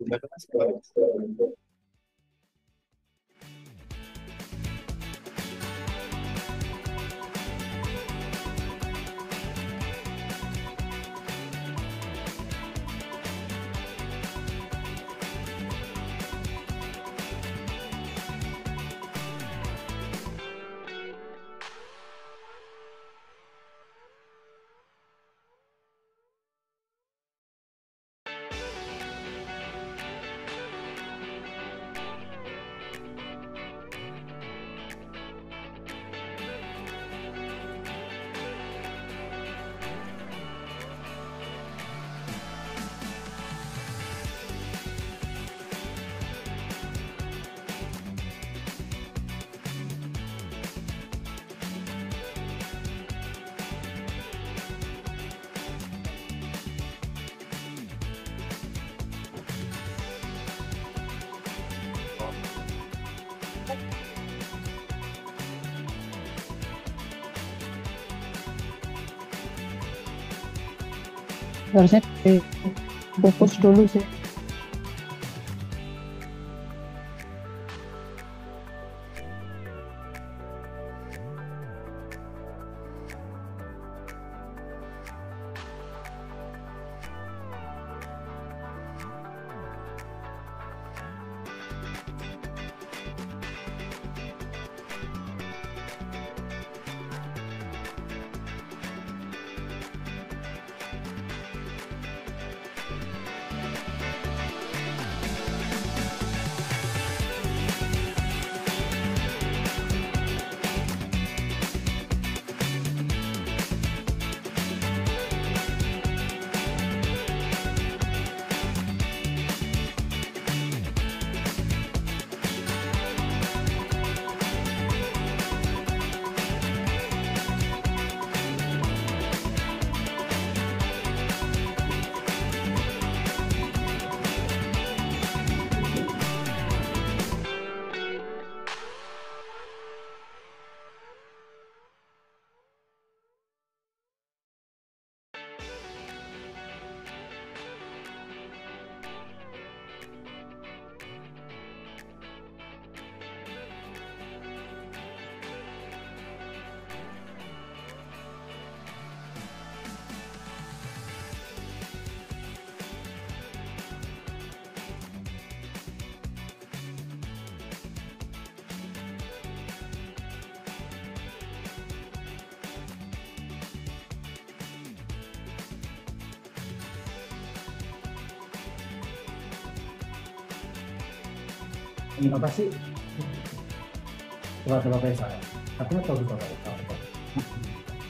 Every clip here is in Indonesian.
Gracias. Harusnya fokus dulu sih apa sih? Coba coba tapi nggak tahu juga apa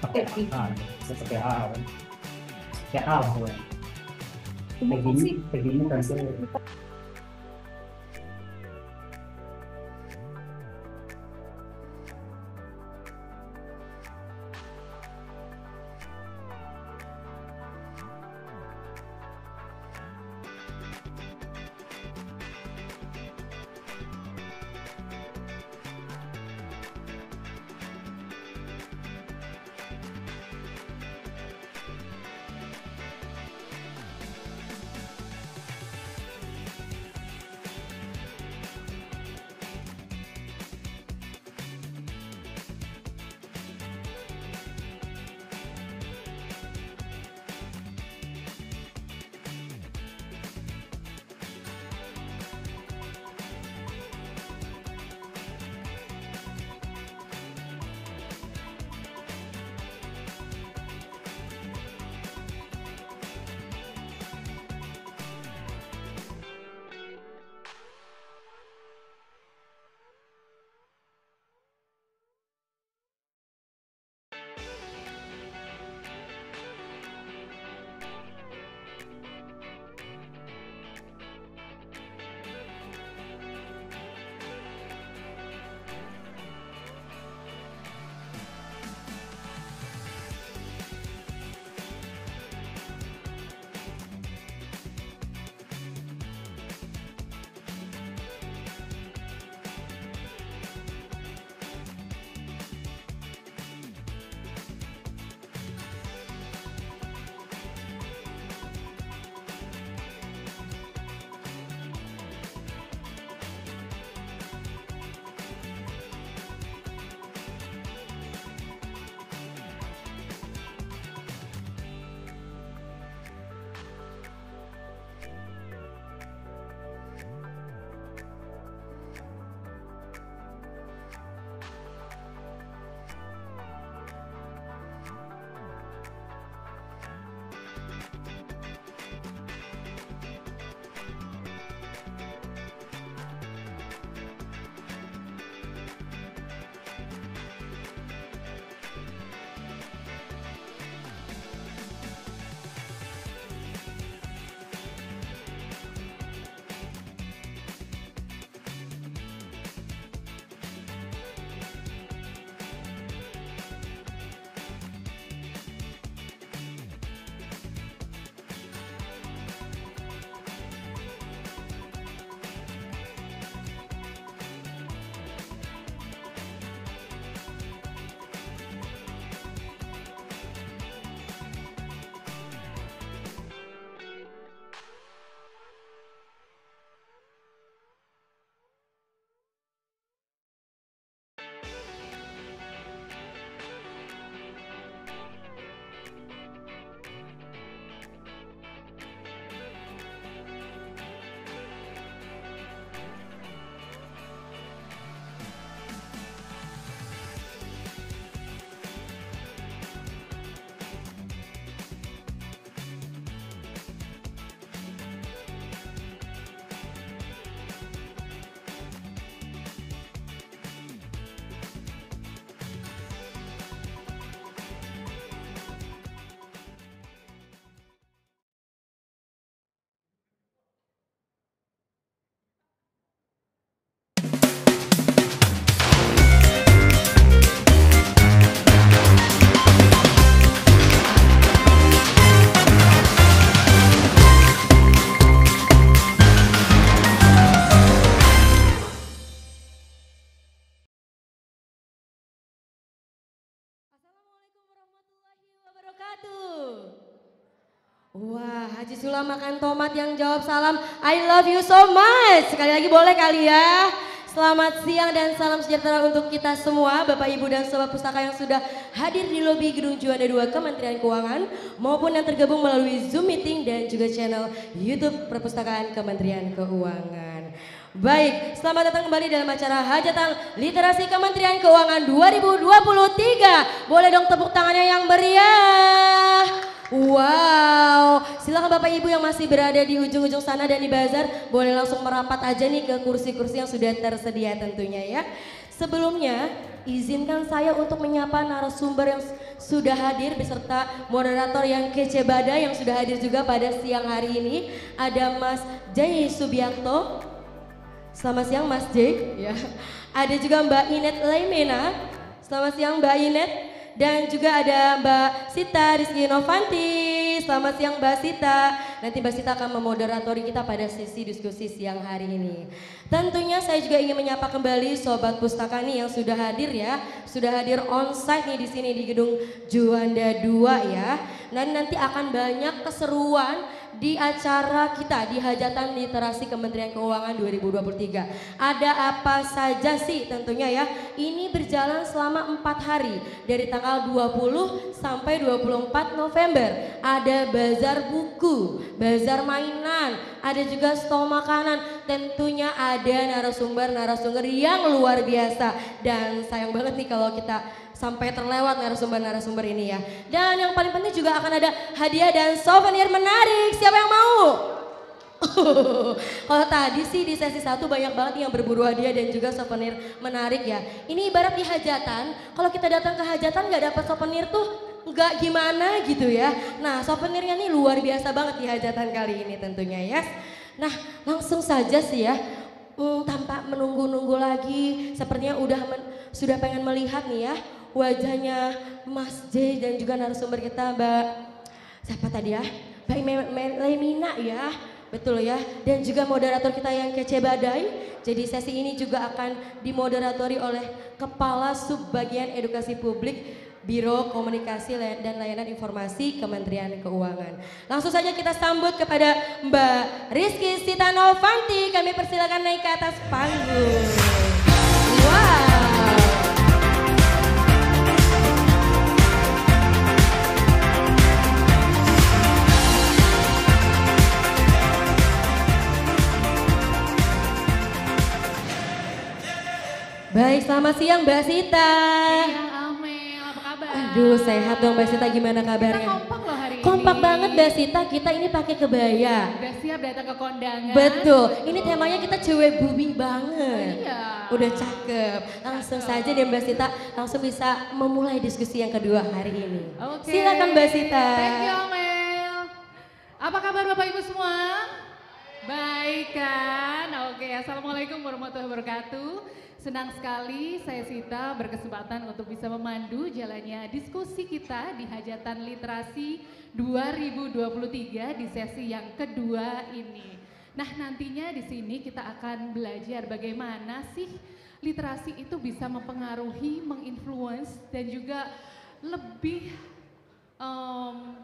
pakai A seperti A kayak A lah pokoknya. Kayak gini kayak gini kan Sulam makan tomat yang jawab salam. I love you so much. Sekali lagi boleh kali ya. Selamat siang dan salam sejahtera untuk kita semua, Bapak Ibu dan Sobat Pustaka yang sudah hadir di lobi Gedung Juanda 2 Kementerian Keuangan maupun yang tergabung melalui Zoom meeting dan juga channel YouTube Perpustakaan Kementerian Keuangan. Baik, selamat datang kembali dalam acara Hajatan Literasi Kementerian Keuangan 2023. Boleh dong tepuk tangannya yang meriah. Wow, silakan Bapak Ibu yang masih berada di ujung-ujung sana dan di bazar boleh langsung merapat aja nih ke kursi-kursi yang sudah tersedia tentunya ya. Sebelumnya, izinkan saya untuk menyapa narasumber yang sudah hadir beserta moderator yang kece badai yang sudah hadir juga pada siang hari ini. Ada Mas Jai Subianto. Selamat siang Mas Jai. Ya. Ada juga Mbak Inet Laimena. Selamat siang Mbak Inet. Dan juga ada Mbak Sita Rizky Novanti. Selamat siang Mbak Sita. Nanti Mbak Sita akan memoderatori kita pada sesi diskusi siang hari ini. Tentunya saya juga ingin menyapa kembali Sobat Pustaka nih yang sudah hadir ya. Sudah hadir on site nih di sini di gedung Juanda 2 ya. Dan nanti akan banyak keseruan di acara kita di Hajatan Literasi Kementerian Keuangan 2023. Ada apa saja sih tentunya ya? Ini berjalan selama empat hari dari tanggal 20 sampai 24 November. Ada bazar buku, bazar mainan, ada juga stol makanan. Tentunya ada narasumber-narasumber yang luar biasa dan sayang banget nih kalau kita sampai terlewat narasumber-narasumber ini ya. Dan yang paling penting juga akan ada hadiah dan souvenir menarik. Siapa yang mau? Kalau tadi sih di sesi satu banyak banget yang berburu hadiah dan juga souvenir menarik ya. Ini ibarat di hajatan, kalau kita datang ke hajatan nggak dapat souvenir tuh nggak gimana gitu ya. Nah souvenirnya nih luar biasa banget di hajatan kali ini tentunya ya. Nah langsung saja sih ya, hmm, tanpa menunggu-nunggu lagi, sepertinya udah sudah pengen melihat nih ya wajahnya Mas J dan juga narasumber kita Mbak siapa tadi ya? Mbak Lemina ya. Betul ya. Dan juga moderator kita yang kece badai. Jadi sesi ini juga akan dimoderatori oleh Kepala Subbagian Edukasi Publik Biro Komunikasi dan Layanan Informasi Kementerian Keuangan. Langsung saja kita sambut kepada Mbak Rizky Sitanovanti. Kami persilakan naik ke atas panggung. Baik, selamat siang Mbak Sita. Siang Amel, apa kabar? Aduh, sehat dong Mbak Sita, gimana kabarnya? Kita kompak loh hari kompak ini. banget Mbak Sita, kita ini pakai kebaya. Udah siap datang ke kondangan. Betul, ini temanya kita cewek booming banget. Iya. Udah cakep. Langsung saja deh Mbak Sita, langsung bisa memulai diskusi yang kedua hari ini. Oke. Silakan Mbak Sita. Thank you Amel. Apa kabar Bapak Ibu semua? Baik kan? Oke, Assalamualaikum warahmatullahi wabarakatuh. Senang sekali saya Sita berkesempatan untuk bisa memandu jalannya diskusi kita di Hajatan Literasi 2023 di sesi yang kedua ini. Nah, nantinya di sini kita akan belajar bagaimana sih literasi itu bisa mempengaruhi, menginfluence dan juga lebih um,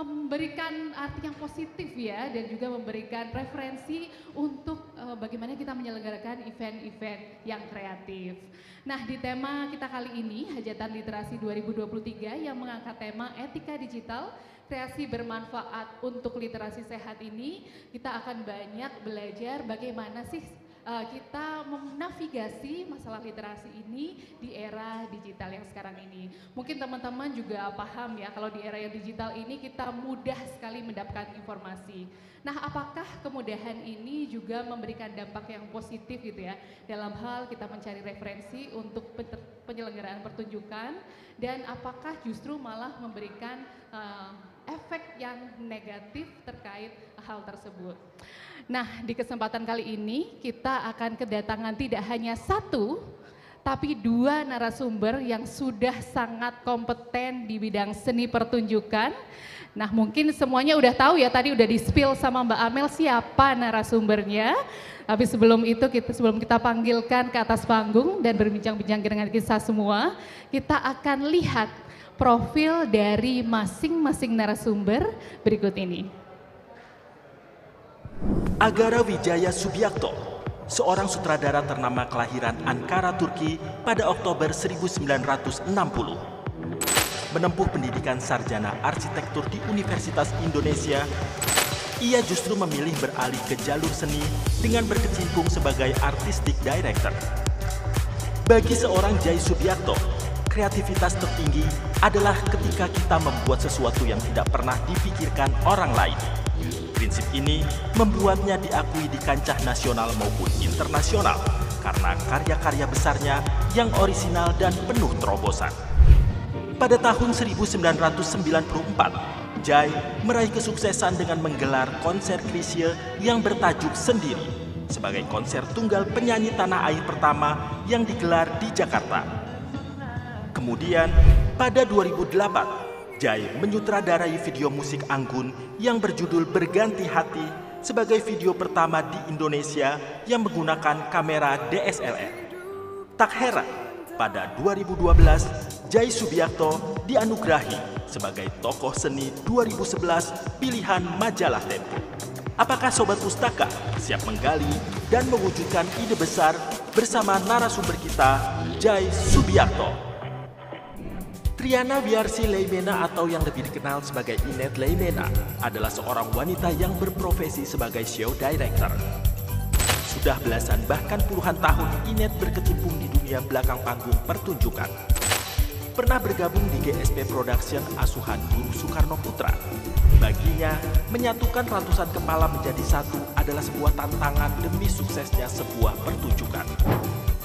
memberikan arti yang positif ya dan juga memberikan referensi untuk uh, bagaimana kita menyelenggarakan event-event yang kreatif. Nah, di tema kita kali ini Hajatan Literasi 2023 yang mengangkat tema etika digital kreasi bermanfaat untuk literasi sehat ini, kita akan banyak belajar bagaimana sih uh, kita menavigasi masalah literasi ini di era digital yang sekarang ini. Mungkin teman-teman juga paham ya kalau di era yang digital ini kita mudah sekali mendapatkan informasi. Nah, apakah kemudahan ini juga memberikan dampak yang positif gitu ya dalam hal kita mencari referensi untuk penyelenggaraan pertunjukan dan apakah justru malah memberikan uh, efek yang negatif terkait hal tersebut. Nah, di kesempatan kali ini kita akan kedatangan tidak hanya satu, tapi dua narasumber yang sudah sangat kompeten di bidang seni pertunjukan. Nah mungkin semuanya udah tahu ya tadi udah di spill sama Mbak Amel siapa narasumbernya. Tapi sebelum itu kita sebelum kita panggilkan ke atas panggung dan berbincang-bincang dengan kita semua, kita akan lihat profil dari masing-masing narasumber berikut ini. Agara Wijaya Subiakto, seorang sutradara ternama kelahiran Ankara, Turki pada Oktober 1960 menempuh pendidikan sarjana arsitektur di Universitas Indonesia, ia justru memilih beralih ke jalur seni dengan berkecimpung sebagai artistic director. Bagi seorang Jai Subiakto, kreativitas tertinggi adalah ketika kita membuat sesuatu yang tidak pernah dipikirkan orang lain. Prinsip ini membuatnya diakui di kancah nasional maupun internasional karena karya-karya besarnya yang orisinal dan penuh terobosan. Pada tahun 1994, Jai meraih kesuksesan dengan menggelar konser Krisye yang bertajuk Sendiri sebagai konser tunggal penyanyi tanah air pertama yang digelar di Jakarta. Kemudian, pada 2008, Jai menyutradarai video musik Anggun yang berjudul Berganti Hati sebagai video pertama di Indonesia yang menggunakan kamera DSLR. Tak heran, pada 2012 Jai Subiakto dianugerahi sebagai tokoh seni 2011 pilihan majalah Tempo. Apakah Sobat Pustaka siap menggali dan mewujudkan ide besar bersama narasumber kita, Jai Subiakto? Triana Wiarsi Leimena atau yang lebih dikenal sebagai Inet Leimena adalah seorang wanita yang berprofesi sebagai show director. Sudah belasan bahkan puluhan tahun Inet berkecimpung di dunia belakang panggung pertunjukan pernah bergabung di GSP Production asuhan Guru Soekarno Putra. Baginya, menyatukan ratusan kepala menjadi satu adalah sebuah tantangan demi suksesnya sebuah pertunjukan.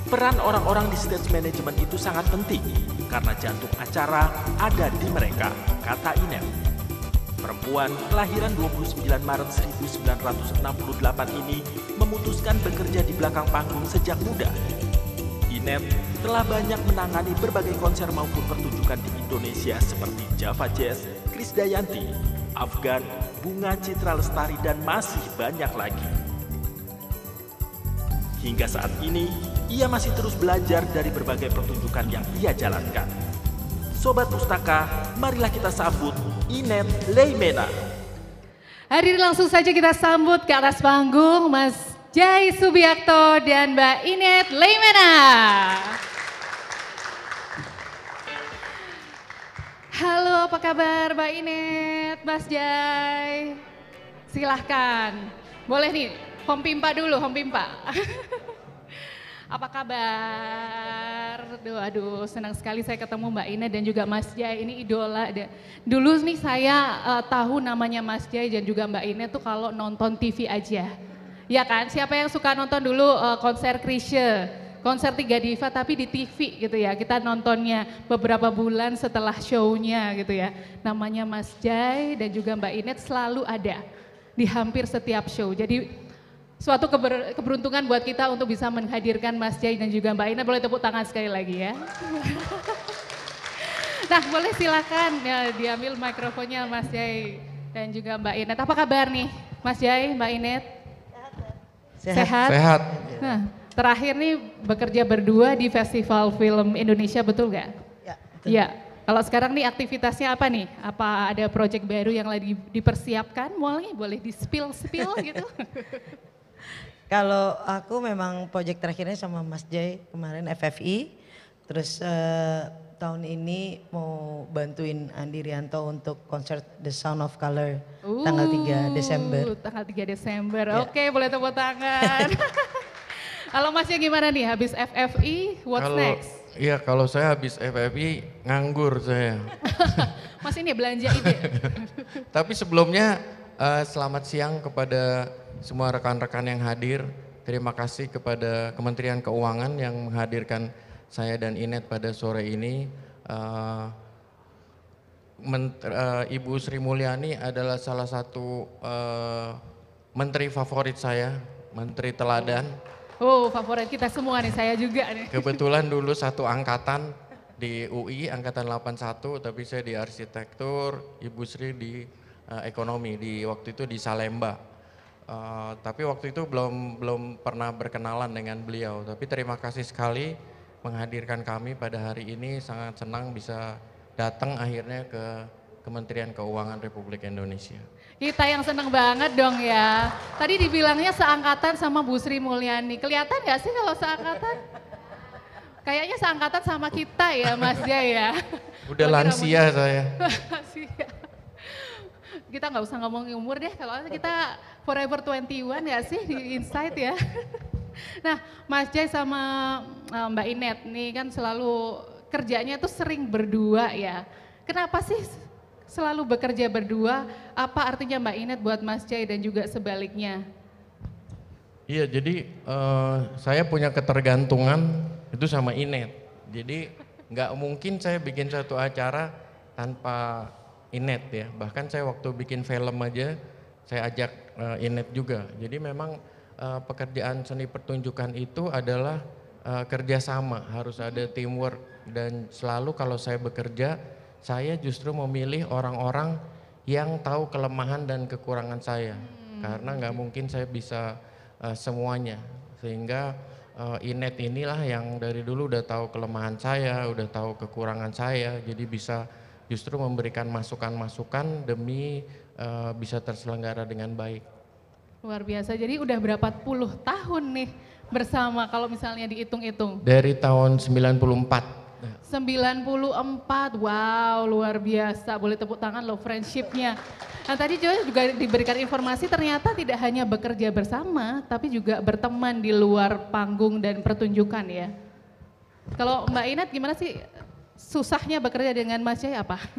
Peran orang-orang di stage management itu sangat penting karena jantung acara ada di mereka, kata Inem. Perempuan kelahiran 29 Maret 1968 ini memutuskan bekerja di belakang panggung sejak muda. Inem telah banyak menangani berbagai konser maupun pertunjukan di Indonesia seperti Java Jazz, Kris Dayanti, Afgan, Bunga Citra Lestari, dan masih banyak lagi. Hingga saat ini, ia masih terus belajar dari berbagai pertunjukan yang ia jalankan. Sobat Pustaka, marilah kita sambut Inet Leimena. Hadir langsung saja kita sambut ke atas panggung Mas Jai Subiakto dan Mbak Inet Leimena. Halo, apa kabar Mbak Inet, Mas Jai? Silahkan. Boleh nih, Home Pimpa dulu, Home Pimpa. apa kabar? Duh, aduh, senang sekali saya ketemu Mbak Inet dan juga Mas Jai. Ini idola. Dulu nih saya uh, tahu namanya Mas Jai dan juga Mbak Inet tuh kalau nonton TV aja. Ya kan? Siapa yang suka nonton dulu uh, konser Krisye? konser Tiga Diva tapi di TV gitu ya. Kita nontonnya beberapa bulan setelah show-nya gitu ya. Namanya Mas Jai dan juga Mbak Inet selalu ada di hampir setiap show. Jadi suatu keber, keberuntungan buat kita untuk bisa menghadirkan Mas Jai dan juga Mbak Inet. Boleh tepuk tangan sekali lagi ya. nah boleh silakan ya, diambil mikrofonnya Mas Jai dan juga Mbak Inet. Apa kabar nih Mas Jai, Mbak Inet? Sehat. Sehat. Sehat. Nah, Terakhir nih bekerja berdua di Festival Film Indonesia betul nggak? Ya. Betul. Ya. Kalau sekarang nih aktivitasnya apa nih? Apa ada proyek baru yang lagi dipersiapkan? Mulai boleh di spill spill gitu? Kalau aku memang proyek terakhirnya sama Mas Jai kemarin FFI, terus uh, tahun ini mau bantuin Andi Rianto untuk konser The Sound of Color uh, tanggal 3 Desember. Tanggal 3 Desember, ya. oke boleh tepuk tangan. Kalau masnya gimana nih habis FFI, what's kalau, next? Iya kalau saya habis FFI nganggur saya. Mas ini belanja ide. Tapi sebelumnya uh, selamat siang kepada semua rekan-rekan yang hadir. Terima kasih kepada Kementerian Keuangan yang menghadirkan saya dan Inet pada sore ini. Uh, uh, Ibu Sri Mulyani adalah salah satu uh, menteri favorit saya, menteri teladan Oh, favorit kita semua nih, saya juga nih. Kebetulan dulu satu angkatan di UI, angkatan 81, tapi saya di arsitektur, Ibu Sri di uh, ekonomi, di waktu itu di Salemba. Uh, tapi waktu itu belum belum pernah berkenalan dengan beliau. Tapi terima kasih sekali menghadirkan kami pada hari ini. Sangat senang bisa datang akhirnya ke Kementerian Keuangan Republik Indonesia. Kita yang seneng banget dong ya. Tadi dibilangnya seangkatan sama Bu Sri Mulyani. Kelihatan gak sih kalau seangkatan? Kayaknya seangkatan sama kita ya Mas Jaya ya. Udah lansia saya. kita nggak usah ngomongin umur deh, kalau kita forever 21 ya sih di Insight ya. Nah Mas Jai sama eh, Mbak Inet nih kan selalu kerjanya tuh sering berdua ya. Kenapa sih selalu bekerja berdua, apa artinya Mbak Inet buat Mas Jai dan juga sebaliknya? Iya, jadi uh, saya punya ketergantungan itu sama Inet. Jadi nggak mungkin saya bikin satu acara tanpa Inet ya. Bahkan saya waktu bikin film aja saya ajak uh, Inet juga. Jadi memang uh, pekerjaan seni pertunjukan itu adalah uh, kerjasama, harus ada teamwork. Dan selalu kalau saya bekerja saya justru memilih orang-orang yang tahu kelemahan dan kekurangan saya. Hmm. karena nggak mungkin saya bisa uh, semuanya. Sehingga uh, Inet inilah yang dari dulu udah tahu kelemahan saya udah tahu kekurangan saya. Jadi bisa justru memberikan masukan-masukan demi uh, bisa terselenggara dengan baik. Luar biasa. Jadi udah berapa puluh tahun nih bersama kalau misalnya dihitung-hitung? Dari tahun 94 94, wow luar biasa, boleh tepuk tangan loh friendshipnya. Nah tadi juga diberikan informasi ternyata tidak hanya bekerja bersama, tapi juga berteman di luar panggung dan pertunjukan ya. Kalau Mbak Inat gimana sih susahnya bekerja dengan Mas Jai apa?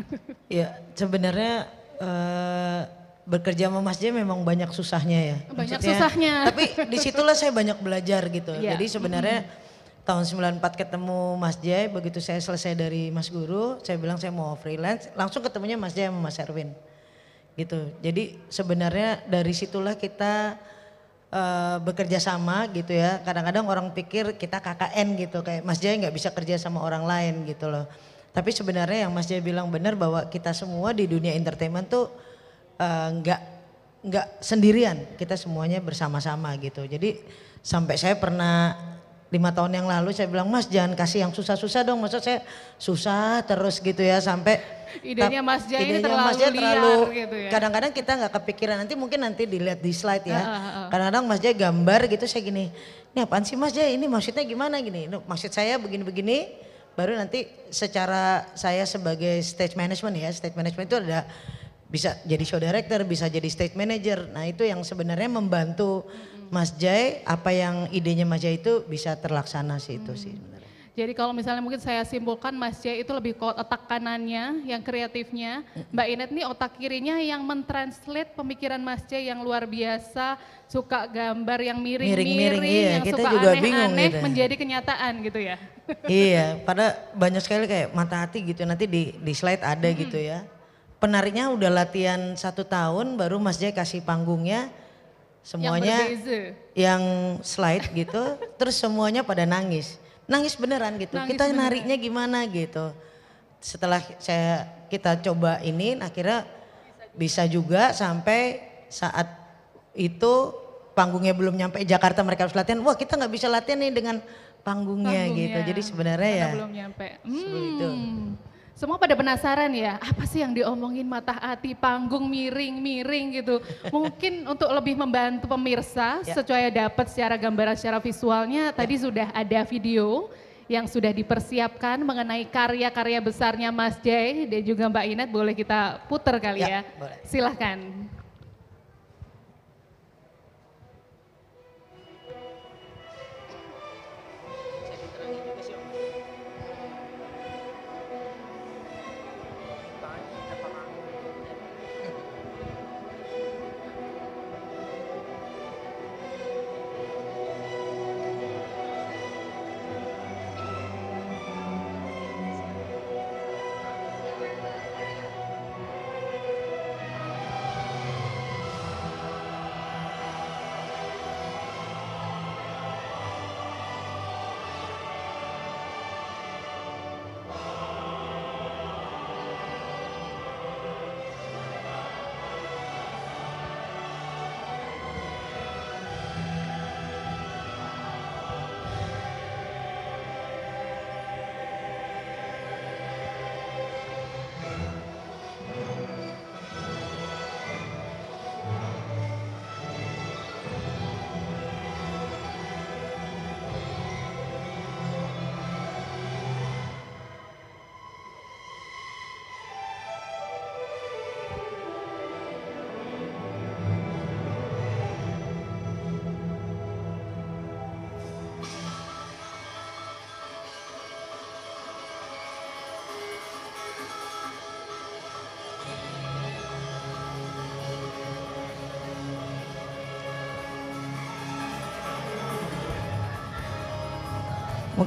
Ya sebenarnya uh, bekerja sama Mas Jai memang banyak susahnya ya. Banyak Maksudnya, susahnya. Tapi di situlah saya banyak belajar gitu. Ya. Jadi sebenarnya hmm tahun 94 ketemu Mas Jai, begitu saya selesai dari Mas Guru, saya bilang saya mau freelance, langsung ketemunya Mas Jai sama Mas Erwin. Gitu. Jadi sebenarnya dari situlah kita uh, bekerja sama gitu ya. Kadang-kadang orang pikir kita KKN gitu, kayak Mas Jai nggak bisa kerja sama orang lain gitu loh. Tapi sebenarnya yang Mas Jai bilang benar bahwa kita semua di dunia entertainment tuh uh, nggak nggak sendirian, kita semuanya bersama-sama gitu. Jadi sampai saya pernah lima tahun yang lalu saya bilang mas jangan kasih yang susah-susah dong maksud saya susah terus gitu ya sampai idenya Mas Jai ini terlalu, mas Jai terlalu gitu ya. Kadang-kadang kita nggak kepikiran nanti mungkin nanti dilihat di slide ya. Kadang-kadang Mas Jai gambar gitu saya gini, ini apaan sih Mas Jai ini maksudnya gimana gini? Maksud saya begini-begini baru nanti secara saya sebagai stage management ya, stage management itu ada bisa jadi show director, bisa jadi stage manager. Nah itu yang sebenarnya membantu Mas Jai apa yang idenya Mas Jai itu bisa terlaksana sih itu sih Jadi kalau misalnya mungkin saya simpulkan Mas Jai itu lebih ke otak kanannya, yang kreatifnya. Mbak Inet nih otak kirinya yang mentranslate pemikiran Mas Jai yang luar biasa, suka gambar yang miring-miring, iya. yang Kita suka aneh-aneh gitu. menjadi kenyataan gitu ya. iya, pada banyak sekali kayak mata hati gitu nanti di, di slide ada hmm. gitu ya. Penarinya udah latihan satu tahun baru Mas Jai kasih panggungnya semuanya yang, yang slide gitu terus semuanya pada nangis nangis beneran gitu nangis kita beneran. nariknya gimana gitu setelah saya kita coba ini akhirnya bisa juga sampai saat itu panggungnya belum nyampe Jakarta mereka harus latihan wah kita nggak bisa latihan nih dengan panggungnya, panggungnya. gitu jadi sebenarnya ya belum nyampe hmm. itu semua pada penasaran ya, apa sih yang diomongin mata hati, panggung miring-miring gitu. Mungkin untuk lebih membantu pemirsa ya. supaya dapat secara gambaran secara visualnya, ya. tadi sudah ada video yang sudah dipersiapkan mengenai karya-karya besarnya Mas Jay dan juga Mbak Inet, boleh kita putar kali ya. ya. Silahkan.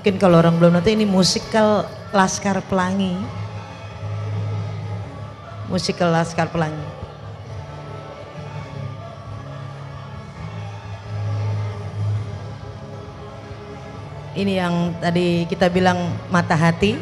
Mungkin kalau orang belum nonton ini musikal Laskar Pelangi. Musikal Laskar Pelangi. Ini yang tadi kita bilang mata hati.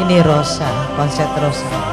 Ini Rosa, konsep Rosa.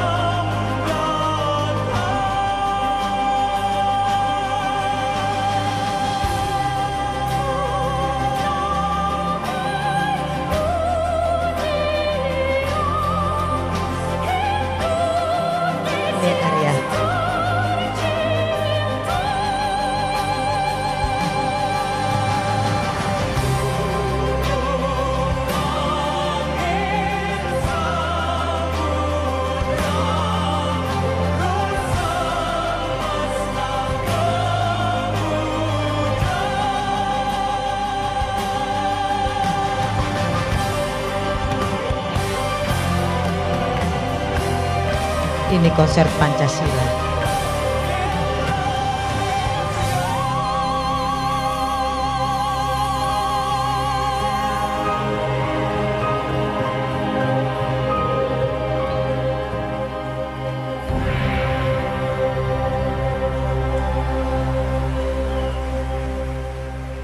Konser Pancasila.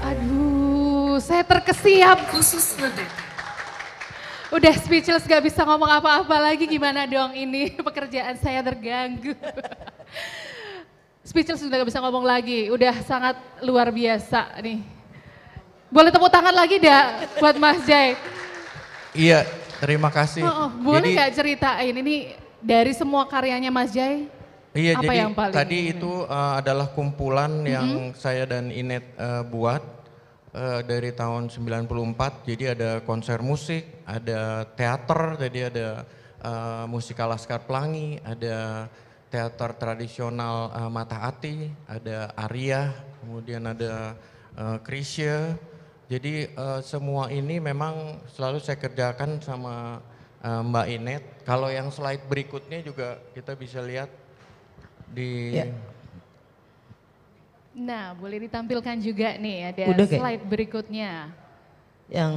Aduh, saya terkesiap. Khusus ngedit. Udah speechless gak bisa ngomong apa-apa lagi gimana dong ini pekerjaan saya terganggu. speechless sudah gak bisa ngomong lagi, udah sangat luar biasa nih. Boleh tepuk tangan lagi dah buat Mas Jai. Iya, terima kasih. Oh, oh, boleh Jadi- nggak ceritain ini dari semua karyanya Mas Jai? Iya, Apa jadi yang paling- tadi itu uh, adalah kumpulan yang saya dan Inet uh, buat uh, dari tahun 94. Jadi ada konser musik, ada teater, jadi ada uh, musikal Laskar Pelangi, ada teater tradisional uh, Mata Hati, ada Arya, kemudian ada uh, Krisya. Jadi uh, semua ini memang selalu saya kerjakan sama uh, Mbak Inet. Kalau yang slide berikutnya juga kita bisa lihat di Ya. Nah, boleh ditampilkan juga nih ada Udah kayak- slide berikutnya. Yang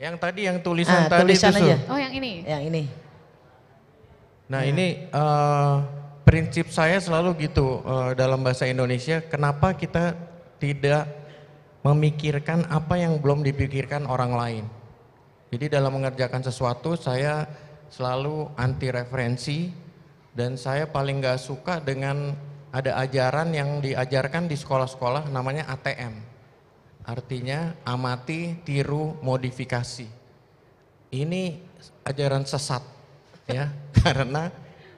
yang tadi yang tulisan ah, tadi tulisan itu, aja. Oh, yang ini. Yang ini. Nah ini eh, prinsip saya selalu gitu eh, dalam bahasa Indonesia. Kenapa kita tidak memikirkan apa yang belum dipikirkan orang lain? Jadi dalam mengerjakan sesuatu saya selalu anti referensi dan saya paling gak suka dengan ada ajaran yang diajarkan di sekolah-sekolah namanya ATM. Artinya amati, tiru, modifikasi. Ini ajaran sesat ya karena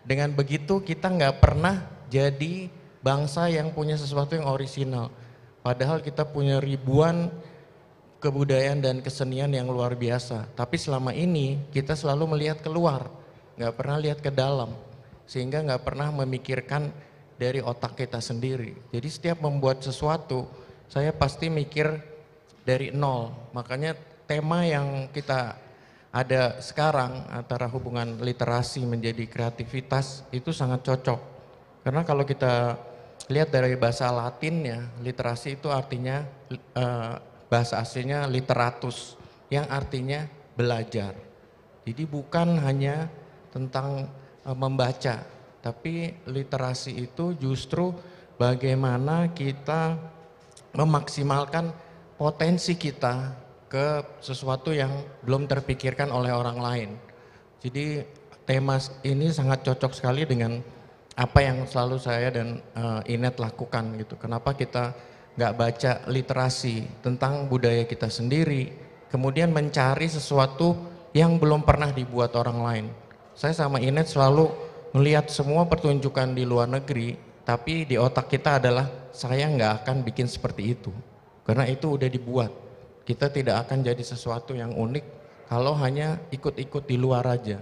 dengan begitu kita nggak pernah jadi bangsa yang punya sesuatu yang orisinal. Padahal kita punya ribuan kebudayaan dan kesenian yang luar biasa. Tapi selama ini kita selalu melihat keluar, nggak pernah lihat ke dalam, sehingga nggak pernah memikirkan dari otak kita sendiri. Jadi setiap membuat sesuatu, saya pasti mikir dari nol. Makanya tema yang kita ada sekarang antara hubungan literasi menjadi kreativitas itu sangat cocok. Karena kalau kita lihat dari bahasa Latinnya, literasi itu artinya eh, bahasa aslinya literatus yang artinya belajar. Jadi bukan hanya tentang eh, membaca, tapi literasi itu justru bagaimana kita memaksimalkan potensi kita ke sesuatu yang belum terpikirkan oleh orang lain. Jadi tema ini sangat cocok sekali dengan apa yang selalu saya dan uh, Inet lakukan gitu. Kenapa kita nggak baca literasi tentang budaya kita sendiri, kemudian mencari sesuatu yang belum pernah dibuat orang lain. Saya sama Inet selalu melihat semua pertunjukan di luar negeri, tapi di otak kita adalah saya nggak akan bikin seperti itu, karena itu udah dibuat. Kita tidak akan jadi sesuatu yang unik kalau hanya ikut-ikut di luar aja.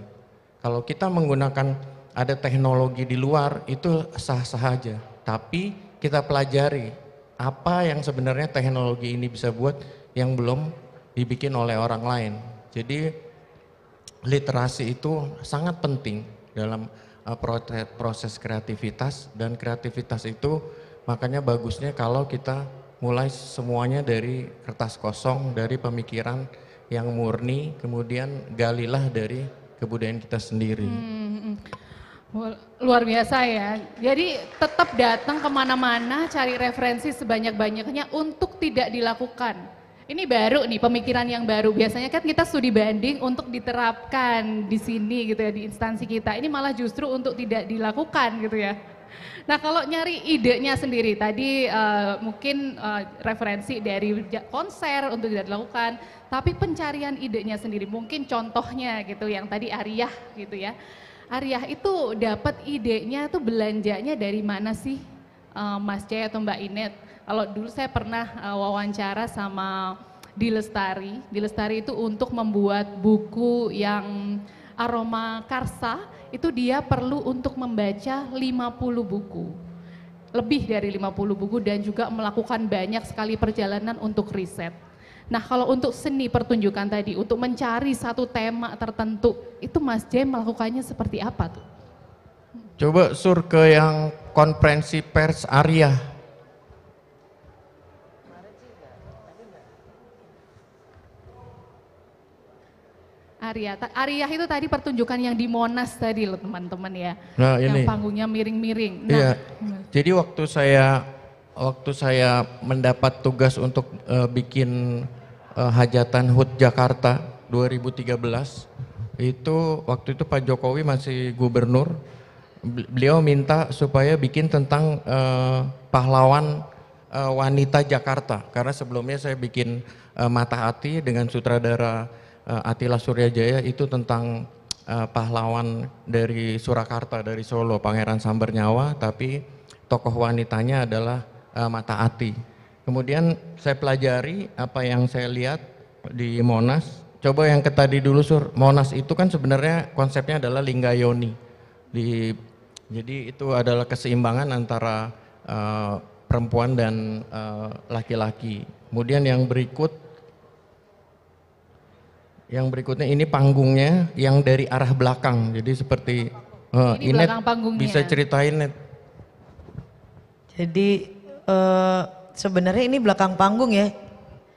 Kalau kita menggunakan ada teknologi di luar itu sah-sah aja. Tapi kita pelajari apa yang sebenarnya teknologi ini bisa buat yang belum dibikin oleh orang lain. Jadi literasi itu sangat penting dalam uh, proses kreativitas dan kreativitas itu makanya bagusnya kalau kita mulai semuanya dari kertas kosong, dari pemikiran yang murni, kemudian galilah dari kebudayaan kita sendiri. Hmm. hmm, hmm. Luar biasa ya. Jadi tetap datang ke mana-mana cari referensi sebanyak-banyaknya untuk tidak dilakukan. Ini baru nih pemikiran yang baru. Biasanya kan kita studi banding untuk diterapkan di sini gitu ya di instansi kita. Ini malah justru untuk tidak dilakukan gitu ya. Nah kalau nyari idenya sendiri tadi uh, mungkin uh, referensi dari konser untuk tidak dilakukan, tapi pencarian idenya sendiri mungkin contohnya gitu yang tadi Ariyah gitu ya Arya itu dapat idenya tuh belanjanya dari mana sih uh, Mas Jaya atau Mbak Inet? Kalau dulu saya pernah uh, wawancara sama Dilestari. Dilestari itu untuk membuat buku yang aroma karsa, itu dia perlu untuk membaca 50 buku. Lebih dari 50 buku dan juga melakukan banyak sekali perjalanan untuk riset. Nah kalau untuk seni pertunjukan tadi, untuk mencari satu tema tertentu, itu Mas J melakukannya seperti apa tuh? Coba sur ke yang konferensi pers Arya. Arya, Arya itu tadi pertunjukan yang di Monas tadi loh teman-teman ya. Nah ini. Yang panggungnya miring-miring. Nah, iya. Jadi waktu saya waktu saya mendapat tugas untuk uh, bikin uh, hajatan HUT Jakarta 2013 itu waktu itu Pak Jokowi masih gubernur beliau minta supaya bikin tentang uh, pahlawan uh, wanita Jakarta karena sebelumnya saya bikin uh, Mata Hati dengan sutradara uh, Atila Suryajaya itu tentang uh, pahlawan dari Surakarta dari Solo Pangeran Sambernyawa tapi tokoh wanitanya adalah uh, Mata Hati Kemudian saya pelajari apa yang saya lihat di Monas. Coba yang ke tadi dulu sur, Monas itu kan sebenarnya konsepnya adalah linggayoni. Di, jadi itu adalah keseimbangan antara uh, perempuan dan eh, laki-laki. Uh, Kemudian yang berikut, yang berikutnya ini panggungnya yang dari arah belakang. Jadi seperti uh, ini Inet bisa ceritain. Jadi uh, sebenarnya ini belakang panggung ya.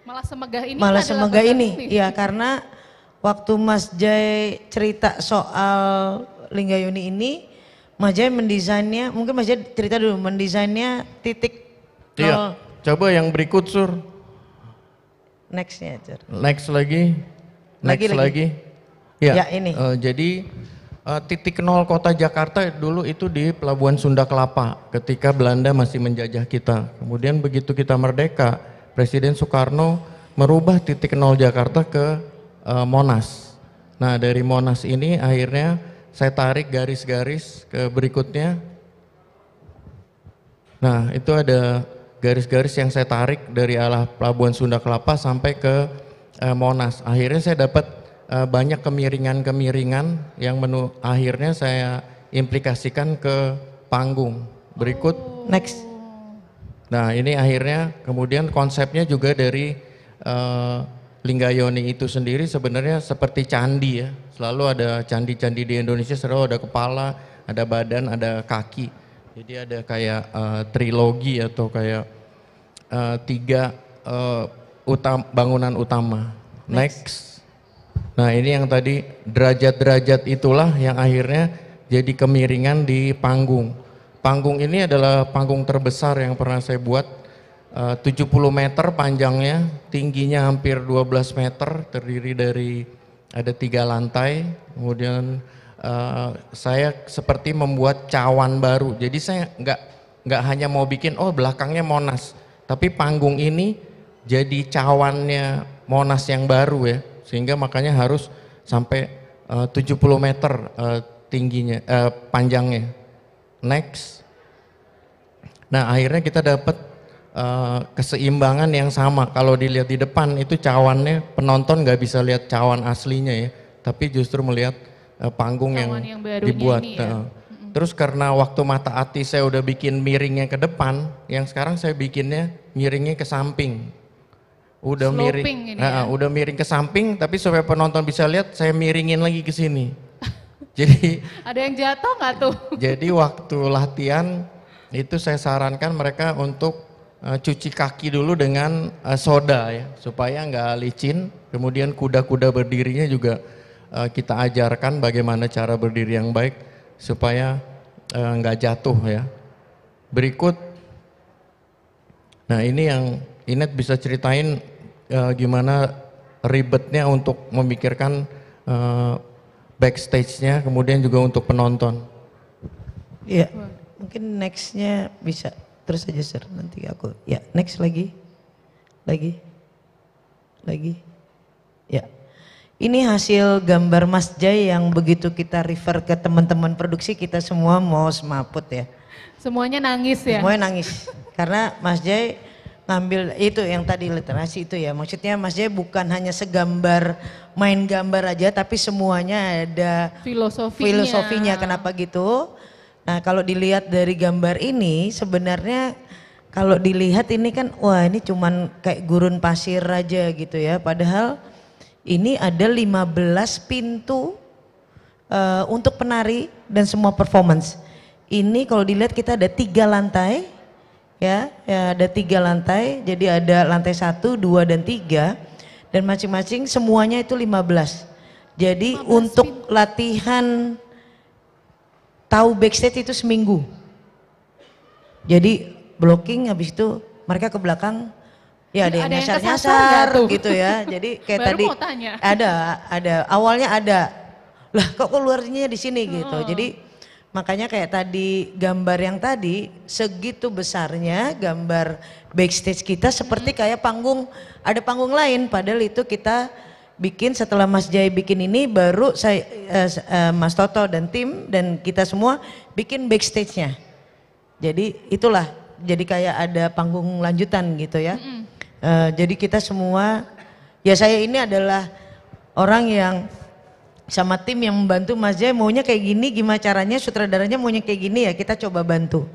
Malah semegah ini. Malah semegah ini, iya karena waktu Mas Jai cerita soal Linggayuni ini, Mas Jai mendesainnya, mungkin Mas Jai cerita dulu, mendesainnya titik Iya, coba yang berikut Sur. Nextnya Sur. Next lagi, next lagi. lagi. Ya, ya ini. Uh, jadi uh, titik nol kota Jakarta dulu itu di Pelabuhan Sunda Kelapa ketika Belanda masih menjajah kita. Kemudian begitu kita merdeka, Presiden Soekarno merubah titik nol Jakarta ke uh, Monas. Nah dari Monas ini akhirnya saya tarik garis-garis ke berikutnya. Nah itu ada garis-garis yang saya tarik dari arah Pelabuhan Sunda Kelapa sampai ke uh, Monas. Akhirnya saya dapat uh, banyak kemiringan-kemiringan yang menu akhirnya saya implikasikan ke panggung. Berikut next. Nah, ini akhirnya kemudian konsepnya juga dari uh, Linggayoni itu sendiri sebenarnya seperti candi ya. Selalu ada candi-candi di Indonesia selalu ada kepala, ada badan, ada kaki. Jadi ada kayak uh, trilogi atau kayak uh, tiga uh, utam, bangunan utama. Next. Next. Nah ini yang tadi derajat-derajat itulah yang akhirnya jadi kemiringan di panggung. Panggung ini adalah panggung terbesar yang pernah saya buat. Eh, uh, 70 meter panjangnya, tingginya hampir 12 meter, terdiri dari ada tiga lantai, kemudian eh, saya seperti membuat cawan baru. Jadi saya nggak nggak hanya mau bikin oh belakangnya Monas, tapi panggung ini jadi cawannya Monas yang baru ya. Sehingga makanya harus sampai eh, 70 meter eh, tingginya eh, panjangnya. Next. Nah akhirnya kita dapat eh, keseimbangan yang sama. Kalau dilihat di depan itu cawannya penonton nggak bisa lihat cawan aslinya ya, tapi justru melihat eh, panggung yang, Cawan yang dibuat. ini ya. eh. Terus karena waktu mata hati saya udah bikin miringnya ke depan, yang sekarang saya bikinnya miringnya ke samping. Udah Sloping miring, ini eh, ya. udah miring ke samping, tapi supaya penonton bisa lihat, saya miringin lagi ke sini. Jadi Ada yang jatuh nggak tuh? jadi waktu latihan itu saya sarankan mereka untuk eh, cuci kaki dulu dengan eh, soda ya supaya nggak licin. Kemudian kuda-kuda berdirinya juga eh, kita ajarkan bagaimana cara berdiri yang baik supaya eh, nggak jatuh ya. Berikut, nah ini yang Inet bisa ceritain eh, gimana ribetnya untuk memikirkan eh, backstage-nya, kemudian juga untuk penonton. Iya, mungkin nextnya bisa terus aja sir nanti aku. Ya next lagi, lagi, lagi. Ya, ini hasil gambar Mas Jai yang begitu kita refer ke teman-teman produksi kita semua mau semaput ya. Semuanya nangis ya. Semuanya nangis karena Mas Jai ngambil itu yang tadi literasi itu ya. Maksudnya Mas Jai bukan hanya segambar main gambar aja tapi semuanya ada Filosofinya. filosofinya kenapa gitu. Nah kalau dilihat dari gambar ini sebenarnya kalau dilihat ini kan wah ini cuman kayak gurun pasir aja gitu ya. Padahal ini ada 15 pintu eh, untuk penari dan semua performance. Ini kalau dilihat kita ada tiga lantai ya, ya ada tiga lantai. Jadi ada lantai satu, dua dan tiga dan masing-masing semuanya itu 15. Jadi untuk latihan tahu backstage itu seminggu. Jadi blocking habis itu mereka ke belakang ya ada yang Ada yang nyasar-nyasar gitu ya. Jadi kayak Baru tadi ada ada awalnya ada. Lah kok keluarnya di sini gitu. Jadi makanya kayak tadi gambar yang tadi segitu besarnya gambar backstage kita seperti kayak panggung ada panggung lain padahal itu kita bikin setelah Mas Jai bikin ini baru saya s- eh, Mas Toto dan tim dan kita semua bikin backstage-nya. Jadi itulah jadi kayak ada panggung lanjutan gitu ya. Eh, jadi kita semua ya saya ini adalah orang yang sama tim yang membantu Mas Jai maunya kayak gini gimana caranya sutradaranya maunya kayak gini ya kita coba bantu.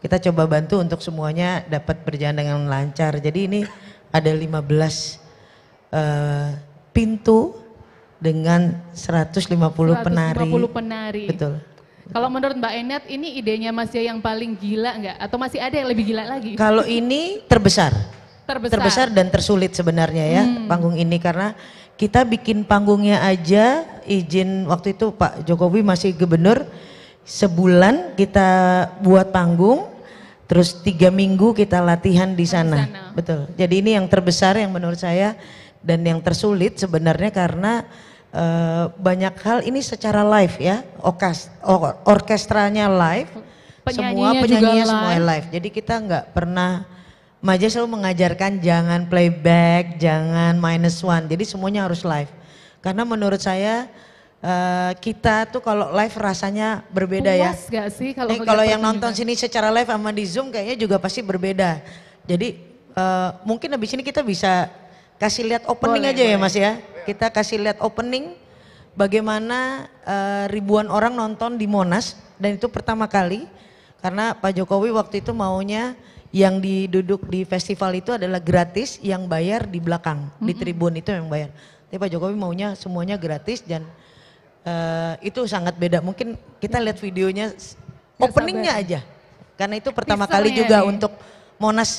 Kita coba bantu untuk semuanya dapat berjalan dengan lancar. Jadi ini ada 15 eh, pintu dengan 150, 150 penari. penari. Betul. Kalau menurut Mbak Enet ini idenya Mas Jai yang paling gila nggak? Atau masih ada yang lebih gila lagi? Kalau ini terbesar. Terbesar. Terbesar dan tersulit sebenarnya ya panggung ini karena kita bikin panggungnya aja izin waktu itu Pak Jokowi masih gubernur sebulan kita buat panggung terus tiga minggu kita latihan di sana. sana. Betul. Jadi ini yang terbesar yang menurut saya dan yang tersulit sebenarnya karena eh, banyak hal ini secara live ya, okas, or- orkestranya live, semua Penyanyinya juga penyanyinya semua live. live. Jadi kita nggak pernah Maja selalu mengajarkan jangan playback, jangan minus one. Jadi semuanya harus live. Karena menurut saya eh, kita tuh kalau live rasanya berbeda ya. Puas gak sih kalau Eh, kalau yang nonton sini secara live sama di Zoom kayaknya juga pasti berbeda. Jadi eh, mungkin habis ini kita bisa kasih lihat opening Boleh, aja ya boleh. Mas ya. Kita kasih lihat opening bagaimana eh, ribuan orang nonton di Monas dan itu pertama kali karena Pak Jokowi waktu itu maunya yang diduduk di festival itu adalah gratis, yang bayar di belakang di tribun itu yang bayar. Tapi Pak Jokowi maunya semuanya gratis dan eh, itu sangat beda. Mungkin kita lihat videonya openingnya sabar. aja, karena itu pertama kali Teasernya juga nih. untuk Monas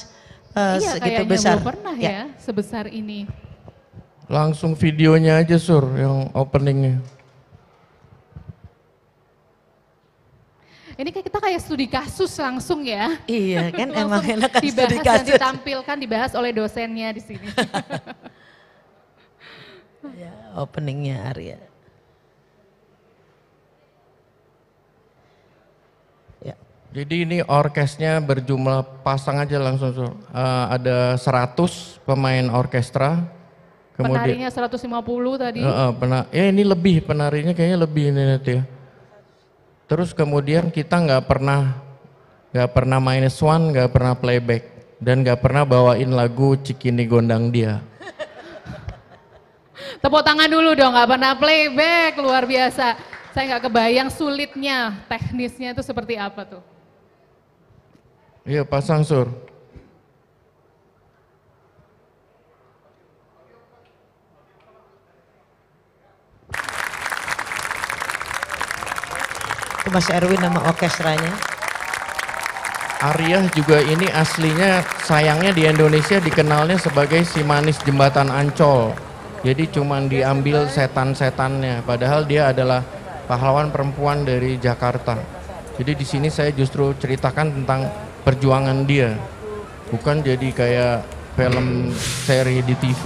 eh, Iya segitu besar. belum pernah ya. sebesar ini. Langsung videonya aja sur yang openingnya. Ini kita kayak studi kasus langsung ya. Iya kan emang enak kan dibahas studi kasus. Dan ditampilkan dibahas oleh dosennya di sini. ya openingnya Arya. Ya. Jadi ini orkesnya berjumlah pasang aja langsung uh, ada 100 pemain orkestra. Kemudian, penarinya 150 tadi. Uh, uh, pena, ya ini lebih penarinya kayaknya lebih ini nanti ya. Terus kemudian kita nggak pernah nggak pernah main swan, nggak pernah playback dan nggak pernah bawain lagu Cikini Gondang Dia. Tepuk tangan dulu dong, nggak pernah playback, luar biasa. Saya nggak kebayang sulitnya, teknisnya itu seperti apa tuh. Iya pasang sur. Mas Erwin nama orkestranya. Arya juga ini aslinya sayangnya di Indonesia dikenalnya sebagai si manis jembatan Ancol. Jadi cuman diambil setan-setannya, padahal dia adalah pahlawan perempuan dari Jakarta. Jadi di sini saya justru ceritakan tentang perjuangan dia, bukan jadi kayak film seri di TV.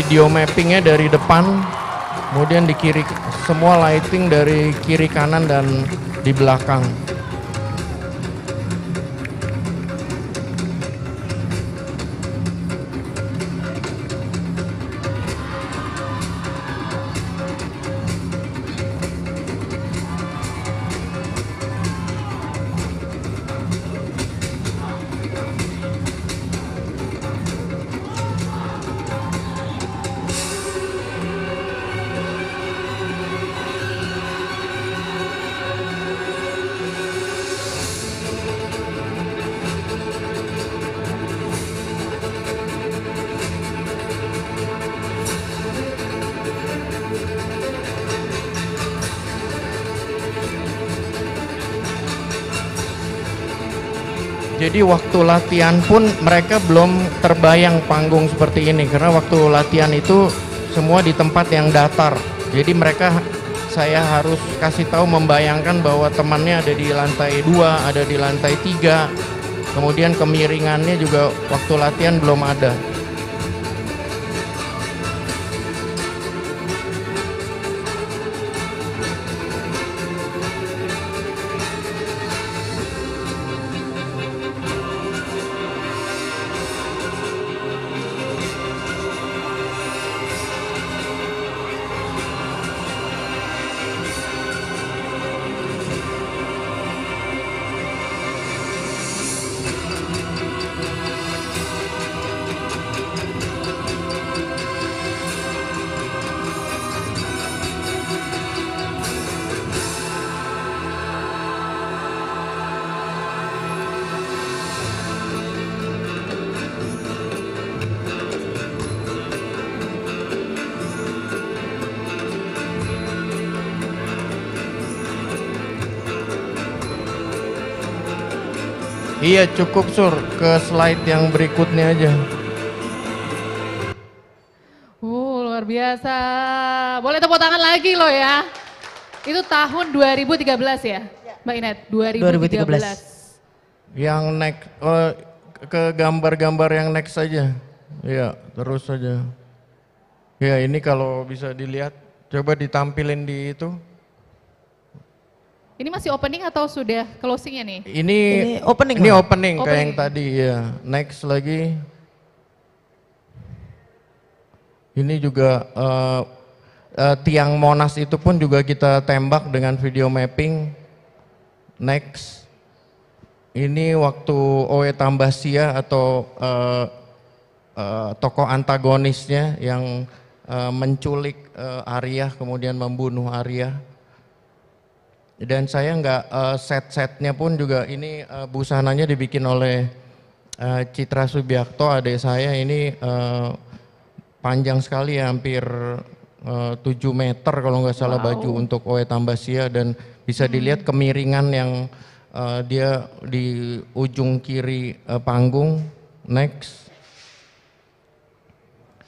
Video mappingnya dari depan, kemudian di kiri semua lighting dari kiri kanan dan di belakang. Jadi waktu latihan pun mereka belum terbayang panggung seperti ini karena waktu latihan itu semua di tempat yang datar. Jadi mereka saya harus kasih tahu membayangkan bahwa temannya ada di lantai dua, ada di lantai tiga. Kemudian kemiringannya juga waktu latihan belum ada. Iya cukup sur ke slide yang berikutnya aja. Uh, luar biasa. Boleh tepuk tangan lagi loh ya. Itu tahun 2013 ya, Mbak Inet? 2013. 2013. Yang next eh, ke gambar-gambar yang next saja. Iya terus saja. Ya ini kalau bisa dilihat coba ditampilin di itu. Ini masih opening atau sudah closingnya nih? Ini Ini opening, Ini Bang. opening, kayak Opening. yang tadi ya. Next lagi. Ini juga eh, eh, tiang Monas itu pun juga kita tembak dengan video mapping. Next. Ini waktu Owe Tambasia atau eh, eh, tokoh antagonisnya yang eh, menculik eh, Arya kemudian membunuh Arya. Dan saya nggak eh, set-setnya pun juga ini eh, busananya dibikin oleh eh, Citra Subiakto adik saya ini eh, panjang sekali ya hampir eh, 7 meter kalau nggak salah baju untuk Oe Tambasia dan bisa dilihat kemiringan yang eh, dia di ujung kiri eh, panggung. Next.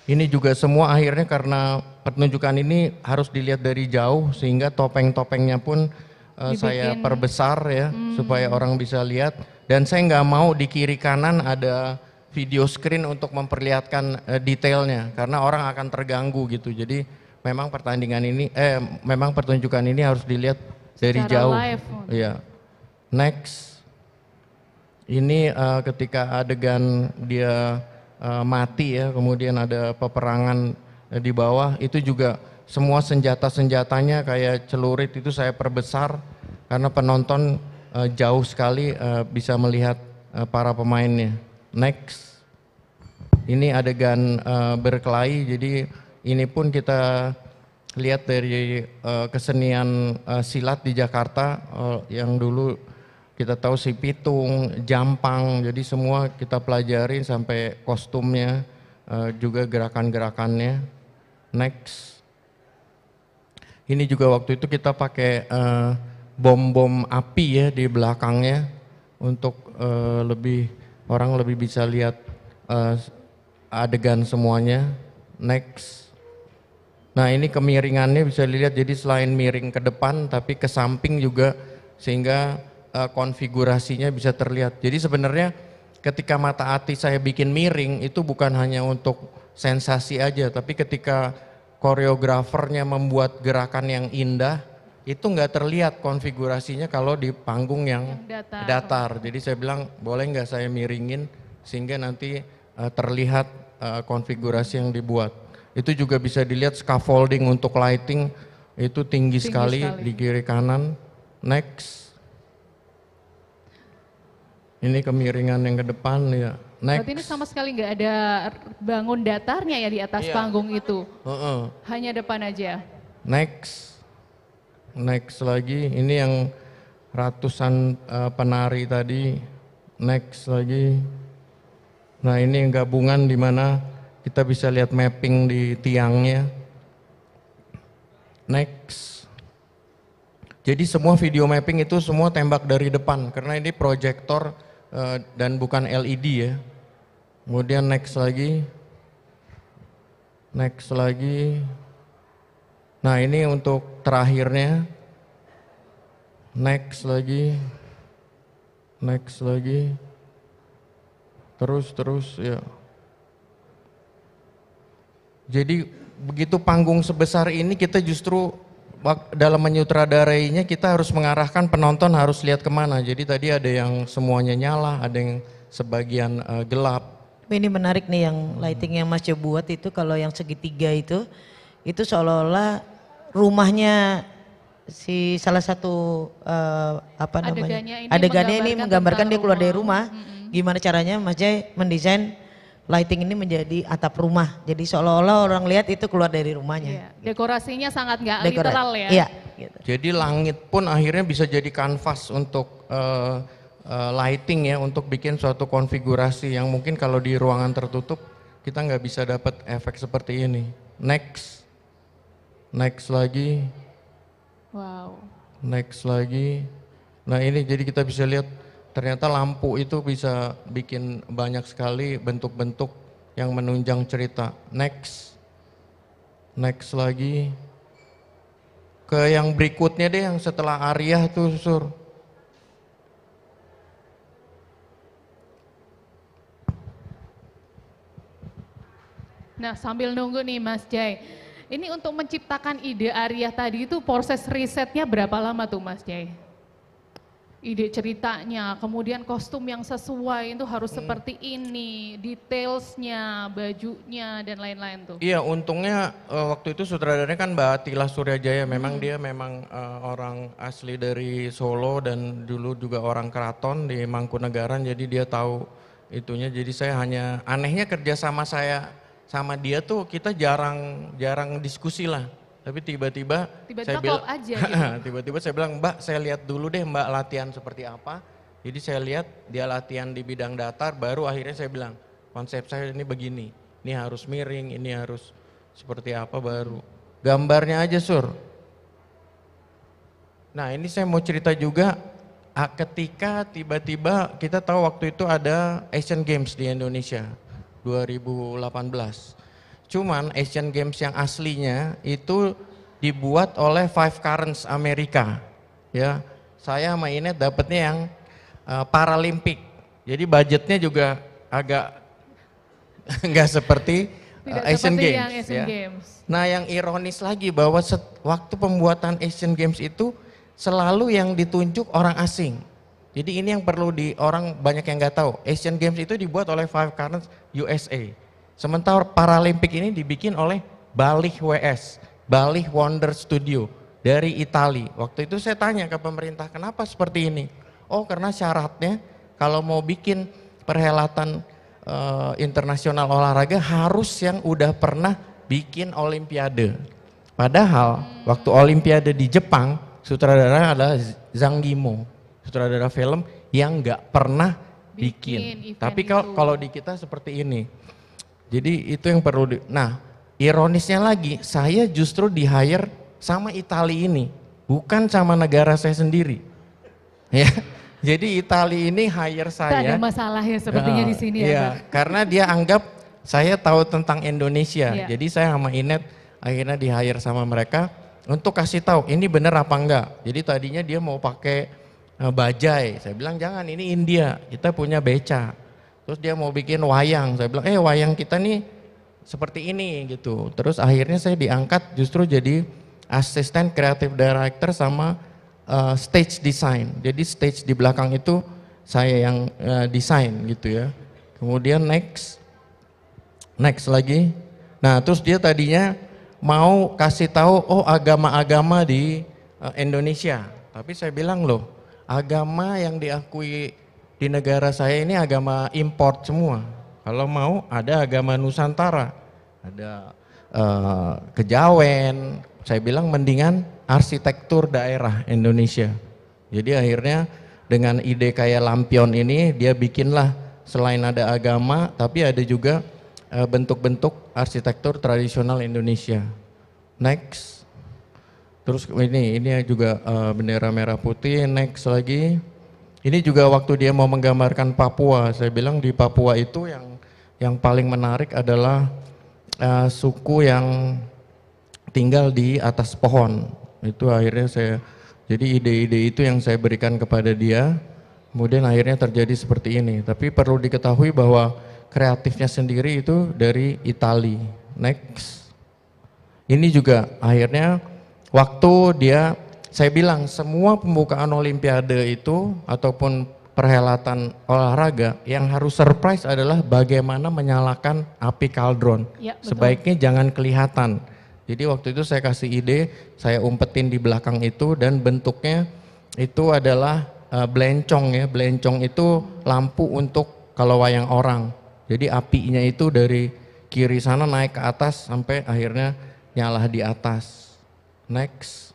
Ini juga semua akhirnya karena pertunjukan ini harus dilihat dari jauh sehingga topeng-topengnya pun eh, saya perbesar ya supaya orang bisa lihat dan saya nggak mau di kiri kanan ada video screen untuk memperlihatkan eh, detailnya karena orang akan terganggu gitu. Jadi memang pertandingan ini eh memang pertunjukan ini harus dilihat dari Secara jauh. live. Iya. Next. Ini eh, ketika adegan dia eh, mati ya, kemudian ada peperangan di bawah, itu juga semua senjata-senjatanya kayak celurit itu saya perbesar karena penonton eh, jauh sekali eh, bisa melihat eh, para pemainnya. Next. Ini adegan eh, berkelahi, jadi ini pun kita lihat dari eh, kesenian eh, silat di Jakarta eh, yang dulu kita tahu si pitung, jampang, jadi semua kita pelajari sampai kostumnya, juga gerakan-gerakannya. Next. Ini juga waktu itu kita pakai eh, bom-bom api ya di belakangnya untuk eh, lebih orang lebih bisa lihat eh, adegan semuanya. Next. Nah ini kemiringannya bisa dilihat jadi selain miring ke depan tapi ke samping juga sehingga eh, konfigurasinya bisa terlihat. Jadi sebenarnya ketika mata hati saya bikin miring itu bukan hanya untuk sensasi aja tapi ketika koreografernya membuat gerakan yang indah itu nggak terlihat konfigurasinya kalau di panggung yang, Yang datar. datar. Jadi saya bilang boleh nggak saya miringin sehingga nanti eh, terlihat eh, konfigurasi yang dibuat. Itu juga bisa dilihat scaffolding untuk lighting itu tinggi, Tinggi sekali, sekali. di kiri kanan. Next. Ini kemiringan yang ke depan ya. Next. Berarti ini sama sekali nggak ada bangun datarnya ya di atas Iya. panggung itu. Heeh. Hanya depan aja. Next. Next lagi. Ini yang ratusan eh, penari tadi. Next lagi. Nah ini gabungan di mana kita bisa lihat mapping di tiangnya. Next. Jadi semua video mapping itu semua tembak dari depan karena ini proyektor eh, dan bukan LED ya. Kemudian next lagi. Next lagi. Nah ini untuk terakhirnya. Next lagi. Next lagi. Terus terus ya. Jadi begitu panggung sebesar ini kita justru dalam menyutradarainya kita harus mengarahkan penonton harus lihat ke mana. Jadi tadi ada yang semuanya nyala, ada yang sebagian eh, gelap. Ini menarik nih yang lighting yang Mas Jo buat itu kalau yang segitiga itu itu seolah-olah rumahnya si salah satu eh, apa namanya Adegannya ini adegannya ini menggambarkan menggambarkan dia keluar dari rumah. rumah. Gimana caranya Mas Jai mendesain lighting ini menjadi atap rumah. Jadi seolah-olah orang lihat itu keluar dari rumahnya. Iya. Dekorasinya sangat nggak Dekora- literal ya. Iya. gitu. Jadi langit pun akhirnya bisa jadi kanvas untuk eh, eh, lighting ya, untuk bikin suatu konfigurasi yang mungkin kalau di ruangan tertutup kita nggak bisa dapat efek seperti ini. Next, next lagi, Wow. next lagi. Nah ini jadi kita bisa lihat ternyata lampu itu bisa bikin banyak sekali bentuk-bentuk yang menunjang cerita. Next, next lagi. Ke yang berikutnya deh yang setelah Arya tuh sur. Nah sambil nunggu nih Mas Jai. Ini untuk menciptakan ide Arya tadi itu proses risetnya berapa lama tuh Mas Jai? Ide ceritanya, kemudian kostum yang sesuai itu harus seperti ini, detailsnya, bajunya dan lain-lain tuh. Iya untungnya eh, waktu itu sutradaranya kan Mbak Atila Suryajaya. Memang dia memang eh, orang asli dari Solo dan dulu juga orang keraton di Mangkunegaran. Jadi dia tahu itunya. Jadi saya hanya anehnya kerja sama saya sama dia tuh kita jarang jarang diskusi lah. Tapi tiba-tiba saya bilang aja gitu. tiba-tiba saya bilang Mbak saya lihat dulu deh Mbak latihan seperti apa. Jadi saya lihat dia latihan di bidang datar baru akhirnya saya bilang konsep saya ini begini. Ini harus miring, ini harus seperti apa baru. Gambarnya aja sur. Nah ini saya mau cerita juga ketika tiba-tiba kita tahu waktu itu ada Asian Games di Indonesia 2018. Cuman Asian Games yang aslinya itu dibuat oleh Five Currents Amerika. Ya, saya sama Inet dapetnya yang uh, Paralimpik. Jadi budgetnya juga agak nggak seperti uh, Asian seperti Games. yang Asian ya. Games. Nah yang ironis lagi bahwa waktu pembuatan Asian Games itu selalu yang ditunjuk orang asing. Jadi ini yang perlu di orang banyak yang nggak tahu. Asian Games itu dibuat oleh Five Currents USA. Sementara Paralimpik ini dibikin oleh Bali WS, Bali Wonder Studio dari Itali. Waktu itu saya tanya ke pemerintah, kenapa seperti ini? Oh karena syaratnya kalau mau bikin perhelatan eh, internasional olahraga harus yang udah pernah bikin olimpiade. Padahal waktu olimpiade di Jepang, sutradara adalah Zhang Yimou, sutradara film yang nggak pernah Bikin bikin. Tapi kalau kalau di kita seperti ini. Jadi itu yang perlu di, Nah, ironisnya lagi, saya justru di hire sama Itali ini, bukan sama negara saya sendiri. Ya. Jadi Itali ini hire Tak ada saya. masalah ya sepertinya Nah, di sini iya, ya. Kak. karena dia anggap saya tahu tentang Indonesia. Iya. Jadi saya sama Inet akhirnya di hire sama mereka untuk kasih tahu ini bener apa enggak. Jadi tadinya dia mau pakai bajai. Saya bilang jangan ini India, kita punya beca. Terus dia mau bikin wayang. Saya bilang eh wayang kita nih seperti ini gitu. Terus akhirnya saya diangkat justru jadi asisten kreatif director sama eh, stage design. Jadi stage di belakang itu saya yang eh, desain gitu ya. Kemudian next next lagi. Nah, terus dia tadinya mau kasih tahu oh agama-agama di eh, Indonesia. Tapi saya bilang loh, agama yang diakui di negara saya ini agama import semua. Kalau mau ada agama Nusantara, ada eh, kejawen. Saya bilang mendingan arsitektur daerah Indonesia. Jadi akhirnya dengan ide kayak lampion ini dia bikinlah selain ada agama tapi ada juga eh, bentuk-bentuk arsitektur tradisional Indonesia. Next. Terus ini ini juga eh, bendera merah putih. Next lagi. Ini juga waktu dia mau menggambarkan Papua. Saya bilang di Papua itu yang yang paling menarik adalah eh, suku yang tinggal di atas pohon. Itu akhirnya saya jadi ide-ide itu yang saya berikan kepada dia. Kemudian akhirnya terjadi seperti ini. Tapi perlu diketahui bahwa kreatifnya sendiri itu dari Itali. Next. Ini juga akhirnya waktu dia saya bilang semua pembukaan olimpiade itu ataupun perhelatan olahraga yang harus surprise adalah bagaimana menyalakan api kaldron. Ya, betul. Sebaiknya jangan kelihatan. Jadi waktu itu saya kasih ide, saya umpetin di belakang itu dan bentuknya itu adalah eh, belencong ya. Belencong itu lampu untuk kalau wayang orang. Jadi apinya itu dari kiri sana naik ke atas sampai akhirnya nyala di atas. Next.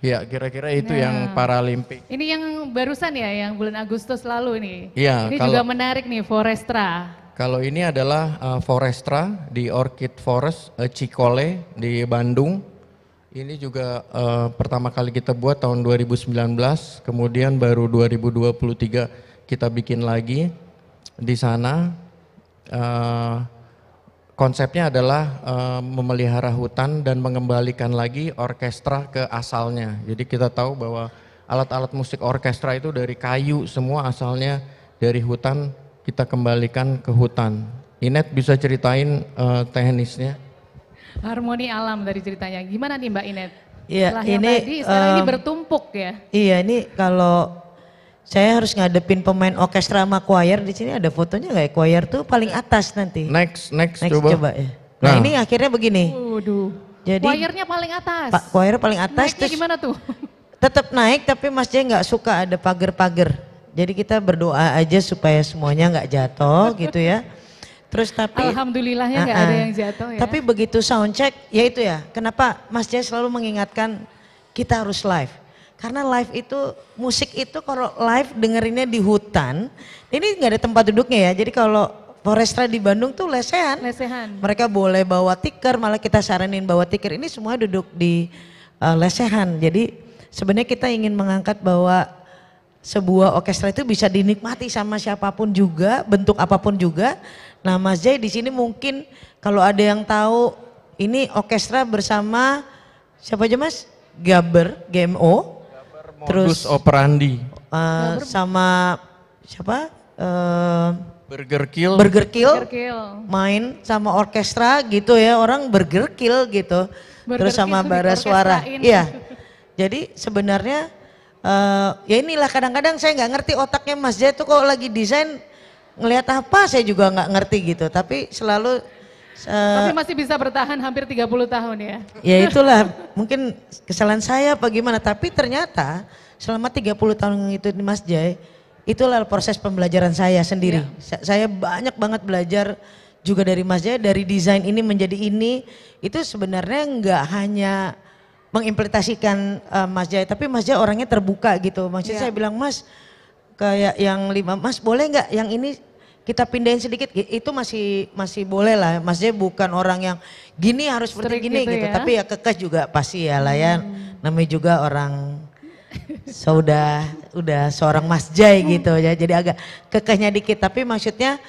Ya kira-kira itu yang Nah. Paralimpik. Ini yang barusan ya, yang bulan Agustus lalu ini. Iya, Ini kalau- juga menarik nih, Forestra. Kalau ini adalah uh, Forestra di Orchid Forest uh, Cikole di Bandung. Ini juga uh, pertama kali kita buat tahun 2019, kemudian baru 2023 kita bikin lagi di sana. Uh, konsepnya adalah uh, memelihara hutan dan mengembalikan lagi orkestra ke asalnya. Jadi kita tahu bahwa alat-alat musik orkestra itu dari kayu semua asalnya dari hutan kita kembalikan ke hutan. Inet bisa ceritain uh, teknisnya? Harmoni alam dari ceritanya. Gimana nih Mbak Inet? Iya, ini, tadi, sekarang ini bertumpuk ya. Iya ini kalau saya harus ngadepin pemain orkestra sama choir di sini ada fotonya nggak ya? Choir tuh paling atas nanti. Next, next, Next coba. coba, ya. Nah, Nah. ini akhirnya begini. Waduh. Jadi Choirnya paling atas. Pak choir paling atas Naiknya terus gimana tuh? tetap naik tapi Mas Jay nggak suka ada pagar-pagar. Jadi kita berdoa aja supaya semuanya nggak jatuh gitu ya. Terus tapi Alhamdulillahnya nggak Ah, ada ah. yang jatuh ya. Tapi begitu sound check, ya itu ya. Kenapa Mas Jay selalu mengingatkan kita harus live. Karena live itu, musik itu kalau live dengerinnya di hutan, ini nggak ada tempat duduknya ya. Jadi kalau Forestra di Bandung tuh lesehan. Lesehan. Mereka boleh bawa tiker, malah kita saranin bawa tiker. Ini semua duduk di uh, lesehan. Jadi sebenarnya kita ingin mengangkat bahwa sebuah orkestra itu bisa dinikmati sama siapa pun juga, bentuk apa pun juga. Nah Mas Jai di sini mungkin kalau ada yang tahu ini orkestra bersama siapa aja Mas? Gaber, GMO. Modus operandi. uh, sama siapa? Uh, Burger Kill. Burger Kill Burger Kill. main sama orkestra gitu ya orang Burger Kill gitu Burger terus sama bara suara iya jadi sebenarnya eh, ya inilah kadang-kadang saya nggak ngerti otaknya Mas Jaya tuh kok lagi desain ngelihat apa saya juga nggak ngerti gitu tapi selalu eh, Tapi masih bisa bertahan hampir 30 tahun ya. ya itulah. Mungkin kesalahan saya apa gimana. Tapi ternyata selama 30 tahun itu di Mas Jai itulah proses pembelajaran saya sendiri. Sa- saya banyak banget belajar juga dari Mas Jai dari desain ini menjadi ini. Itu sebenarnya nggak hanya mengimplementasikan eh, Mas Jai tapi Mas Jai orangnya terbuka gitu. Maksudnya Iya. saya bilang Mas kayak yang lima Mas boleh nggak yang ini kita pindahin sedikit itu masih masih boleh lah. Jai bukan orang yang gini harus seperti Strict gini gitu gitu. ya. tapi ya kekeh juga pasti ya lah ya. Namanya juga orang sudah udah seorang Mas Jai gitu ya. Jadi agak kekehnya dikit. Tapi maksudnya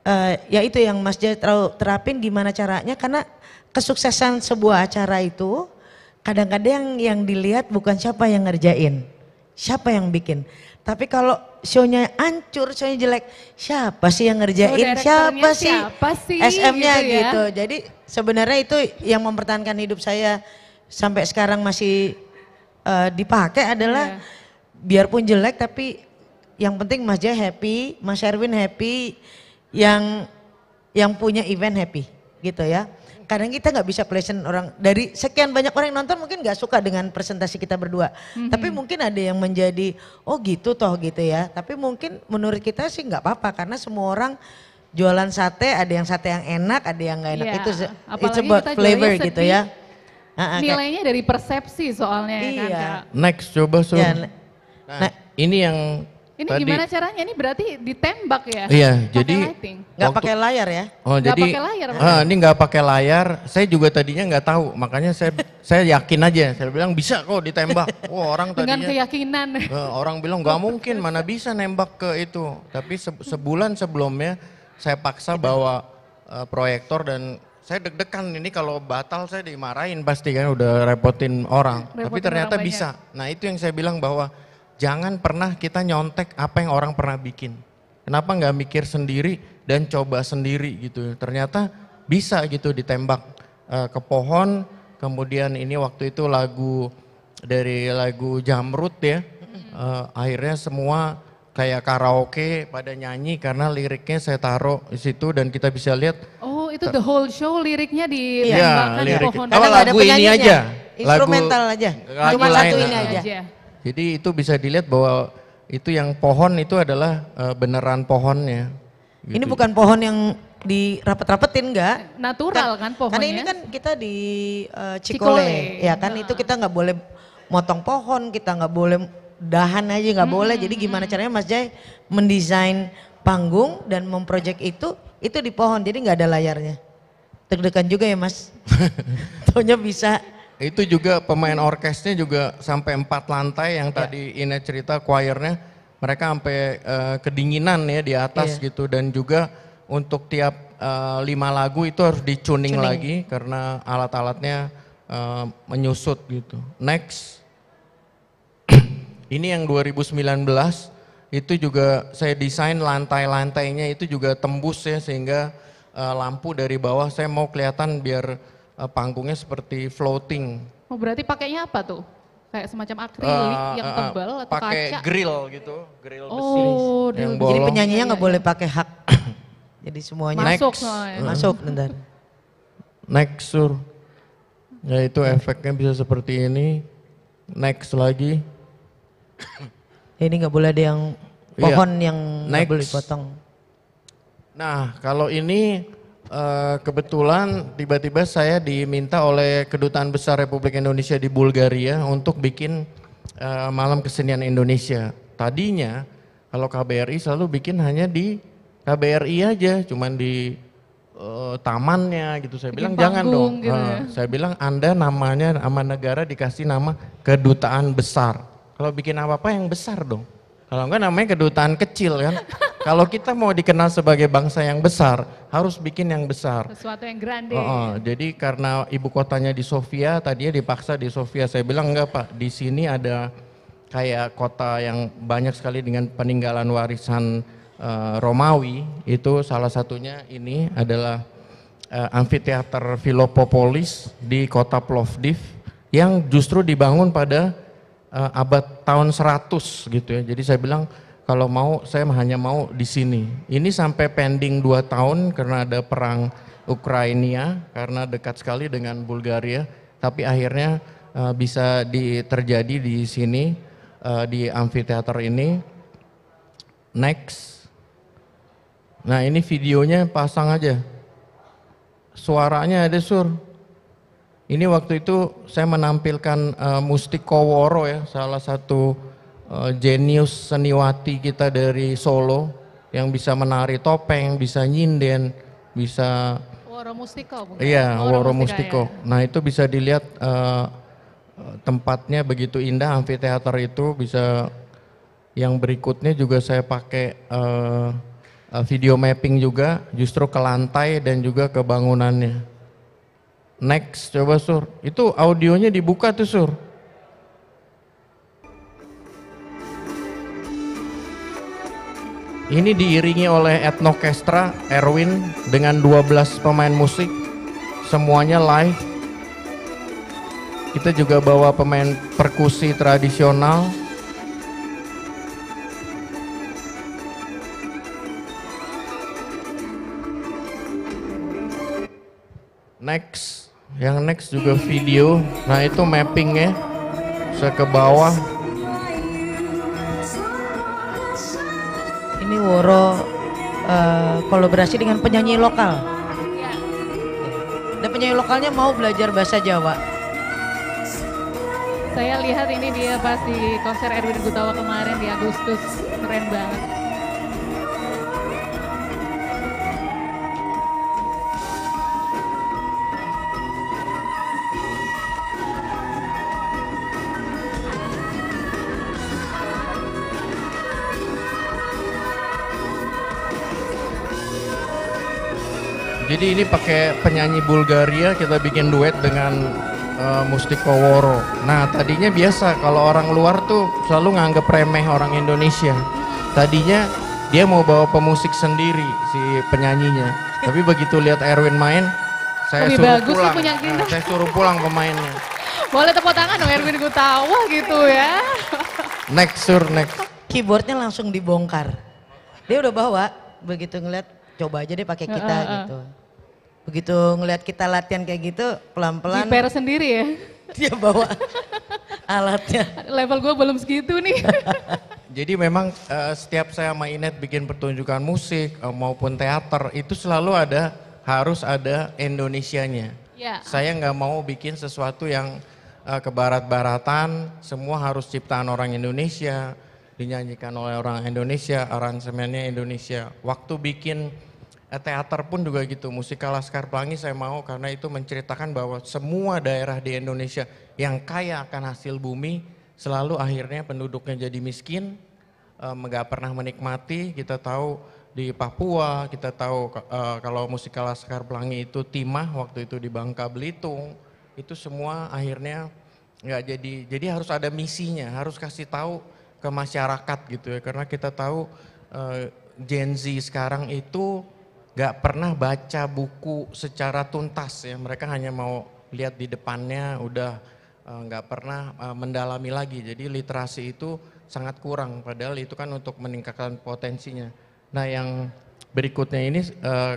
eh, ya itu yang Mas Jai terapin gimana caranya. Karena kesuksesan sebuah acara itu kadang-kadang yang dilihat bukan siapa yang ngerjain siapa yang bikin tapi kalau show-nya hancur, show-nya jelek, siapa sih yang ngerjain? Oh, siapa sih? siapa sih? SM-nya Gitu ya. gitu. Jadi sebenarnya itu yang mempertahankan hidup saya sampai sekarang masih eh, dipakai adalah Iya. biarpun jelek tapi yang penting Mas Jaya happy, Mas Erwin happy, yang yang punya event happy gitu ya. Kadang kita nggak bisa pleasant orang dari sekian banyak orang yang nonton mungkin nggak suka dengan presentasi kita berdua. Tapi mungkin ada yang menjadi oh gitu toh gitu ya. Tapi mungkin menurut kita sih nggak apa-apa karena semua orang jualan sate ada yang sate yang enak, ada yang nggak enak. Iya, Itu it's about flavor gitu ya. Ah, ah, kayak- Nilainya dari persepsi soalnya ya kan Iya. Kak. Next coba Sur. Ya, Nah, nah, ini yang Ini tadi. gimana caranya? Ini berarti ditembak ya? Iya, Pakai jadi nggak pakai layar ya? Oh Nggak jadi pakai layar, ah, ini nggak pakai layar. Saya juga tadinya nggak tahu, makanya saya saya yakin aja. Saya bilang bisa kok ditembak. Wah orang Dengan tadinya keyakinan. eh, orang bilang nggak mungkin, mana bisa nembak ke itu. Tapi se- sebulan sebelumnya saya paksa bawa eh, proyektor dan saya deg-degan ini kalau batal saya dimarahin pasti kan udah repotin orang. Tapi Repotin ternyata orang bisa. Nah itu yang saya bilang bahwa jangan pernah kita nyontek apa yang orang pernah bikin. Kenapa nggak mikir sendiri dan coba sendiri gitu. Ternyata bisa gitu ditembak eh, ke pohon. Kemudian ini waktu itu lagu dari lagu Jamrut ya. Eh, akhirnya semua kayak karaoke pada nyanyi karena liriknya saya taruh di situ dan kita bisa lihat Oh itu the whole show liriknya di lirik. pohon. Oh, Karena nggak ada lagu ini aja. Instrumental aja. lagu Cuma lain, satu ini ah. aja. Jadi itu bisa dilihat bahwa itu yang pohon itu adalah eh, beneran pohonnya. Ini Gitu. bukan pohon yang dirapet-rapetin enggak? Natural kan pohonnya. Karena ini kan kita di uh, Cikole. Cikole, ya kan itu kita nggak boleh motong pohon, kita nggak boleh dahan aja nggak boleh. Jadi gimana caranya Mas Jai mendesain panggung dan memproject itu itu di pohon, jadi nggak ada layarnya. Deg-degan juga ya Mas. Taunya bisa. Itu juga pemain orkesnya juga sampai empat lantai yang tadi Ine cerita choirnya mereka sampai eh, kedinginan ya di atas Iya. gitu dan juga untuk tiap eh, lima lagu itu harus dicuning Tuning. lagi karena alat-alatnya eh, menyusut gitu. Next. Ini yang 2019 itu juga saya desain lantai-lantainya itu juga tembus ya sehingga eh, lampu dari bawah saya mau kelihatan biar eh, panggungnya seperti floating. Oh berarti pakainya apa tuh? Kayak semacam akrilik Eh, yang eh, tebal atau pakai kaca? grill gitu, grill besi. Oh, yang drill. Jadi bolong. penyanyinya nggak Iya, boleh pakai hak. Jadi semuanya Masuk Next. soalnya. masuk bentar. Next sur. Ya itu efeknya bisa seperti ini. Next lagi. Ini nggak boleh ada yang Iya. pohon yang nggak boleh potong. Nah kalau ini eh, kebetulan tiba-tiba saya diminta oleh Kedutaan Besar Republik Indonesia di Bulgaria untuk bikin eh, malam kesenian Indonesia. Tadinya kalau KBRI selalu bikin hanya di KBRI aja, cuman di uh, tamannya gitu. Saya Bikin bilang jangan dong. gitu Uh, ya. Saya bilang Anda namanya sama negara dikasih nama kedutaan besar. Kalau bikin apa-apa yang besar dong. Kalau enggak namanya kedutaan kecil kan. Kalau kita mau dikenal sebagai bangsa yang besar, harus bikin yang besar. Sesuatu yang grande. Oh, oh, jadi karena ibu kotanya di Sofia, tadinya dipaksa di Sofia. Saya bilang enggak pak, di sini ada kayak kota yang banyak sekali dengan peninggalan warisan eh, Romawi. Itu salah satunya ini adalah eh, amfiteater Filopopolis di kota Plovdiv yang justru dibangun pada eh, abad tahun 100 gitu ya. Jadi saya bilang kalau mau saya hanya mau di sini. Ini sampai pending 2 tahun karena ada perang Ukraina karena dekat sekali dengan Bulgaria, tapi akhirnya eh, bisa di, terjadi di sini eh, di amfiteater ini. Next. Nah, ini videonya pasang aja. Suaranya ada sur. Ini waktu itu saya menampilkan eh, Mustiko Woro ya, salah satu eh, jenius seniwati kita dari Solo yang bisa menari topeng, bisa nyinden, bisa Woro Mustiko bukan? iya Woro Mustika Mustiko. ya. Nah itu bisa dilihat eh, tempatnya begitu indah amfiteater itu bisa yang berikutnya juga saya pakai eh, video mapping juga justru ke lantai dan juga ke bangunannya. Next, coba Sur. Itu audionya dibuka tuh Sur. Ini diiringi oleh etnokestra Erwin dengan 12 pemain musik. Semuanya live. Kita juga bawa pemain perkusi tradisional. Next, yang next juga video. Nah itu mappingnya. Saya ke bawah. Ini Woro eh, kolaborasi dengan penyanyi lokal. Ya. Dan penyanyi lokalnya mau belajar bahasa Jawa. Saya lihat ini dia pas di konser Erwin Gutawa kemarin di Agustus. Keren banget. Jadi ini pakai penyanyi Bulgaria kita bikin duet dengan eh, Mustiko Woro. Nah tadinya biasa kalau orang luar tuh selalu nganggep remeh orang Indonesia. Tadinya dia mau bawa pemusik sendiri si penyanyinya. Tapi begitu lihat Erwin main, saya Lebih suruh bagus pulang. nih punya kita. Nah, saya suruh pulang pemainnya. Boleh tepuk tangan dong Erwin Gutawa gitu ya. Next sur next. Keyboardnya langsung dibongkar. Dia udah bawa, begitu ngeliat coba aja deh pakai kita Heeh, heeh. gitu. Begitu ngeliat kita latihan kayak gitu, pelan-pelan Jiper sendiri ya. dia bawa alatnya. Level gue belum segitu nih. Jadi memang eh, setiap saya sama Inet bikin pertunjukan musik eh, maupun teater itu selalu ada harus ada Indonesianya. Ya. Saya nggak mau bikin sesuatu yang eh, kebarat-baratan, semua harus ciptaan orang Indonesia, dinyanyikan oleh orang Indonesia, aransemennya Indonesia. Waktu bikin teater pun juga gitu, musikal Laskar Pelangi saya mau karena itu menceritakan bahwa semua daerah di Indonesia yang kaya akan hasil bumi selalu akhirnya penduduknya jadi miskin, em, nggak pernah menikmati. Kita tahu di Papua, kita tahu eh, kalau musikal Laskar Pelangi itu timah waktu itu di Bangka Belitung, itu semua akhirnya nggak jadi. Jadi harus ada misinya, harus kasih tahu ke masyarakat gitu ya, karena kita tahu eh, Gen Z sekarang itu nggak pernah baca buku secara tuntas ya, mereka hanya mau lihat di depannya udah eh, nggak pernah eh, mendalami lagi. Jadi literasi itu sangat kurang, padahal itu kan untuk meningkatkan potensinya. Nah yang berikutnya ini eh,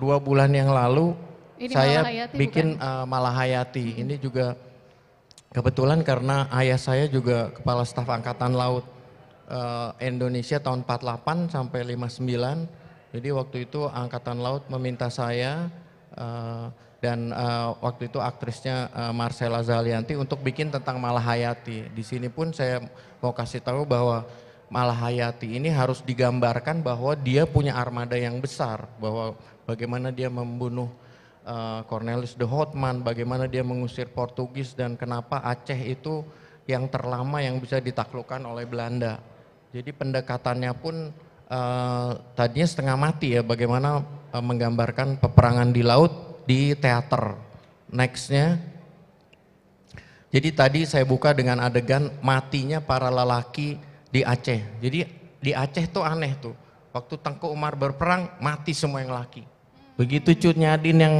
dua bulan yang lalu Ini saya Malahayati bikin eh, Malahayati. Ini juga kebetulan karena ayah saya juga kepala staf angkatan laut Indonesia tahun 48 sampai 59. Jadi waktu itu angkatan laut meminta saya eh, dan eh, waktu itu aktrisnya eh, Marcella Zalianti untuk bikin tentang Malahayati. Di sini pun saya mau kasih tahu bahwa Malahayati ini harus digambarkan bahwa dia punya armada yang besar, bahwa bagaimana dia membunuh uh, Cornelis de Houtman, bagaimana dia mengusir Portugis dan kenapa Aceh itu yang terlama yang bisa ditaklukkan oleh Belanda. Jadi pendekatannya pun uh, tadinya setengah mati ya, bagaimana uh, menggambarkan peperangan di laut di teater. Nextnya, jadi tadi saya buka dengan adegan matinya para lelaki di Aceh. Jadi di Aceh tuh aneh tuh. Waktu Tengku Umar berperang mati semua yang laki. Begitu Cut Nyadin yang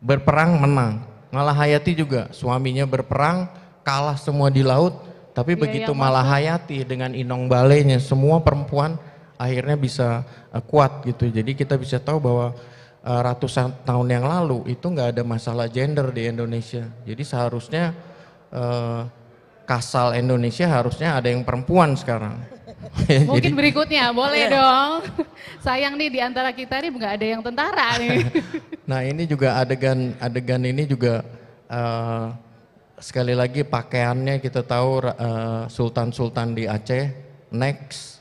berperang menang. Malah Hayati juga suaminya berperang kalah semua di laut. Tapi Iya, begitu yang malah Hayati dengan Inong Balenya semua perempuan akhirnya bisa uh, kuat gitu. Jadi kita bisa tahu bahwa uh, ratusan tahun yang lalu itu nggak ada masalah gender di Indonesia. Jadi seharusnya uh, kasal Indonesia harusnya ada yang perempuan sekarang. Mungkin berikutnya, boleh Iya. dong. Sayang nih di antara kita nih nggak ada yang tentara nih. Nah ini juga adegan adegan ini juga eh, sekali lagi pakaiannya kita tahu sultan-sultan di Aceh. Next.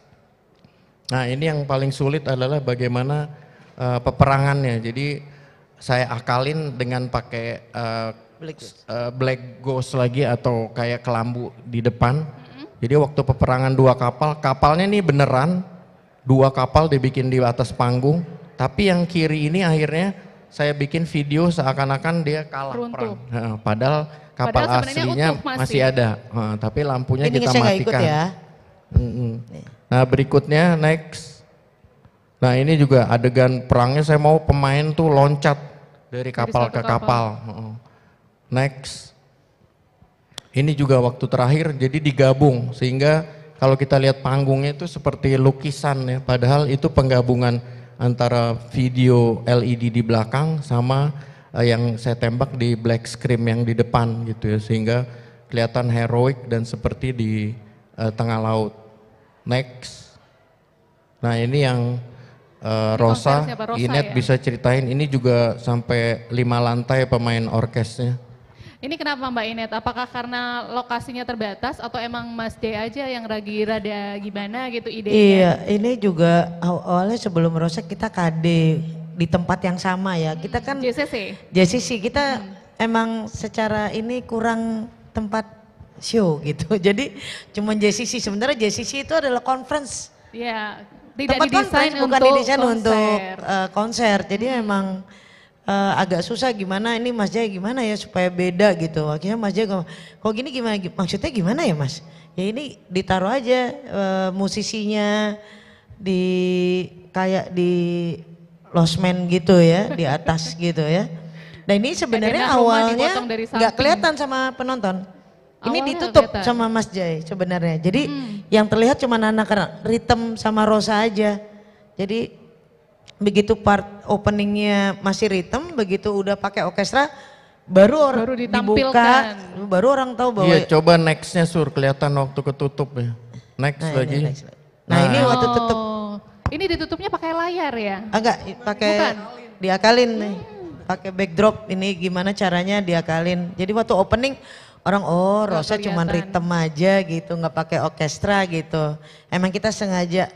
Nah ini yang paling sulit adalah bagaimana eh, peperangannya. Jadi saya akalin dengan pakai eh, Black Ghost. eh, black ghost lagi atau kayak kelambu di depan. Jadi waktu peperangan dua kapal, kapalnya ini beneran dua kapal dibikin di atas panggung, tapi yang kiri ini akhirnya saya bikin video seakan-akan dia kalah Runtuh. perang. Nah, padahal kapal Padahal aslinya masih. masih. ada, Nah, tapi lampunya Ini kita nggak ikut matikan. ya. Mm-mm. Nah berikutnya next. Nah ini juga adegan perangnya saya mau pemain tuh loncat dari kapal satu ke kapal. kapal. Next. Ini juga waktu terakhir jadi digabung sehingga kalau kita lihat panggungnya itu seperti lukisan ya. Padahal itu penggabungan antara video LED di belakang sama eh, yang saya tembak di black screen yang di depan gitu ya sehingga kelihatan heroik dan seperti di eh, tengah laut. Next. Nah ini yang eh, Rosa? Rosa Inet ya? bisa ceritain ini juga sampai lima lantai pemain orkesnya. Ini kenapa Mbak Inet? Apakah karena lokasinya terbatas atau emang Mas J aja yang lagi rada gimana gitu idenya? Iya, ini juga aw- awalnya sebelum Rosa kita KD di tempat yang sama ya. Kita kan JCC. JCC kita emang secara ini kurang tempat show gitu. Jadi cuman JCC sebenarnya JCC itu adalah conference. Iya, tidak tempat didesain conference, bukan untuk didesain untuk konser. eh, konser. Jadi memang eh, agak susah gimana ini Mas Jaya gimana ya supaya beda gitu. Akhirnya Mas Jaya kok gini gimana? Maksudnya gimana ya Mas? Ya ini ditaruh aja eh, musisinya di kayak di losmen gitu ya, di atas gitu ya. Dan ini sebenarnya awalnya nggak kelihatan sama penonton. Ini Awalnya ditutup kelihatan. sama Mas Jai sebenarnya. Jadi yang terlihat cuma anak ritme sama Rosa aja. Jadi begitu part openingnya masih ritme, begitu udah pakai orkestra, baru orang Baru dibuka, ditampilkan. baru orang tahu bahwa Iya coba nextnya sur kelihatan waktu ketutup ya. Next Nah, lagi. ini next. Nah, ini waktu tutup Oh, Ini ditutupnya pakai layar ya? agak pakai Bukan. diakalin nih. Pakai backdrop ini gimana caranya diakalin. Jadi waktu opening orang oh Rosa cuman kelihatan. ritme aja gitu, nggak pakai orkestra gitu. Emang kita sengaja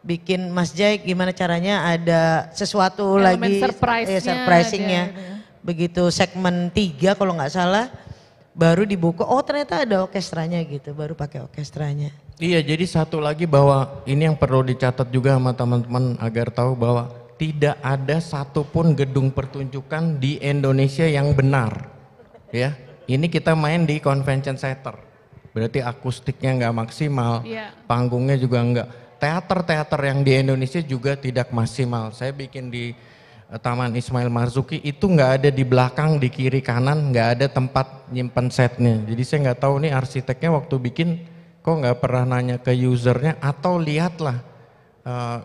bikin Mas Jai gimana caranya ada sesuatu Elemen lagi surprise-nya eh, surprisingnya. ada gitu ya. Begitu segmen 3 kalau nggak salah baru dibuka oh ternyata ada orkestranya gitu, baru pakai orkestranya. Iya jadi satu lagi bahwa ini yang perlu dicatat juga sama teman-teman agar tahu bahwa tidak ada satupun gedung pertunjukan di Indonesia yang benar. Ya, ini kita main di convention center. Berarti akustiknya nggak maksimal, Iya. panggungnya juga nggak. Teater-teater yang di Indonesia juga tidak maksimal. Saya bikin di eh, Taman Ismail Marzuki itu nggak ada di belakang, di kiri kanan, nggak ada tempat nyimpen setnya. Jadi saya nggak tahu nih arsiteknya waktu bikin kok nggak pernah nanya ke usernya atau lihatlah eh,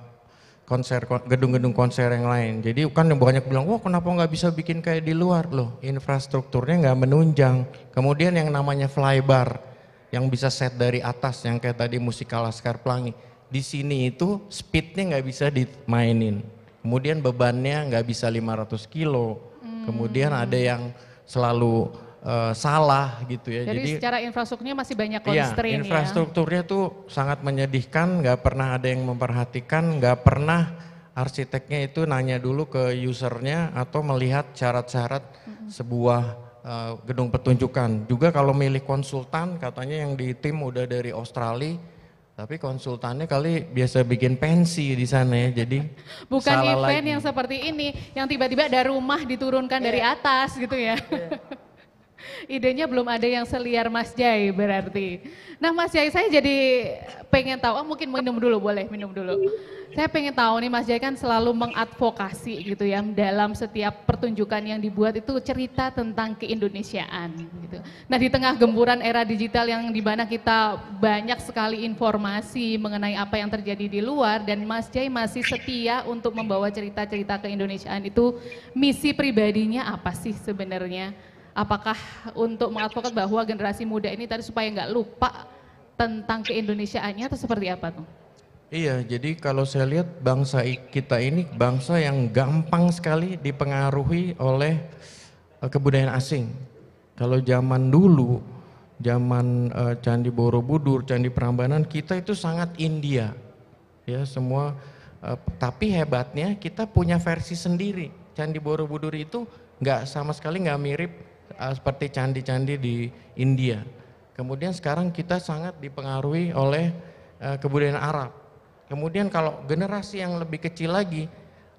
konser gedung-gedung konser yang lain. Jadi kan yang banyak bilang, wah kenapa nggak bisa bikin kayak di luar loh? Infrastrukturnya nggak menunjang. Kemudian yang namanya flybar yang bisa set dari atas yang kayak tadi musikal Laskar Pelangi. Di sini itu speednya nggak bisa dimainin. Kemudian bebannya nggak bisa 500 kilo. Kemudian ada yang selalu uh, salah gitu ya. Jadi, Jadi secara infrastrukturnya masih banyak Iya, constraint ya. infrastrukturnya tuh sangat menyedihkan, nggak pernah ada yang memperhatikan, nggak pernah arsiteknya itu nanya dulu ke usernya atau melihat syarat-syarat sebuah uh, gedung pertunjukan. Juga kalau milih konsultan, katanya yang di tim udah dari Australia, tapi konsultannya kali biasa bikin pensi di sana ya, jadi Bukan event lagi. yang seperti ini, yang tiba-tiba ada rumah diturunkan dari atas gitu ya. Idenya belum ada yang seliar Mas Jai berarti. Nah Mas Jai saya jadi pengen tahu, oh, mungkin minum dulu boleh minum dulu. Saya pengen tahu nih Mas Jai kan selalu mengadvokasi gitu ya dalam setiap pertunjukan yang dibuat itu cerita tentang keindonesiaan gitu. Nah di tengah gemburan era digital yang di mana kita banyak sekali informasi mengenai apa yang terjadi di luar dan Mas Jai masih setia untuk membawa cerita-cerita keindonesiaan itu misi pribadinya apa sih sebenarnya? Apakah untuk mengadvokat bahwa generasi muda ini tadi supaya nggak lupa tentang keindonesiaannya atau seperti apa tuh? Iya, jadi kalau saya lihat bangsa kita ini bangsa yang gampang sekali dipengaruhi oleh eh, kebudayaan asing. Kalau zaman dulu, zaman eh, Candi Borobudur, Candi Prambanan, kita itu sangat India. Ya, semua eh, tapi hebatnya kita punya versi sendiri. Candi Borobudur itu nggak sama sekali nggak mirip eh, seperti candi-candi di India. Kemudian sekarang kita sangat dipengaruhi oleh eh, kebudayaan Arab. Kemudian kalau generasi yang lebih kecil lagi,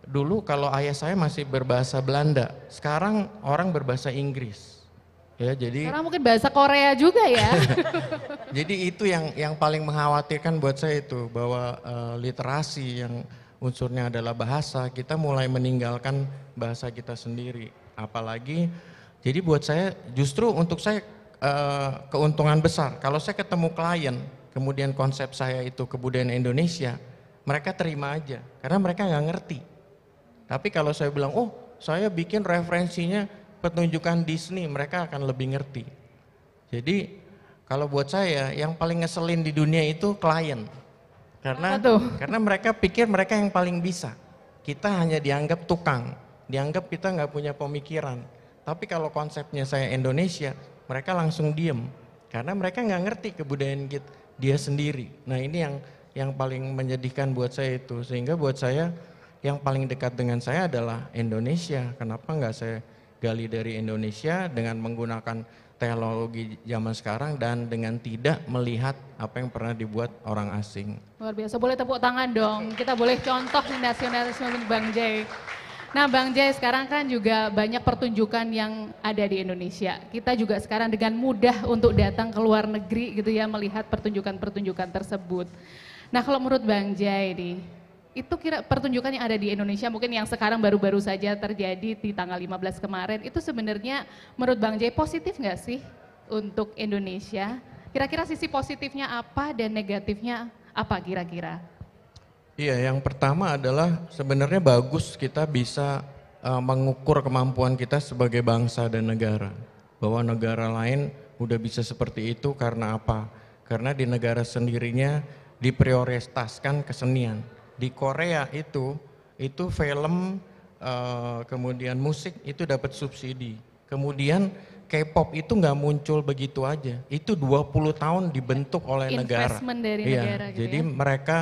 dulu kalau ayah saya masih berbahasa Belanda, sekarang orang berbahasa Inggris. Ya, jadi Sekarang mungkin bahasa Korea juga ya. jadi itu yang yang paling mengkhawatirkan buat saya itu bahwa eh, literasi yang unsurnya adalah bahasa, kita mulai meninggalkan bahasa kita sendiri. Apalagi jadi buat saya justru untuk saya eh, keuntungan besar. Kalau saya ketemu klien, kemudian konsep saya itu kebudayaan Indonesia, mereka terima aja karena mereka nggak ngerti. Tapi kalau saya bilang, oh saya bikin referensinya pertunjukan Disney, mereka akan lebih ngerti. Jadi kalau buat saya yang paling ngeselin di dunia itu klien. Karena tuh? karena mereka pikir mereka yang paling bisa. Kita hanya dianggap tukang, dianggap kita nggak punya pemikiran. Tapi kalau konsepnya saya Indonesia, mereka langsung diem karena mereka nggak ngerti kebudayaan kita dia sendiri. Nah ini yang yang paling menyedihkan buat saya itu sehingga buat saya yang paling dekat dengan saya adalah Indonesia. Kenapa nggak saya gali dari Indonesia dengan menggunakan teknologi zaman sekarang dan dengan tidak melihat apa yang pernah dibuat orang asing. Luar biasa, boleh tepuk tangan dong. Kita boleh contoh nasionalisme Bang Jai. Nah Bang Jai sekarang kan juga banyak pertunjukan yang ada di Indonesia. Kita juga sekarang dengan mudah untuk datang ke luar negeri gitu ya melihat pertunjukan-pertunjukan tersebut. Nah kalau menurut Bang Jai nih, itu kira pertunjukan yang ada di Indonesia mungkin yang sekarang baru-baru saja terjadi di tanggal 15 kemarin itu sebenarnya menurut Bang Jai positif nggak sih untuk Indonesia? Kira-kira sisi positifnya apa dan negatifnya apa kira-kira? Iya, yang pertama adalah sebenarnya bagus kita bisa uh, mengukur kemampuan kita sebagai bangsa dan negara. Bahwa negara lain udah bisa seperti itu karena apa? Karena di negara sendirinya diprioritaskan kesenian. Di Korea itu itu film uh, kemudian musik itu dapat subsidi. Kemudian K-pop itu nggak muncul begitu aja. Itu 20 tahun dibentuk oleh negara. Investment dari Iya, negara gitu jadi ya. mereka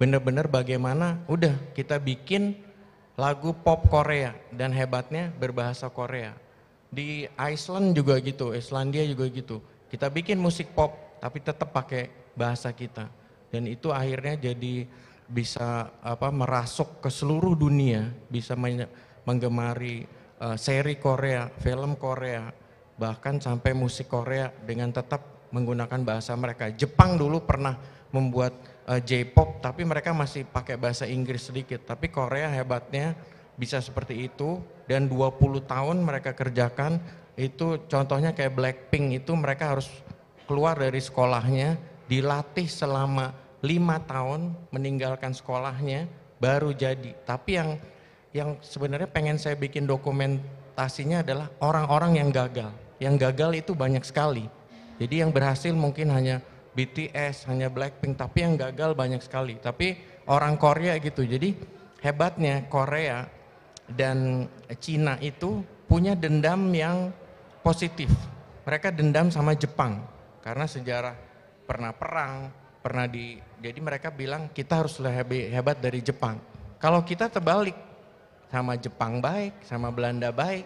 benar-benar bagaimana udah kita bikin lagu pop Korea dan hebatnya berbahasa Korea. Di Iceland juga gitu, Islandia juga gitu. Kita bikin musik pop tapi tetap pakai bahasa kita. Dan itu akhirnya jadi bisa apa merasuk ke seluruh dunia, bisa menggemari eh, seri Korea, film Korea, bahkan sampai musik Korea dengan tetap menggunakan bahasa mereka. Jepang dulu pernah membuat eh, J-pop tapi mereka masih pakai bahasa Inggris sedikit. Tapi Korea hebatnya bisa seperti itu dan 20 tahun mereka kerjakan itu contohnya kayak Blackpink itu mereka harus keluar dari sekolahnya dilatih selama lima tahun meninggalkan sekolahnya baru jadi. Tapi yang yang sebenarnya pengen saya bikin dokumentasinya adalah orang-orang yang gagal. Yang gagal itu banyak sekali. Jadi yang berhasil mungkin hanya BTS, hanya Blackpink, tapi yang gagal banyak sekali. Tapi orang Korea gitu. Jadi hebatnya Korea dan Cina itu punya dendam yang positif. mereka dendam sama Jepang karena sejarah pernah perang, pernah di jadi mereka bilang kita harus lebih hebat dari Jepang. Kalau kita terbalik sama Jepang baik, sama Belanda baik,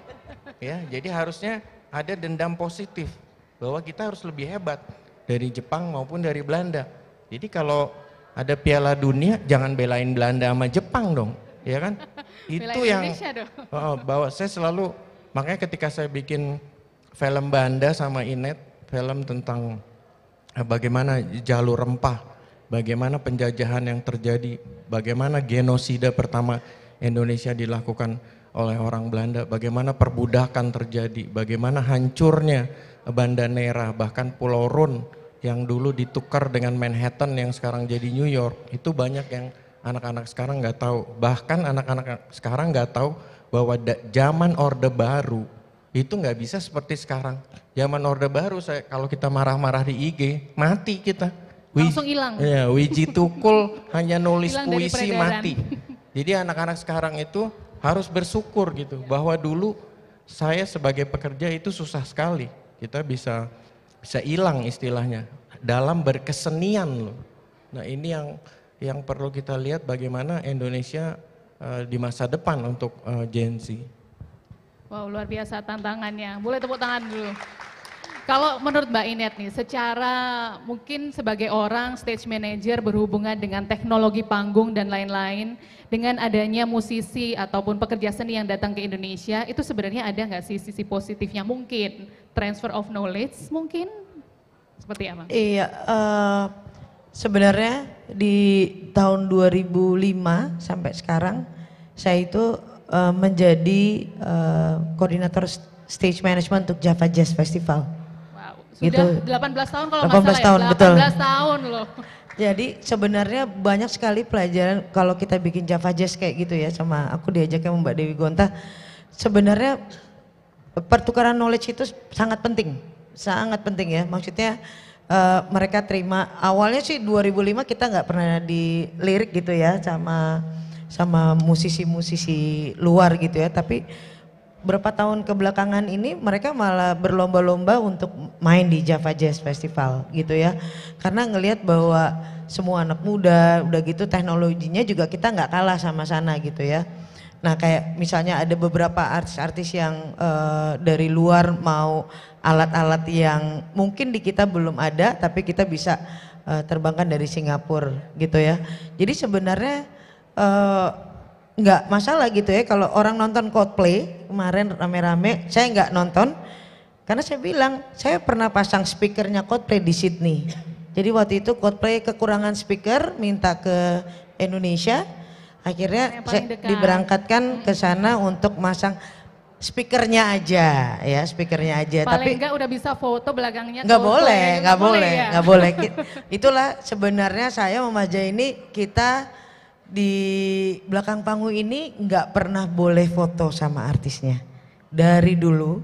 ya. Jadi harusnya ada dendam positif bahwa kita harus lebih hebat dari Jepang maupun dari Belanda. Jadi kalau ada Piala Dunia jangan belain Belanda sama Jepang dong, ya kan? Itu yang dong. Oh, bahwa saya selalu makanya ketika saya bikin film Banda sama Inet, film tentang eh, bagaimana jalur rempah, bagaimana penjajahan yang terjadi, bagaimana genosida pertama Indonesia dilakukan oleh orang Belanda, bagaimana perbudakan terjadi, bagaimana hancurnya Banda Nera, bahkan Pulau Run yang dulu ditukar dengan Manhattan yang sekarang jadi New York, itu banyak yang anak-anak sekarang nggak tahu. Bahkan anak-anak sekarang nggak tahu bahwa zaman Orde Baru itu nggak bisa seperti sekarang. Zaman Orde Baru saya kalau kita marah-marah di IG mati kita. Langsung hilang. Iya, Wiji Tukul hanya nulis Hilang dari puisi mati. Jadi anak-anak sekarang itu harus bersyukur gitu bahwa dulu saya sebagai pekerja itu susah sekali. Kita bisa bisa hilang istilahnya dalam berkesenian loh. Nah, ini yang yang perlu kita lihat bagaimana Indonesia eh, di masa depan untuk eh, Gen Z. Wow, luar biasa tantangannya. Boleh tepuk tangan dulu. Kalau menurut Mbak Inet nih, secara mungkin sebagai orang stage manager berhubungan dengan teknologi panggung dan lain-lain, dengan adanya musisi ataupun pekerja seni yang datang ke Indonesia, itu sebenarnya ada nggak sih sisi positifnya? Mungkin transfer of knowledge mungkin? Seperti apa? Iya, eh, sebenarnya di tahun 2005 sampai sekarang saya itu eh, menjadi eh, koordinator stage management untuk Java Jazz Festival. Wow, Gitu. sudah 18 tahun kalau 18 nggak salah tahun, ya? betul. 18 tahun loh. Jadi sebenarnya banyak sekali pelajaran kalau kita bikin Java Jazz kayak gitu ya sama aku diajaknya sama Mbak Dewi Gonta. Sebenarnya pertukaran knowledge itu sangat penting, sangat penting ya. Maksudnya eh, mereka terima awalnya sih 2005 kita nggak pernah dilirik gitu ya sama sama musisi-musisi luar gitu ya. Tapi berapa tahun kebelakangan ini mereka malah berlomba-lomba untuk main di Java Jazz Festival gitu ya. Karena ngelihat bahwa semua anak muda udah gitu teknologinya juga kita nggak kalah sama sana gitu ya. Nah kayak misalnya ada beberapa artis-artis yang eh, dari luar mau alat-alat yang mungkin di kita belum ada tapi kita bisa eh, terbangkan dari Singapura gitu ya. Jadi sebenarnya eh, nggak masalah gitu ya kalau orang nonton Coldplay kemarin rame-rame saya nggak nonton karena saya bilang saya pernah pasang speakernya Coldplay di Sydney. Jadi waktu itu Coldplay kekurangan speaker minta ke Indonesia akhirnya saya dekat. diberangkatkan ke sana untuk masang speakernya aja ya speakernya aja Paling tapi enggak udah bisa foto belakangnya. nggak Coldplay. boleh nggak boleh ya? boleh itulah sebenarnya saya sama Maja ini kita di belakang panggung ini nggak pernah boleh foto sama artisnya dari dulu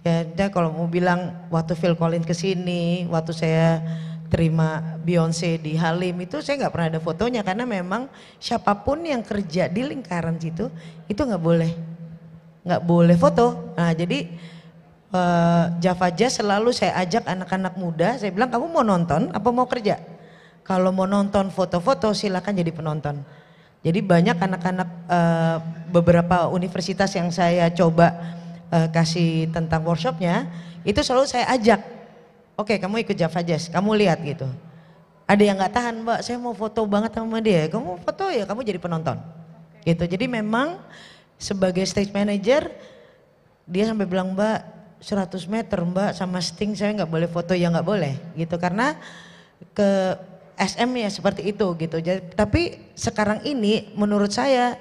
ya dia kalau mau bilang waktu Phil Collins ke sini waktu saya terima Beyonce di Halim itu saya nggak pernah ada fotonya karena memang siapa pun yang kerja di lingkaran situ itu nggak boleh nggak boleh foto nah jadi eh, Java Jazz selalu saya ajak anak-anak muda, saya bilang kamu mau nonton apa mau kerja? Kalau mau nonton foto-foto silakan jadi penonton. Jadi banyak anak-anak eh, beberapa universitas yang saya coba eh, kasih tentang workshopnya, itu selalu saya ajak. Oke kamu ikut Java Jazz, kamu lihat gitu. Ada yang nggak tahan mbak, saya mau foto banget sama dia. Kamu foto ya, kamu jadi penonton. Gitu. Jadi memang sebagai stage manager dia sampai bilang mbak 100 meter mbak sama Sting saya nggak boleh foto ya nggak boleh gitu karena ke SM ya seperti itu gitu. Jadi, tapi sekarang ini menurut saya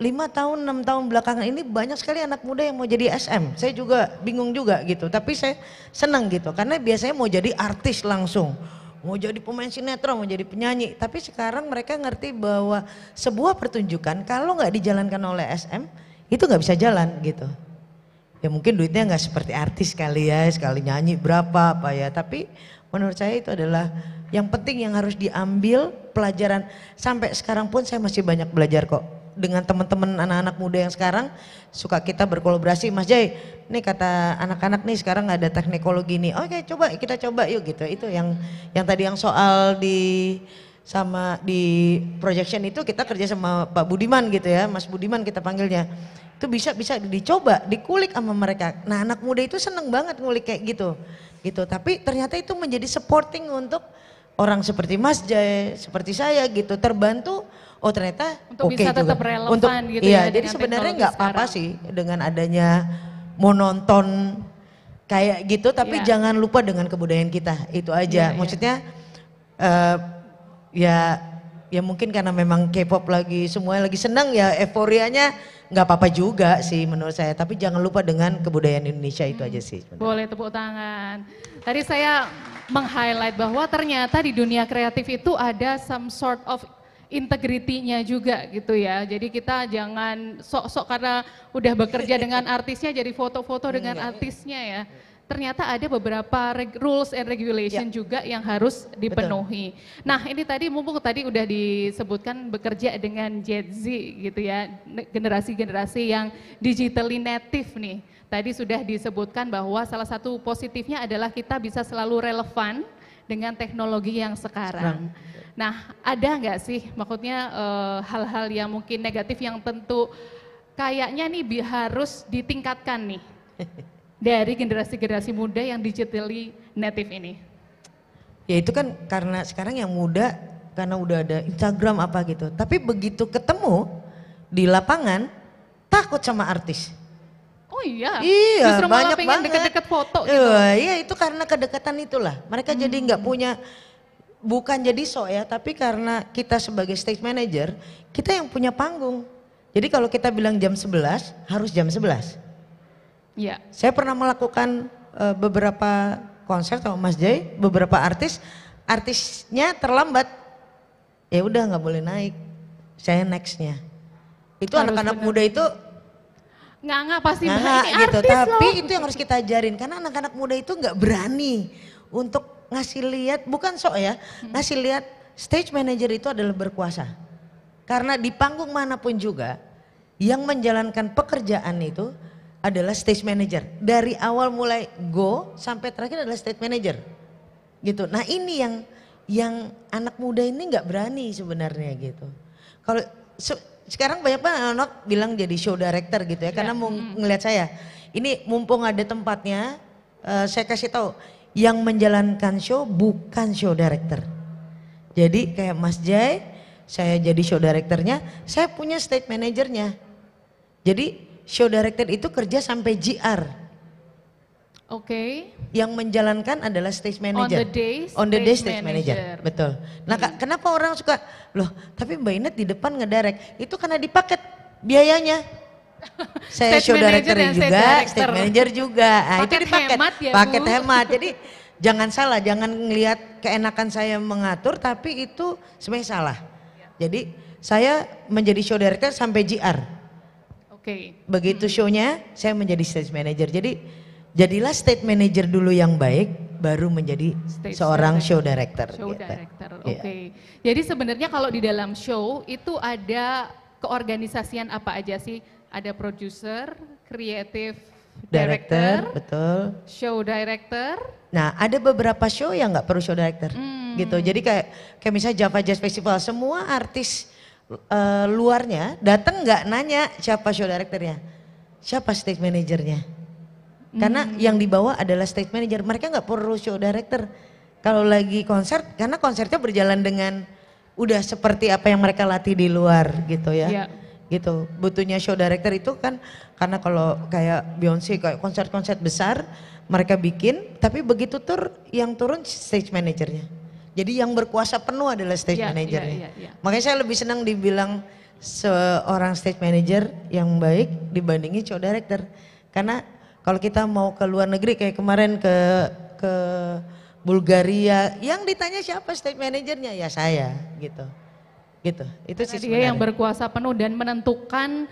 lima tahun enam tahun belakangan ini banyak sekali anak muda yang mau jadi SM. Saya juga bingung juga gitu. Tapi saya senang gitu karena biasanya mau jadi artis langsung. Mau jadi pemain sinetron, mau jadi penyanyi. Tapi sekarang mereka ngerti bahwa sebuah pertunjukan kalau nggak dijalankan oleh SM itu nggak bisa jalan gitu. Ya mungkin duitnya nggak seperti artis kali ya, sekali nyanyi berapa apa ya. Tapi menurut saya itu adalah yang penting yang harus diambil pelajaran. Sampai sekarang pun saya masih banyak belajar kok. Dengan teman-teman anak-anak muda yang sekarang suka kita berkolaborasi. Mas Jai nih kata anak-anak nih sekarang ada teknikologi nih. Oke coba kita coba yuk gitu. Itu yang yang tadi yang soal di sama di projection itu kita kerja sama Pak Budiman gitu ya. Mas Budiman kita panggilnya. Itu bisa bisa dicoba dikulik sama mereka. Nah anak muda itu seneng banget ngulik kayak gitu. Gitu. Tapi ternyata itu menjadi supporting untuk orang seperti Mas Jai seperti saya gitu terbantu oh ternyata Untuk oke bisa juga. tetap relevan Untuk, gitu iya, ya jadi sebenarnya nggak apa-apa sih dengan adanya mau nonton kayak gitu tapi Iya. jangan lupa dengan kebudayaan kita itu aja iya. maksudnya eh, ya ya mungkin karena memang K-pop lagi semuanya lagi senang ya euforianya nggak apa-apa juga sih menurut saya tapi jangan lupa dengan kebudayaan Indonesia itu aja sih sebenarnya. Boleh tepuk tangan. Tadi saya meng-highlight bahwa ternyata di dunia kreatif itu ada some sort of integrity-nya juga gitu ya. Jadi kita jangan sok-sok karena udah bekerja dengan artisnya jadi foto-foto dengan artisnya ya. Ternyata ada beberapa rules and regulation juga yang harus dipenuhi. Nah ini tadi mumpung tadi udah disebutkan bekerja dengan Gen Z gitu ya, ne- generasi-generasi yang digitally native nih. Tadi sudah disebutkan bahwa salah satu positifnya adalah kita bisa selalu relevan dengan teknologi yang sekarang. Nah, ada nggak sih maksudnya eh, hal-hal yang mungkin negatif yang tentu kayaknya nih bi- harus ditingkatkan nih dari generasi-generasi muda yang digitally native ini? Ya itu kan karena sekarang yang muda karena udah ada Instagram apa gitu. Tapi begitu ketemu di lapangan takut sama artis. Oh iya, Iya, justru malah banyak pengen banget. deket-deket foto gitu. Eh, Iya, itu karena kedekatan itulah. Mereka jadi nggak punya bukan jadi sok ya, tapi karena kita sebagai stage manager, kita yang punya panggung. Jadi kalau kita bilang jam 11, harus jam 11. Iya. Saya pernah melakukan eh, beberapa konser sama Mas Jai, beberapa artis, artisnya terlambat. Ya udah nggak boleh naik. Saya nextnya. Itu anak-anak muda itu Nggak nggak pasti Nggak, Mbak, ini gitu. artis Tapi loh. itu yang harus kita ajarin karena anak-anak muda itu nggak berani untuk ngasih lihat bukan sok ya, Hmm. ngasih lihat stage manager itu adalah berkuasa. Karena di panggung mana pun juga yang menjalankan pekerjaan itu adalah stage manager. Dari awal mulai go sampai terakhir adalah stage manager. Gitu. Nah, ini yang yang anak muda ini nggak berani sebenarnya gitu. Kalau se- sekarang banyak banget anak bilang jadi show director gitu ya, karena mau ngelihat saya. Ini mumpung ada tempatnya, eh, saya kasih tahu yang menjalankan show bukan show director. Jadi kayak Mas Jai, saya jadi show directornya, saya punya stage manajernya. Jadi show director itu kerja sampai GR. Oke. Yang menjalankan adalah stage manager. the day, On the day stage manager. manager. Betul. Nah, Kak, kenapa orang suka, loh, tapi Mbak Inet di depan ngedirect. Itu karena dipaket biayanya. Saya Stage show manager director juga, director. stage manager juga. Nah, itu Paket dipaket. hemat ya, Paket Bu. hemat. Jadi jangan salah, jangan ngelihat keenakan saya mengatur tapi itu sebenarnya salah. Jadi saya menjadi show director sampai GR. Oke. Begitu show-nya saya menjadi stage manager. Jadi jadilah stage manager dulu yang baik baru menjadi Stage seorang director. show director. Show gitu. director, Iya. oke. Jadi sebenarnya kalau di dalam show itu ada keorganisasian apa aja sih? Ada producer, creative Director, director, betul. show director, Nah, ada beberapa show yang nggak perlu show director, Hmm. gitu. Jadi kayak kayak misalnya Java Jazz Festival, semua artis eh, luarnya datang nggak nanya siapa show directornya, siapa stage manajernya. Karena Hmm. yang dibawa adalah stage manager, mereka nggak perlu show director. Kalau lagi konser, karena konsernya berjalan dengan udah seperti apa yang mereka latih di luar, gitu ya Iya. gitu. Butuhnya show director itu kan karena kalau kayak Beyonce kayak konser-konser besar mereka bikin, tapi begitu tur yang turun stage manajernya. Jadi yang berkuasa penuh adalah stage Iya, manajernya. iya, iya, iya. Makanya saya lebih senang dibilang seorang stage manager yang baik dibandingin show director. Karena kalau kita mau ke luar negeri kayak kemarin ke ke Bulgaria, yang ditanya siapa stage manajernya ya saya gitu. Gitu. Itu Karena sih dia yang berkuasa penuh dan menentukan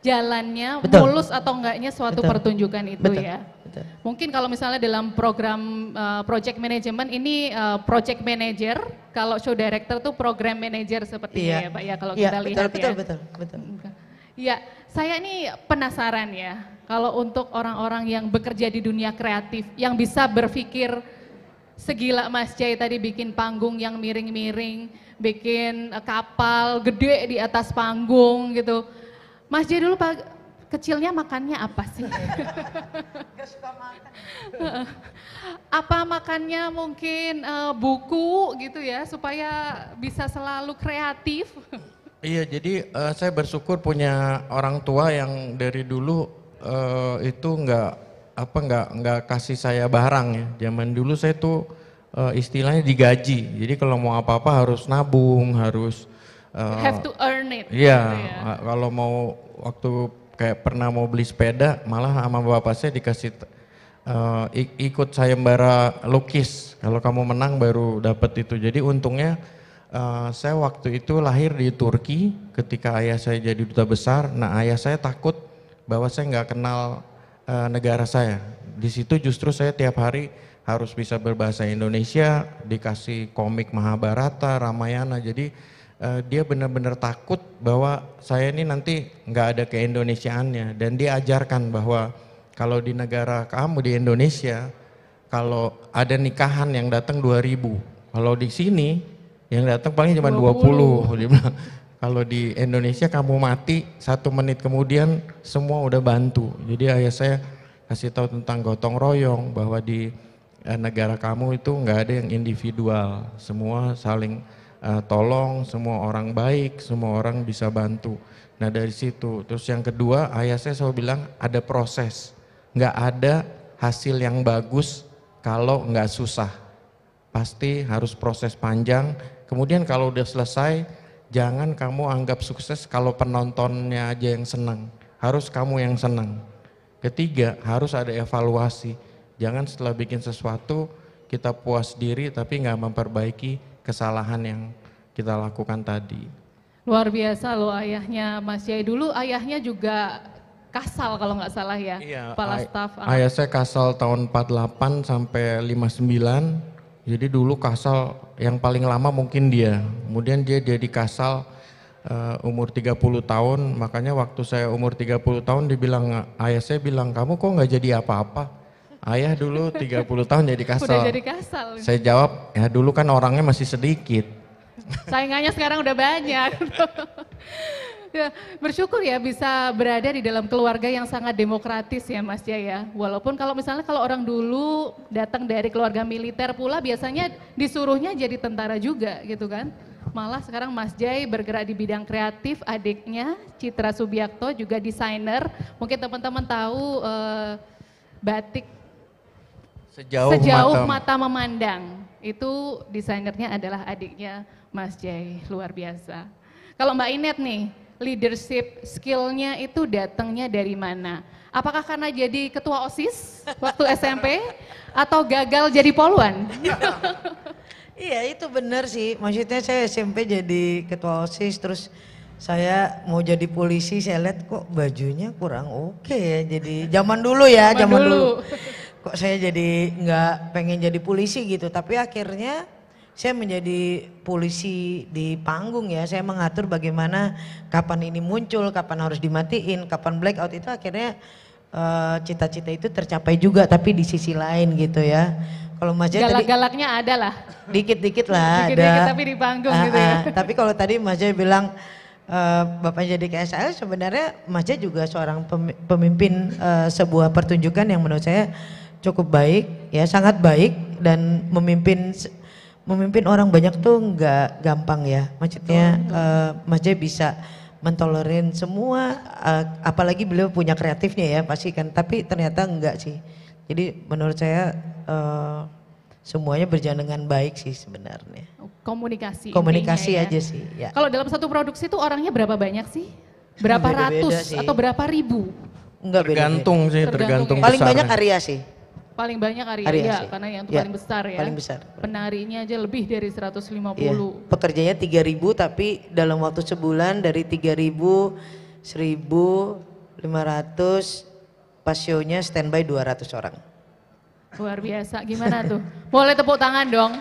jalannya Betul. mulus atau enggaknya suatu Betul. pertunjukan itu Betul, ya. betul. Mungkin kalau misalnya dalam program uh, project management ini uh, project manager, kalau show director tuh program manager seperti Iya. ya Pak ya kalau Iya, kita betul, lihat betul, ya. betul, betul. Iya, saya ini penasaran ya, kalau untuk orang-orang yang bekerja di dunia kreatif, yang bisa berpikir segila Mas Jai tadi bikin panggung yang miring-miring, bikin kapal gede di atas panggung gitu. Mas Jai dulu Pak, kecilnya makannya apa sih? apa makannya mungkin eh, buku gitu ya, supaya bisa selalu kreatif? Iya, jadi eh, saya bersyukur punya orang tua yang dari dulu eh, itu nggak apa nggak nggak kasih saya barang ya. Zaman dulu saya tuh eh, istilahnya digaji. Jadi kalau mau apa-apa harus nabung, harus eh, Have to earn it. Iya, gitu ya. a- kalau mau waktu kayak pernah mau beli sepeda, malah sama bapak saya dikasih ik- ikut sayembara lukis. Kalau kamu menang baru dapat itu. Jadi untungnya eh, saya waktu itu lahir di Turki ketika ayah saya jadi duta besar. Nah ayah saya takut bahwa saya nggak kenal eh, negara saya. Di situ justru saya tiap hari harus bisa berbahasa Indonesia, dikasih komik Mahabharata, Ramayana. Jadi eh, dia benar-benar takut bahwa saya ini nanti nggak ada keindonesiaannya dan dia ajarkan bahwa kalau di negara kamu di Indonesia kalau ada nikahan yang datang 2000 kalau di sini yang datang paling cuma 20, dia bilang kalau di Indonesia kamu mati satu menit kemudian semua udah bantu. Jadi ayah saya kasih tahu tentang gotong royong bahwa di eh, negara kamu itu nggak ada yang individual. Semua saling eh, tolong semua orang baik semua orang bisa bantu. Nah dari situ. Terus yang kedua ayah saya selalu bilang ada proses. Nggak ada hasil yang bagus kalau nggak susah. Pasti harus proses panjang. Kemudian kalau udah selesai jangan kamu anggap sukses kalau penontonnya aja yang senang harus kamu yang senang ketiga harus ada evaluasi jangan setelah bikin sesuatu kita puas diri tapi nggak memperbaiki kesalahan yang kita lakukan tadi Luar biasa loh ayahnya Mas Jai. Dulu ayahnya juga kasal kalau nggak salah ya, kepala ay- staf. Ayah saya kasal tahun 48 sampai 59. Jadi dulu kasal yang paling lama mungkin dia. Kemudian dia jadi kasal eh, umur 30 tahun. Makanya waktu saya umur 30 tahun dibilang ayah saya bilang kamu kok nggak jadi apa-apa. Ayah dulu 30 tahun jadi kasal. Udah jadi kasal. Saya jawab ya dulu kan orangnya masih sedikit. Saingannya sekarang udah banyak. ya, bersyukur ya bisa berada di dalam keluarga yang sangat demokratis ya Mas Jaya. Walaupun kalau misalnya kalau orang dulu datang dari keluarga militer pula biasanya disuruhnya jadi tentara juga gitu kan. Malah sekarang Mas Jai bergerak di bidang kreatif, adiknya Citra Subiakto juga desainer. Mungkin teman-teman tahu eh, batik Sejauh, Sejauh mata, mata memandang, itu desainernya adalah adiknya Mas Jai, luar biasa. Kalau Mbak Inet nih, leadership skillnya itu datangnya dari mana? Apakah karena jadi ketua OSIS waktu SMP atau gagal jadi poluan? Iya itu benar sih, maksudnya saya SMP jadi ketua OSIS terus saya mau jadi polisi saya lihat kok bajunya kurang oke ya jadi zaman dulu ya Zaman zaman, dulu. dulu. kok saya jadi nggak pengen jadi polisi gitu tapi akhirnya saya menjadi polisi di panggung ya saya mengatur bagaimana kapan ini muncul kapan harus dimatiin kapan blackout itu akhirnya eh, cita-cita itu tercapai juga tapi di sisi lain gitu ya kalau Mas Jaya Galak-galaknya ada lah. dikit-dikit lah Dikit-dikit ada. tapi di panggung Ah, gitu ya. ah. Tapi kalau tadi Mas Jaya bilang eh, Bapak jadi KSL sebenarnya Mas Jaya juga seorang pemi- pemimpin eh, sebuah pertunjukan yang menurut saya cukup baik ya sangat baik dan memimpin memimpin orang banyak tuh nggak gampang ya. Maksudnya eh, Mas Jaya bisa mentolerin semua eh, apalagi beliau punya kreatifnya ya pasti kan tapi ternyata enggak sih. Jadi menurut saya eh, semuanya berjalan dengan baik sih sebenarnya. Komunikasi. Komunikasi ya. aja sih. Ya. Kalau dalam satu produksi itu orangnya berapa banyak sih? Berapa Beda-beda ratus sih. atau berapa ribu? Enggak tergantung sih, Tergantung tergantung ya. Paling besarnya. banyak Arya sih. Paling banyak Arya, Arya ya, sih. karena yang itu Ya, paling besar ya. paling besar. Penarinya aja lebih dari 150. Iya. Pekerjanya 3000 tapi dalam waktu sebulan dari 3000 1500 pas show-nya standby 200 orang. Luar biasa, gimana tuh? Boleh tepuk tangan dong.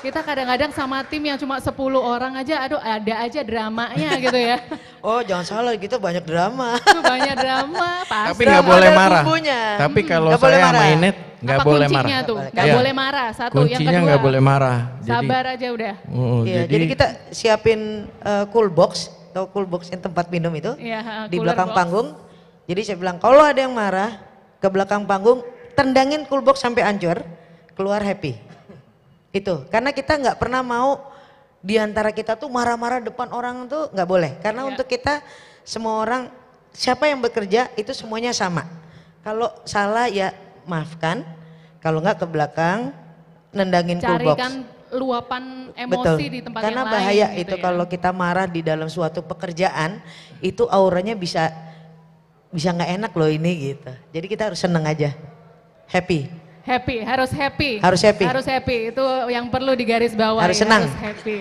Kita kadang-kadang sama tim yang cuma 10 orang aja, aduh ada aja dramanya gitu ya. Oh jangan salah, kita banyak drama. Itu banyak drama, pasti. Tapi nggak boleh marah. bumbunya. Tapi kalau Nggak boleh saya sama marah. Inet nggak Apa boleh kuncinya marah. tuh? Nggak Nggak Iya. boleh marah, satu. yang Kuncinya kedua, nggak boleh marah. Jadi, sabar aja udah. Oh, Iya, jadi, kita siapin eh, cool box, atau cool box yang tempat minum itu Iya, ha, di belakang box. panggung. Jadi saya bilang kalau ada yang marah ke belakang panggung, tendangin cool box sampai hancur, keluar happy. Itu karena kita nggak pernah mau di antara kita tuh marah-marah depan orang tuh nggak boleh. Karena Iya. untuk kita semua orang siapa yang bekerja itu semuanya sama. Kalau salah ya maafkan, kalau nggak ke belakang nendangin cool box. Carikan luapan emosi di tempat Karena yang lain. bahaya gitu itu ya. kalau kita marah di dalam suatu pekerjaan itu auranya bisa bisa nggak enak loh ini gitu. Jadi kita harus seneng aja, happy. Happy, harus happy. Harus happy. Harus happy, itu yang perlu digaris bawahi. Harus senang. Harus happy.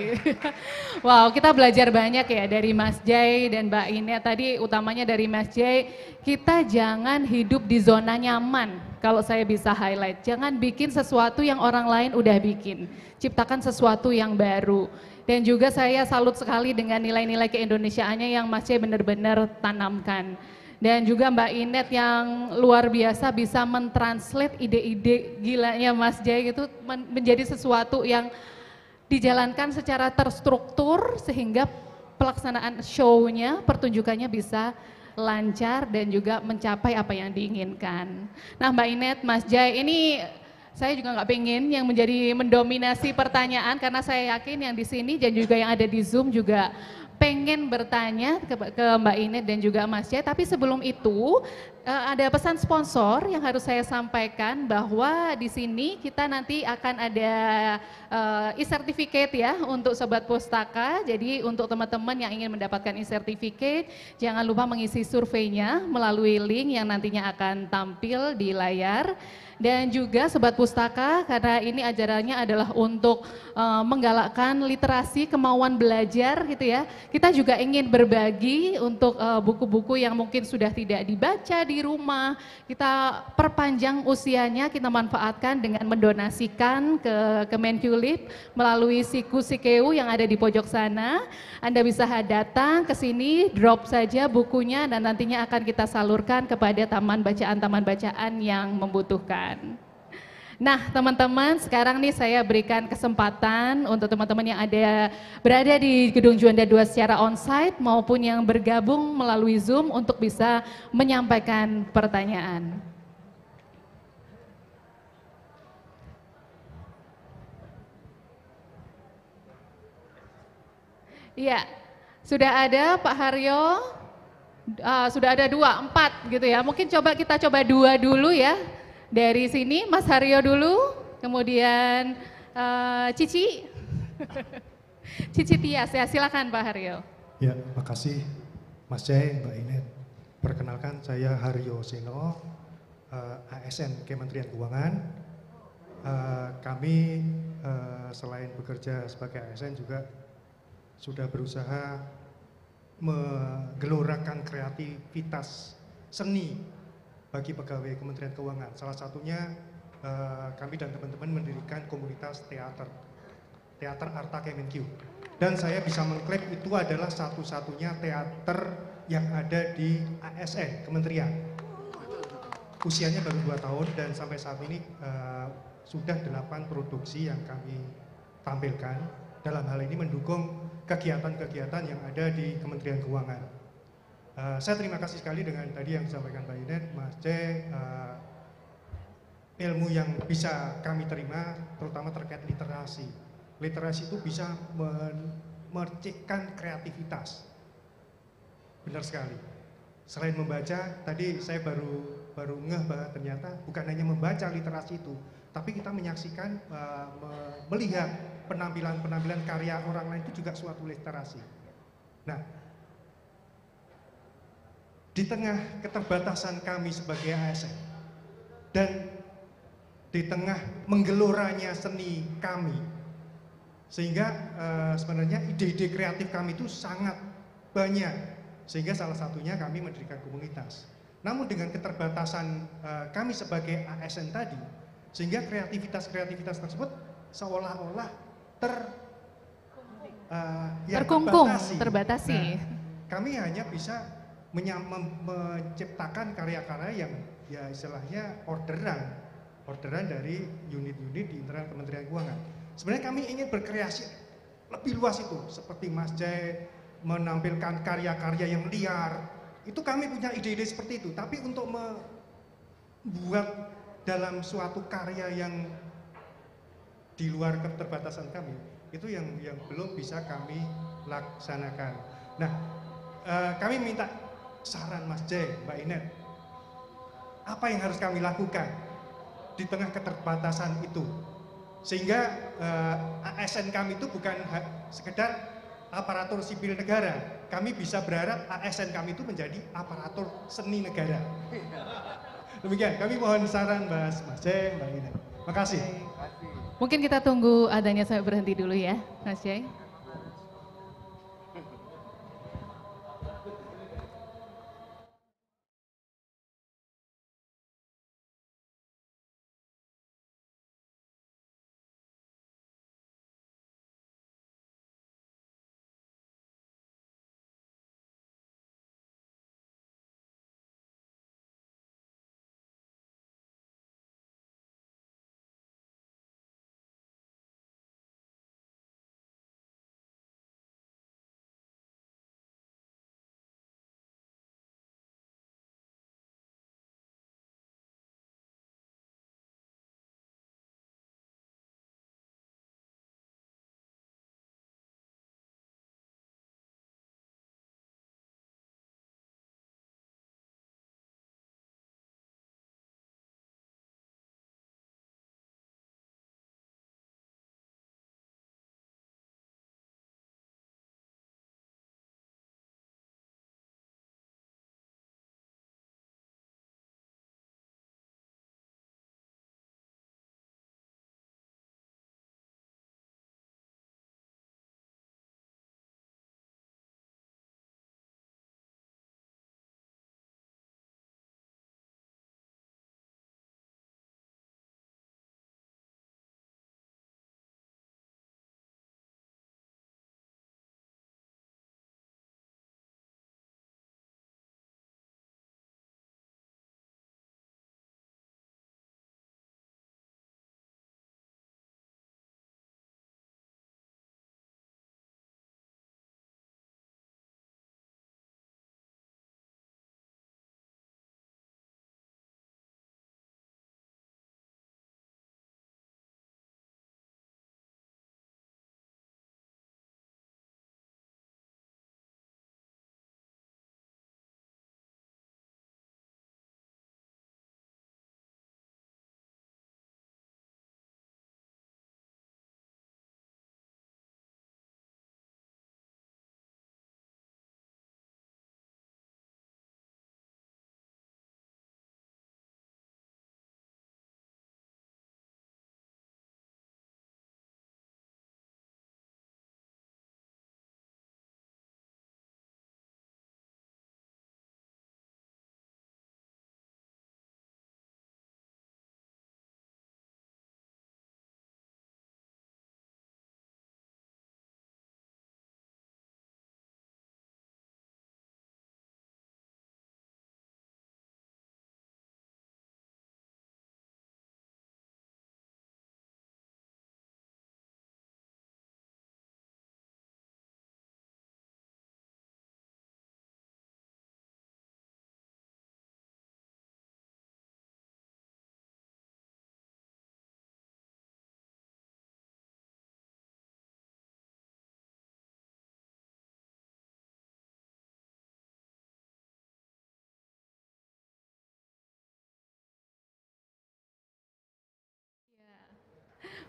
wow, kita belajar banyak ya dari Mas Jai dan Mbak Ine. Tadi utamanya dari Mas Jai, kita jangan hidup di zona nyaman. Kalau saya bisa highlight, jangan bikin sesuatu yang orang lain udah bikin. Ciptakan sesuatu yang baru. Dan juga saya salut sekali dengan nilai-nilai keindonesiaannya yang Mas Jai benar-benar tanamkan. Dan juga Mbak Inet yang luar biasa bisa mentranslate ide-ide gilanya Mas Jai itu men- menjadi sesuatu yang dijalankan secara terstruktur sehingga pelaksanaan show-nya, pertunjukannya bisa lancar dan juga mencapai apa yang diinginkan. Nah Mbak Inet, Mas Jai, ini saya juga nggak pengen yang menjadi mendominasi pertanyaan karena saya yakin yang di sini dan juga yang ada di Zoom juga pengen bertanya ke, ke Mbak Inet dan juga Mas Jai, tapi sebelum itu eh, ada pesan sponsor yang harus saya sampaikan bahwa di sini kita nanti akan ada eh, e-certificate ya untuk Sobat Pustaka, jadi untuk teman-teman yang ingin mendapatkan e-certificate, jangan lupa mengisi surveinya melalui link yang nantinya akan tampil di layar. Dan juga sobat pustaka karena ini ajarannya adalah untuk eh, menggalakkan literasi kemauan belajar gitu ya. Kita juga ingin berbagi untuk buku-buku yang mungkin sudah tidak dibaca di rumah kita perpanjang usianya kita manfaatkan dengan mendonasikan ke Kemenkulip melalui siku sikeu yang ada di pojok sana anda bisa datang ke sini drop saja bukunya dan nantinya akan kita salurkan kepada taman bacaan-taman bacaan yang membutuhkan. Nah, teman-teman, sekarang nih saya berikan kesempatan untuk teman-teman yang ada berada di Gedung Juanda 2 secara onsite maupun yang bergabung melalui Zoom untuk bisa menyampaikan pertanyaan. Iya, sudah ada Pak Haryo, Ah, sudah ada dua, empat gitu ya. Mungkin coba kita coba dua dulu ya. Dari sini Mas Haryo dulu, kemudian eh, Cici. Cici Tias ya, silakan Pak Haryo. Ya, makasih Mas Jai, Mbak Inet. Perkenalkan saya Haryo Seno, eh, ASN Kementerian Keuangan. Eh, kami eh, selain bekerja sebagai ASN juga sudah berusaha menggelorakan kreativitas seni bagi pegawai Kementerian Keuangan. Salah satunya eh, kami dan teman-teman mendirikan komunitas teater, teater Arta Kemenkyu. Dan saya bisa mengklaim itu adalah satu-satunya teater yang ada di ASN Kementerian. Usianya baru dua tahun dan sampai saat ini eh, sudah delapan produksi yang kami tampilkan. Dalam hal ini mendukung kegiatan-kegiatan yang ada di Kementerian Keuangan. Uh, saya terima kasih sekali dengan tadi yang disampaikan Pak Inet, Mas C, uh, ilmu yang bisa kami terima, terutama terkait literasi. Literasi itu bisa men- mercikkan kreativitas. Benar sekali. Selain membaca, tadi saya baru baru ngeh bahwa ternyata bukan hanya membaca literasi itu, tapi kita menyaksikan, uh, me- melihat penampilan-penampilan karya orang lain itu juga suatu literasi. Nah, di tengah keterbatasan kami sebagai ASN dan di tengah menggeloranya seni kami, sehingga eh, sebenarnya ide-ide kreatif kami itu sangat banyak, sehingga salah satunya kami mendirikan komunitas. Namun dengan keterbatasan uh, kami sebagai ASN tadi, sehingga kreativitas-kreativitas tersebut seolah-olah ter uh, ya, terkungkung, terbatasi. terbatasi. Nah, kami hanya bisa menciptakan karya-karya yang ya istilahnya orderan, orderan dari unit-unit di internal Kementerian Keuangan. Sebenarnya kami ingin berkreasi lebih luas itu, seperti Mas Jai menampilkan karya-karya yang liar, itu kami punya ide-ide seperti itu, tapi untuk membuat dalam suatu karya yang di luar keterbatasan kami, itu yang yang belum bisa kami laksanakan. Nah, eh, kami minta saran Mas J, Mbak Inet, apa yang harus kami lakukan di tengah keterbatasan itu, sehingga eh, ASN kami itu bukan sekedar aparatur sipil negara, kami bisa berharap ASN kami itu menjadi aparatur seni negara. Demikian, kami mohon saran Mas Mas Jai, Mbak Ina. Makasih. Mungkin kita tunggu adanya saya berhenti dulu ya, Mas Jai.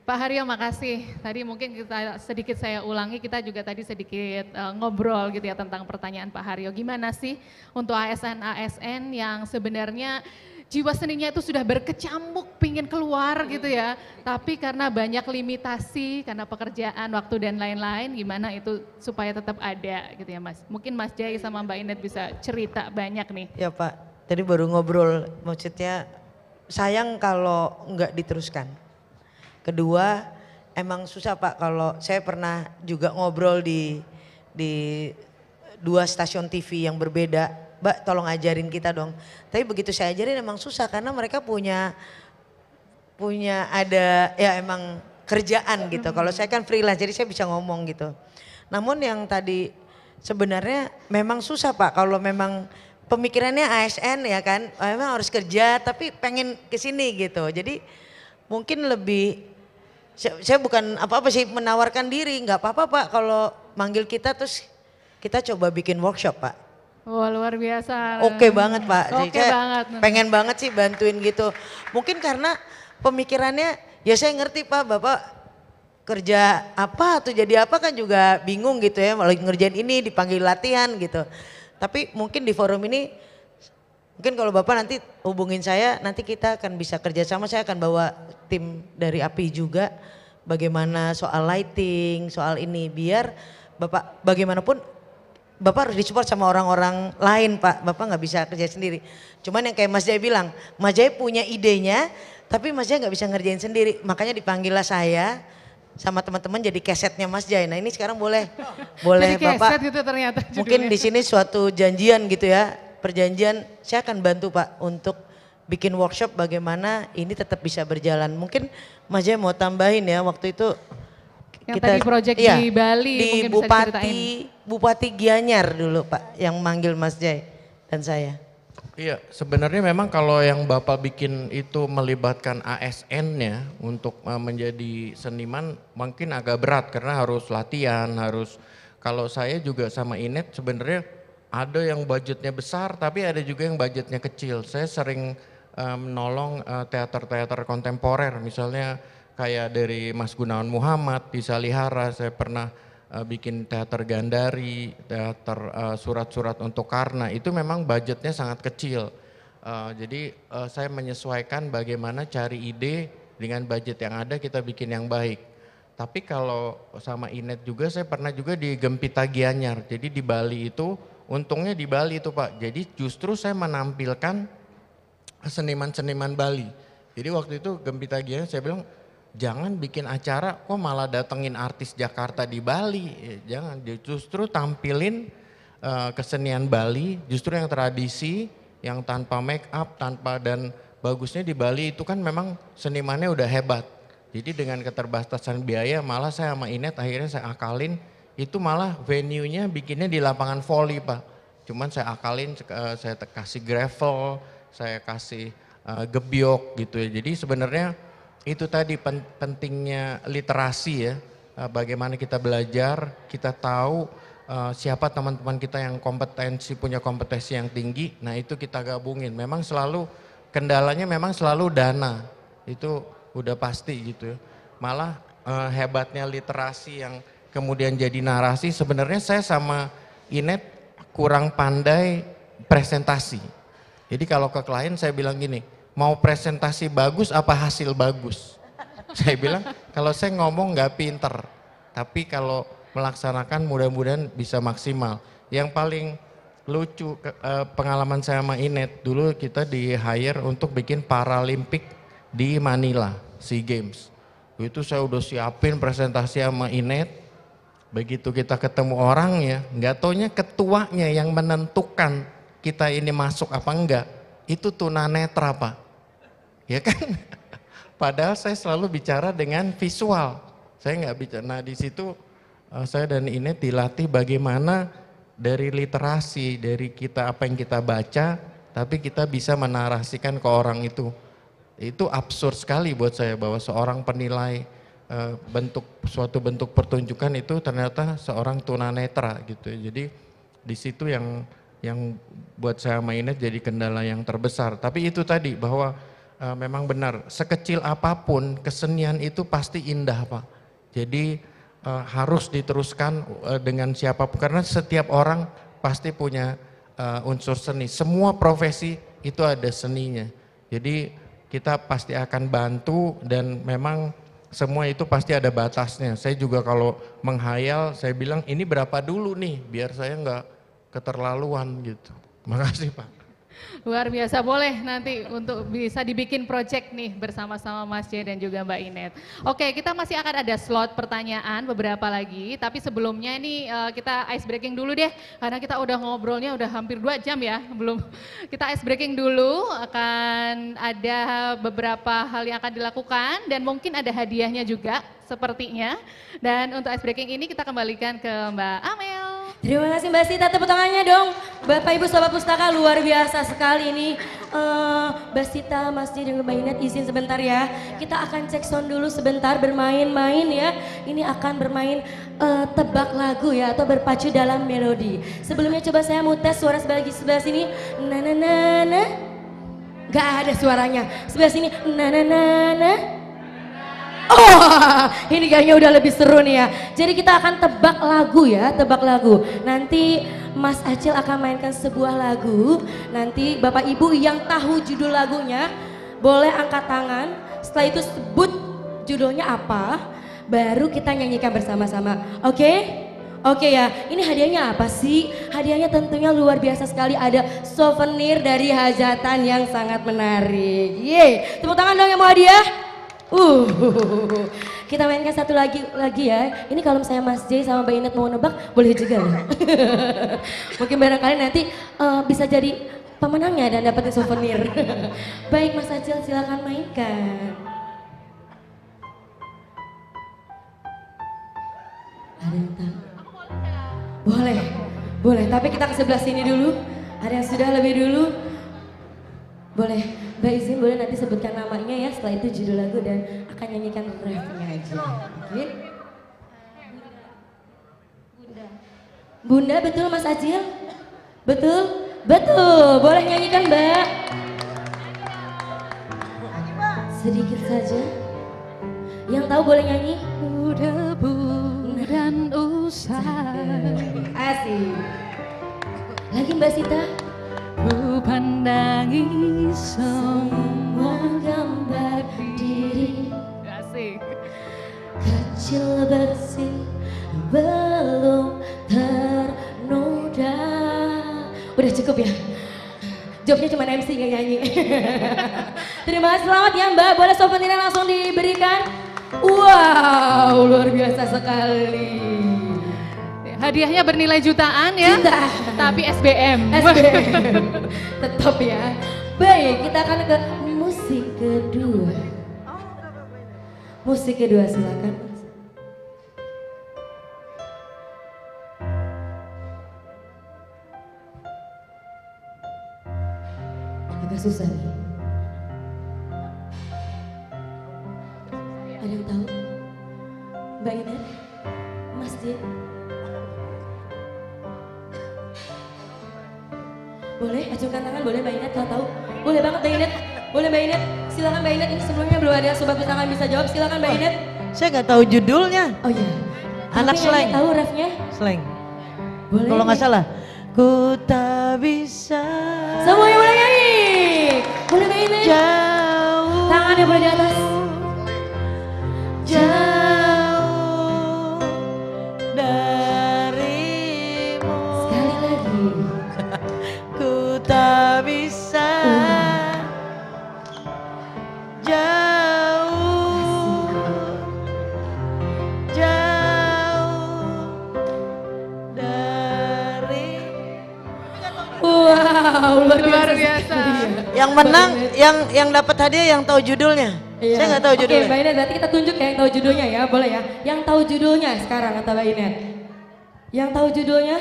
Pak Haryo makasih. Tadi mungkin kita sedikit saya ulangi, kita juga tadi sedikit uh, ngobrol gitu ya tentang pertanyaan Pak Haryo. Gimana sih untuk ASN-ASN yang sebenarnya jiwa seninya itu sudah berkecamuk pingin keluar gitu ya. Tapi karena banyak limitasi, karena pekerjaan, waktu dan lain-lain, gimana itu supaya tetap ada gitu ya Mas. Mungkin Mas Jai sama Mbak Inet bisa cerita banyak nih. Ya Pak, Tadi baru ngobrol, maksudnya sayang kalau nggak diteruskan. Kedua, emang susah Pak kalau saya pernah juga ngobrol di di dua stasiun TV yang berbeda. Mbak tolong ajarin kita dong. Tapi begitu saya ajarin emang susah karena mereka punya punya ada ya emang kerjaan gitu. Kalau saya kan freelance jadi saya bisa ngomong gitu. Namun yang tadi sebenarnya memang susah Pak kalau memang pemikirannya ASN ya kan, memang harus kerja tapi pengen ke sini gitu. Jadi mungkin lebih saya, saya bukan apa-apa sih menawarkan diri, nggak apa-apa Pak kalau manggil kita terus kita coba bikin workshop Pak. Wah luar biasa. Oke banget Pak. Oke saya banget. Pengen banget sih bantuin gitu. Mungkin karena pemikirannya ya saya ngerti Pak Bapak kerja apa atau jadi apa kan juga bingung gitu ya. Lagi ngerjain ini dipanggil latihan gitu. Tapi mungkin di forum ini mungkin kalau Bapak nanti hubungin saya nanti kita akan bisa kerjasama. Saya akan bawa tim dari API juga bagaimana soal lighting, soal ini biar Bapak bagaimanapun Bapak harus disupport sama orang-orang lain Pak. Bapak nggak bisa kerja sendiri. Cuman yang kayak Mas Jaya bilang, Mas Jaya punya idenya tapi Mas Jaya nggak bisa ngerjain sendiri. Makanya dipanggillah saya sama teman-teman jadi kesetnya Mas Jaya. Nah ini sekarang boleh, boleh Jadi Bapak. keset gitu ternyata Mungkin di sini suatu janjian gitu ya, perjanjian saya akan bantu Pak untuk bikin workshop bagaimana ini tetap bisa berjalan. Mungkin Mas Jaya mau tambahin ya waktu itu Yang tadi project iya, di Bali di mungkin bisa Bupati diceritain. Bupati Gianyar dulu Pak yang manggil Mas Jaya dan saya. Iya, sebenarnya memang kalau yang Bapak bikin itu melibatkan ASN-nya untuk uh, menjadi seniman mungkin agak berat karena harus latihan, harus kalau saya juga sama Inet sebenarnya ada yang budgetnya besar tapi ada juga yang budgetnya kecil. Saya sering menolong uh, teater-teater kontemporer misalnya kayak dari Mas Gunawan Muhammad di Salihara saya pernah uh, bikin teater Gandari, teater uh, surat-surat untuk Karna itu memang budgetnya sangat kecil. Uh, jadi uh, saya menyesuaikan bagaimana cari ide dengan budget yang ada kita bikin yang baik. Tapi kalau sama Inet juga saya pernah juga di Gempita Gianyar. Jadi di Bali itu untungnya di Bali itu Pak. Jadi justru saya menampilkan seniman-seniman Bali. Jadi waktu itu Gempita Gianyar saya bilang jangan bikin acara kok malah datengin artis Jakarta di Bali. Ya, jangan, justru tampilin uh, kesenian Bali, justru yang tradisi, yang tanpa make up, tanpa dan bagusnya di Bali itu kan memang senimannya udah hebat. Jadi dengan keterbatasan biaya malah saya sama Inet akhirnya saya akalin itu malah venue-nya bikinnya di lapangan volley Pak. Cuman saya akalin, uh, saya kasih gravel, saya kasih uh, gebyok gitu ya. Jadi sebenarnya itu tadi pen- pentingnya literasi ya. Uh, bagaimana kita belajar, kita tahu siapa teman-teman kita yang kompetensi, punya kompetensi yang tinggi. Nah itu kita gabungin. Memang selalu kendalanya memang selalu dana. Itu udah pasti gitu ya. Malah hebatnya literasi yang kemudian jadi narasi sebenarnya saya sama Inet kurang pandai presentasi. Jadi kalau ke klien saya bilang gini, mau presentasi bagus apa hasil bagus? Saya bilang kalau saya ngomong nggak pinter, tapi kalau melaksanakan mudah-mudahan bisa maksimal. Yang paling lucu eh, pengalaman saya sama Inet, dulu kita di hire untuk bikin Paralimpik di Manila, SEA Games. Itu saya udah siapin presentasi sama Inet, Begitu kita ketemu orangnya, nggak taunya ketuanya yang menentukan kita ini masuk apa enggak, itu tunanetra Pak. Ya kan? Padahal saya selalu bicara dengan visual. Saya nggak bicara. Nah di situ eh, saya dan Inet dilatih bagaimana dari literasi, dari kita apa yang kita baca, tapi kita bisa menarasikan ke orang itu. Itu absurd sekali buat saya bahwa seorang penilai bentuk suatu bentuk pertunjukan itu ternyata seorang tunanetra gitu. Jadi di situ yang yang buat saya mainnya jadi kendala yang terbesar. Tapi itu tadi bahwa eh, memang benar sekecil apa pun kesenian itu pasti indah pak. Jadi eh, harus diteruskan eh, dengan siapa pun karena setiap orang pasti punya eh, unsur seni. Semua profesi itu ada seninya. Jadi kita pasti akan bantu dan memang semua itu pasti ada batasnya. Saya juga kalau menghayal, saya bilang ini berapa dulu nih, biar saya nggak keterlaluan gitu. Makasih Pak. Luar biasa, boleh nanti untuk bisa dibikin project nih bersama-sama Mas J dan juga Mbak Inet. Oke, kita masih akan ada slot pertanyaan beberapa lagi, tapi sebelumnya ini uh, kita ice breaking dulu deh, karena kita udah ngobrolnya udah hampir dua jam ya, belum. Kita ice breaking dulu, akan ada beberapa hal yang akan dilakukan. Dan mungkin ada hadiahnya juga sepertinya. Dan untuk ice breaking ini kita kembalikan ke Mbak Amel. Terima kasih Mbak Sita, tepuk tangannya dong. Bapak Ibu Sobat Pustaka luar biasa sekali ini. Uh, Mbak Sita, Mas J dan Mbak Inet izin sebentar ya. Kita akan cek sound dulu sebentar bermain-main ya. Ini akan bermain uh, tebak lagu ya atau berpacu dalam melodi. Sebelumnya coba saya mau tes suara sebelah, sebelah sini. Na na na na. Gak ada suaranya. Sebelah sini. Na na na na. Oh, ini kayaknya udah lebih seru nih ya. Jadi kita akan tebak lagu ya, tebak lagu. Nanti Mas Acil akan mainkan sebuah lagu. Nanti Bapak Ibu yang tahu judul lagunya boleh angkat tangan. Setelah itu sebut judulnya apa, baru kita nyanyikan bersama-sama. Oke? Okay? Oke okay ya, ini hadiahnya apa sih? Hadiahnya tentunya luar biasa sekali ada souvenir dari hajatan yang sangat menarik. Yeay, tepuk tangan dong yang mau hadiah. Uh, kita mainkan satu lagi lagi ya. Ini kalau misalnya Mas J sama Mbak Inet mau nebak, boleh juga ya. Mungkin barangkali nanti uh, bisa jadi pemenangnya dan dapetin souvenir. Baik Mas Acil silakan mainkan. Ada yang tahu? Boleh, boleh. Tapi kita ke sebelah sini dulu. Ada yang sudah lebih dulu? Boleh. Mbak izin boleh nanti sebutkan namanya ya setelah itu judul lagu dan akan nyanyikan refnya aja. Oke? Bunda. Bunda betul Mas Ajil? Betul? Betul. Boleh nyanyikan Mbak? Sedikit saja. Yang tahu boleh nyanyi? Udah dan usai. Asik. Lagi Mbak Sita? Ku pandangi semua gambar diri. Asik. Kecil bersih belum ternoda. Udah cukup ya? Jawabnya cuma MC nggak nyanyi. Terima kasih selamat ya mbak. Boleh souvenirnya langsung diberikan? Wow luar biasa sekali Hadiahnya bernilai jutaan ya. Juta. Tapi SBM. SBM. Tetap ya. Baik, kita akan ke musik kedua. Musik kedua silakan. Agak susah nih. Ada yang tahu? Mbak Ina? Masjid? Boleh, ajukan tangan, boleh Mbak Inet kalau tahu. Boleh banget Mbak Inet, boleh Mbak Inet. Silakan Mbak Inet, ini sebelumnya belum ada sobat tangan bisa jawab. Silakan Mbak Inet. Saya nggak tahu judulnya. Oh iya. Anak Tapi slang. Tahu refnya? Slang. Boleh. Kalau nggak salah. Ku tak bisa. Semuanya boleh nyanyi. Boleh Mbak Inet. Jauh. Tangannya boleh di atas. Jauh yang menang yang yang dapat hadiah yang tahu judulnya Iya. saya nggak tahu Oke, judulnya Mbak Inet berarti kita tunjuk ya yang tahu judulnya ya, boleh ya. Yang tahu judulnya sekarang kata Mbak Inet. Yang tahu judulnya?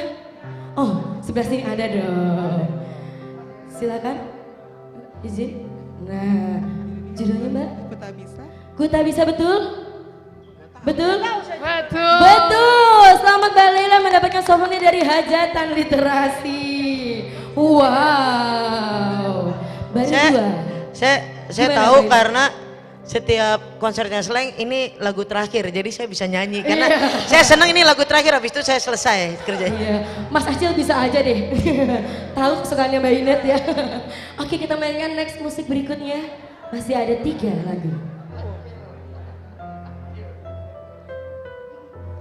Oh, sebelah sini ada dong. Silakan. Izin. Nah, judulnya Mbak? Aku tak bisa. Ku tak bisa betul? Betul? Betul. Betul. Selamat Mbak Leila mendapatkan souvenir dari Hajatan Literasi. Wow. Baru saya dua. saya saya Gimana, tahu Ina? karena setiap konsernya Slang ini lagu terakhir jadi saya bisa nyanyi karena Iya. saya senang ini lagu terakhir habis itu saya selesai kerja Iya, Mas Acil bisa aja deh. Tahu kesukaannya Mbak Inet ya. Oke kita mainkan next musik berikutnya. Masih ada tiga lagu.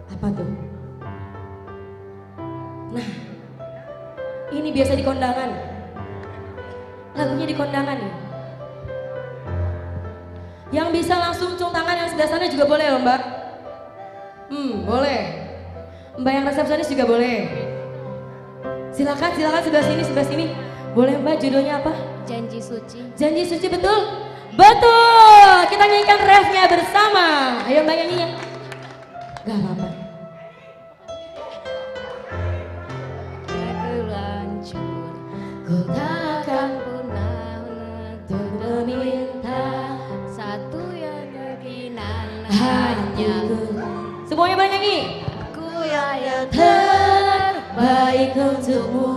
Apa tuh? Nah, ini biasa di kondangan. Lagunya di kondangan nih. Yang bisa langsung cung tangan yang sebelah sana juga boleh loh mbak. Hmm, boleh. Mbak yang resepsionis juga boleh. Silakan, silakan sebelah sini, sebelah sini. Boleh mbak, judulnya apa? Janji suci. Janji suci betul? Betul, kita nyanyikan refnya bersama. Ayo mbak nyanyinya. Gak apa-apa. Ku takkan hatiku. Semuanya boleh nyanyi. Aku yang terbaik untukmu.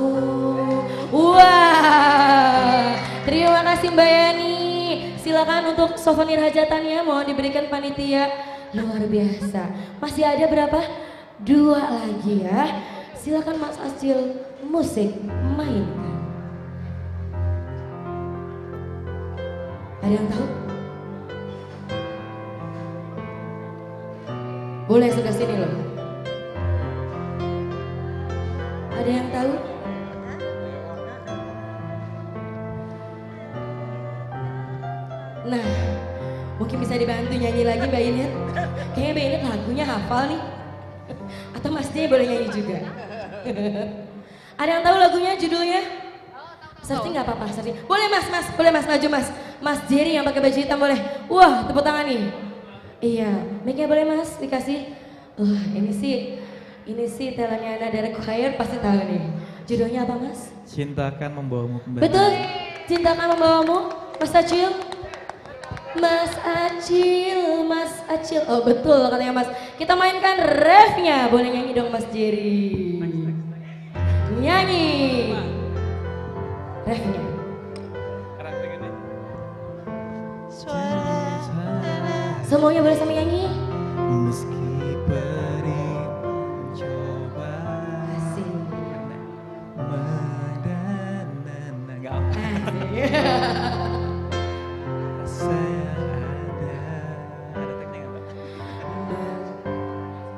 Wah, terima kasih Mbak Yani. Silakan untuk souvenir hajatannya mohon diberikan panitia. Luar biasa. Masih ada berapa? Dua lagi ya. Silakan Mas Acil musik mainkan. Ada yang tahu? Boleh sebelah sini loh. Ada yang tahu? Nah, mungkin bisa dibantu nyanyi lagi Mbak Inet. Kayaknya Mbak Inet lagunya hafal nih. Atau Mas J boleh nyanyi juga. Ada yang tahu lagunya, judulnya? Searching nggak apa-apa, searching. Boleh mas, mas, boleh mas, maju mas. Mas Jerry yang pakai baju hitam boleh. Wah, tepuk tangan nih. Iya, mic-nya boleh mas, dikasih. Wah, ini sih, ini sih talentnya Ana Derek Choir pasti tahu nih. Judulnya apa mas? Cintakan membawamu kembali. Betul, cintakan membawamu, Mas Acil. Mas Acil, Mas Acil. Oh betul katanya Mas. Kita mainkan refnya. Boleh nyanyi dong Mas Jerry. Nyanyi. Refnya. Semuanya boleh sama nyanyi. Meski perih mencoba Asik. Mendanana Gak apa Rasa yang ada Ada teknik apa?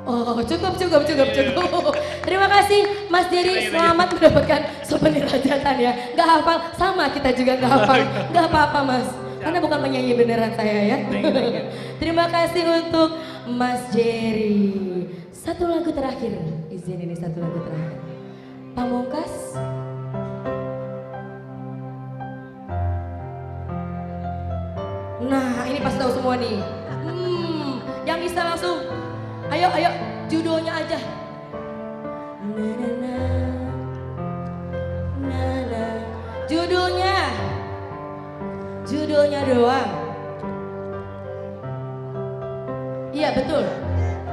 Oh cukup cukup cukup cukup. Terima kasih Mas Jerry selamat mendapatkan souvenir hajatan ya. Gak hafal sama kita juga gak hafal. Gak apa-apa Mas. Karena bukan penyanyi beneran saya ya. Terima kasih untuk Mas Jerry. Satu lagu terakhir. Izin ini satu lagu terakhir. Pamungkas. Nah ini pasti tahu semua nih. Hmm, yang bisa langsung. Ayo, ayo, judulnya aja. Na, na, na. Na, Judulnya doang. Iya betul.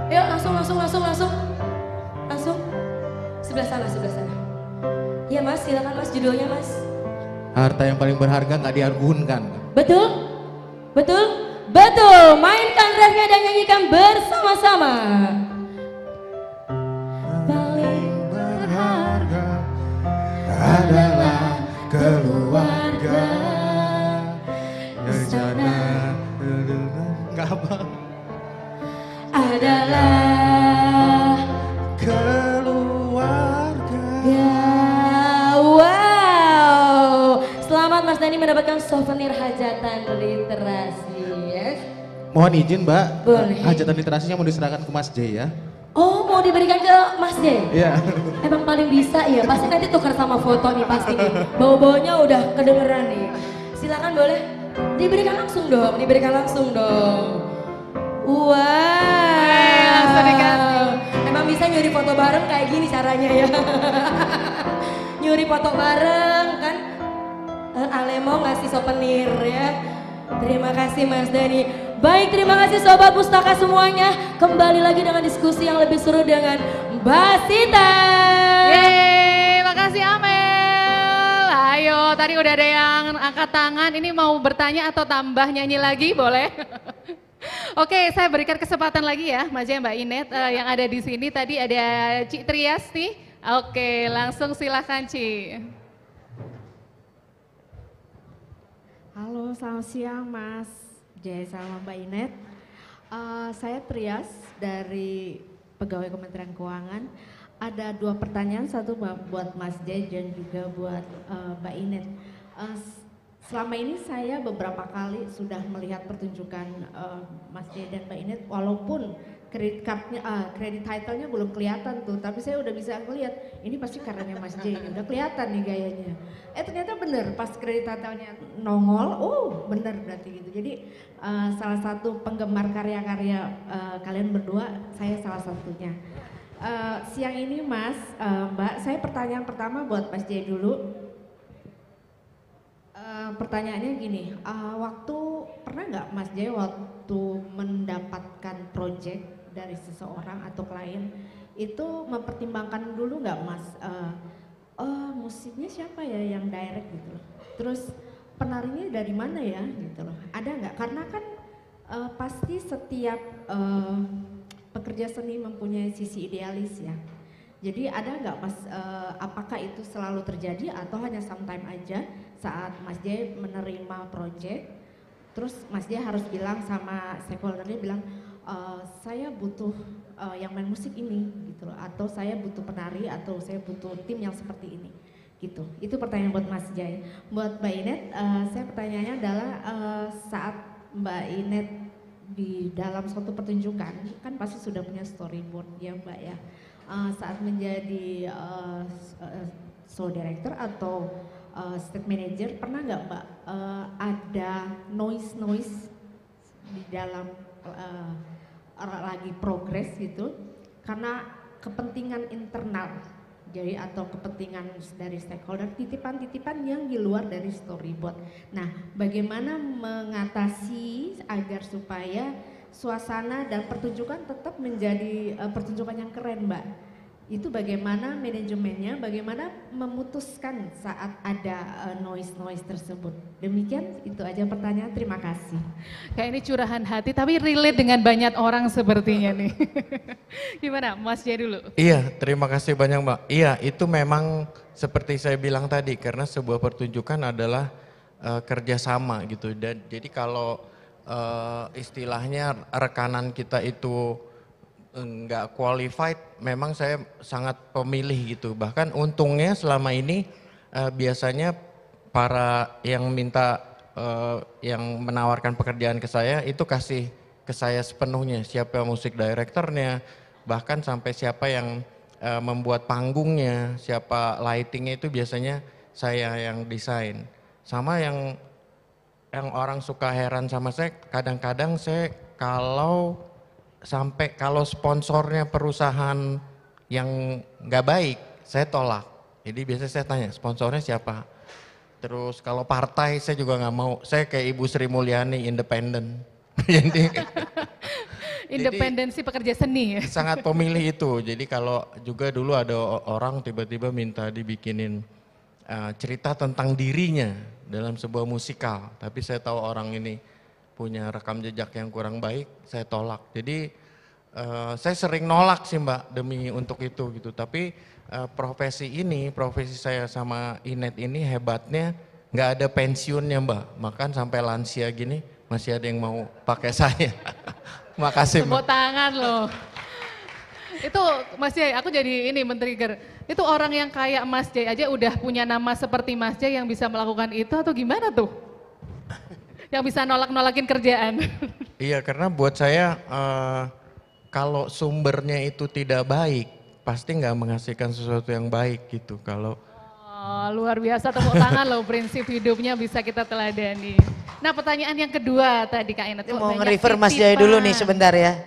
Ayo langsung, langsung, langsung, langsung. Langsung. Sebelah sana, sebelah sana. Iya mas, silakan mas judulnya mas. Harta yang paling berharga nggak diargunkan. Betul? Betul? Betul. Mainkan refnya dan nyanyikan bersama-sama. Paling berharga adalah Adalah Keluarga. Ya, wow. Selamat Mas Dani mendapatkan souvenir hajatan literasi. Yes. Mohon izin Mbak, Boleh. hajatan literasinya mau diserahkan ke Mas J ya. Oh mau diberikan ke Mas D? Iya. Emang paling bisa ya, pasti nanti tukar sama foto nih pasti nih. Bau-baunya udah kedengeran nih. Silakan boleh diberikan langsung dong, diberikan langsung dong. Wow. langsung dikasih. Emang bisa nyuri foto bareng kayak gini caranya ya. nyuri foto bareng kan. Eh, Ale mau ngasih souvenir ya. Terima kasih Mas Dani. Baik, terima kasih sobat pustaka semuanya. Kembali lagi dengan diskusi yang lebih seru dengan Mbak Sita. Yeay, makasih Amel. Ayo, tadi udah ada yang angkat tangan. Ini mau bertanya atau tambah nyanyi lagi, boleh? Oke, saya berikan kesempatan lagi ya, Mas Jaya, Mbak Inet eh, yang ada di sini. Tadi ada Cik Trias nih. Oke, langsung silakan Ci. Halo, selamat siang Mas Jaya sama Mbak Inet. Eh, saya Trias dari Pegawai Kementerian Keuangan. Ada dua pertanyaan, satu buat Mas Jaya dan juga buat eh, Mbak Inet. S- selama ini saya beberapa kali sudah melihat pertunjukan eh, Mas J dan Mbak Inet walaupun kredit cardnya, eh, kredit title-nya belum kelihatan tuh, tapi saya udah bisa ngeliat ini pasti karyanya Mas J, udah kelihatan nih gayanya. Eh ternyata bener pas kredit title-nya nongol, oh bener berarti gitu. Jadi eh, salah satu penggemar karya-karya eh, kalian berdua, saya salah satunya. Eh, siang ini Mas, eh, Mbak, saya pertanyaan pertama buat Mas J dulu. Eh, pertanyaannya gini, eh, waktu pernah nggak Mas Jaya waktu mendapatkan project dari seseorang atau klien itu mempertimbangkan dulu nggak Mas, eh, oh musiknya siapa ya yang direct gitu terus penarinya dari mana ya gitu loh, ada nggak? Karena kan eh, pasti setiap eh, pekerja seni mempunyai sisi idealis ya. Jadi ada nggak Mas, eh, apakah itu selalu terjadi atau hanya sometime aja saat Mas Jay menerima project, terus Mas Jay harus bilang sama stakeholdernya bilang, "Eh, saya butuh eh, yang main musik ini gitu loh, atau saya butuh penari atau saya butuh tim yang seperti ini gitu. Itu pertanyaan buat Mas Jay. Buat Mbak Inet, eh, saya pertanyaannya adalah eh, saat Mbak Inet di dalam suatu pertunjukan kan pasti sudah punya storyboard ya Mbak ya. Eh, saat menjadi s- eh, show director atau eh, stage manager pernah nggak Mbak eh, ada noise noise di dalam ra- lagi progres gitu karena kepentingan internal jadi atau kepentingan dari stakeholder titipan-titipan yang di luar dari storyboard. Nah, bagaimana mengatasi agar supaya suasana dan pertunjukan tetap menjadi eh, pertunjukan yang keren, Mbak? Itu bagaimana manajemennya, bagaimana memutuskan saat ada eh, noise-noise tersebut. Demikian itu aja pertanyaan. Terima kasih. Kayak ini curahan hati tapi relate dengan banyak orang sepertinya nih. Gimana Mas Jay dulu? Iya, terima kasih banyak Mbak. Iya, itu memang seperti saya bilang tadi, karena sebuah pertunjukan adalah eh, kerjasama gitu. Dan jadi kalau eh, istilahnya rekanan kita itu nggak qualified, memang saya sangat pemilih gitu. Bahkan untungnya selama ini eh, biasanya para yang minta eh, yang menawarkan pekerjaan ke saya itu kasih ke saya sepenuhnya siapa musik directornya bahkan sampai siapa yang eh, membuat panggungnya siapa lightingnya itu biasanya saya yang desain sama yang yang orang suka heran sama saya kadang-kadang saya kalau sampai kalau sponsornya perusahaan yang nggak baik saya tolak. Jadi biasanya saya tanya sponsornya siapa? Terus kalau partai saya juga nggak mau. Saya kayak Ibu Sri Mulyani independen jadi Independensi pekerja seni. ya. sangat pemilih itu. Jadi kalau juga dulu ada orang tiba-tiba minta dibikinin uh, cerita tentang dirinya dalam sebuah musikal, tapi saya tahu orang ini punya rekam jejak yang kurang baik, saya tolak. Jadi uh, saya sering nolak sih Mbak demi untuk itu gitu. Tapi uh, profesi ini, profesi saya sama Inet ini hebatnya nggak ada pensiunnya Mbak. Makan sampai lansia gini masih ada yang mau pakai saya. Makasih Mbak. Tepuk tangan loh. Itu Mas Jay, aku jadi ini men-trigger. Itu orang yang kayak Mas Jay aja udah punya nama seperti Mas Jay yang bisa melakukan itu atau gimana tuh? Yang bisa nolak-nolakin kerjaan. Iya, karena buat saya eh, kalau sumbernya itu tidak baik, pasti nggak menghasilkan sesuatu yang baik gitu. Kalau Oh, luar biasa tepuk tangan loh prinsip hidupnya bisa kita teladani. Nah pertanyaan yang kedua tadi Kak Inet. kok Mau nge-refer Mas Jaya dulu nih sebentar ya.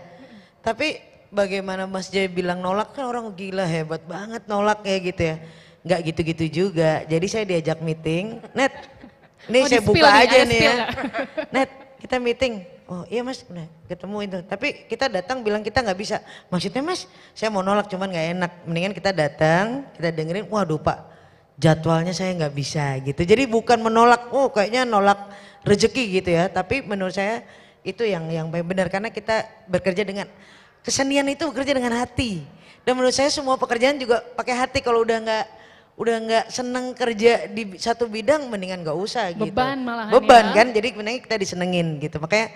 Tapi bagaimana Mas Jaya bilang nolak kan orang gila hebat banget nolak kayak gitu ya. Nggak gitu-gitu juga. Jadi saya diajak meeting, Net, ini Oh, saya buka nih, aja nih ya. Net, kita meeting. Oh iya mas, nah, ketemu itu. Tapi kita datang bilang kita nggak bisa. Maksudnya mas, saya mau nolak cuman nggak enak. Mendingan kita datang, kita dengerin. Waduh pak, jadwalnya saya nggak bisa gitu. Jadi bukan menolak, oh kayaknya nolak rezeki gitu ya. Tapi menurut saya itu yang yang benar karena kita bekerja dengan kesenian itu bekerja dengan hati. Dan menurut saya semua pekerjaan juga pakai hati kalau udah nggak udah nggak seneng kerja di satu bidang mendingan nggak usah gitu. Beban malahan Beban ya. kan, jadi mendingan kita disenengin gitu. Makanya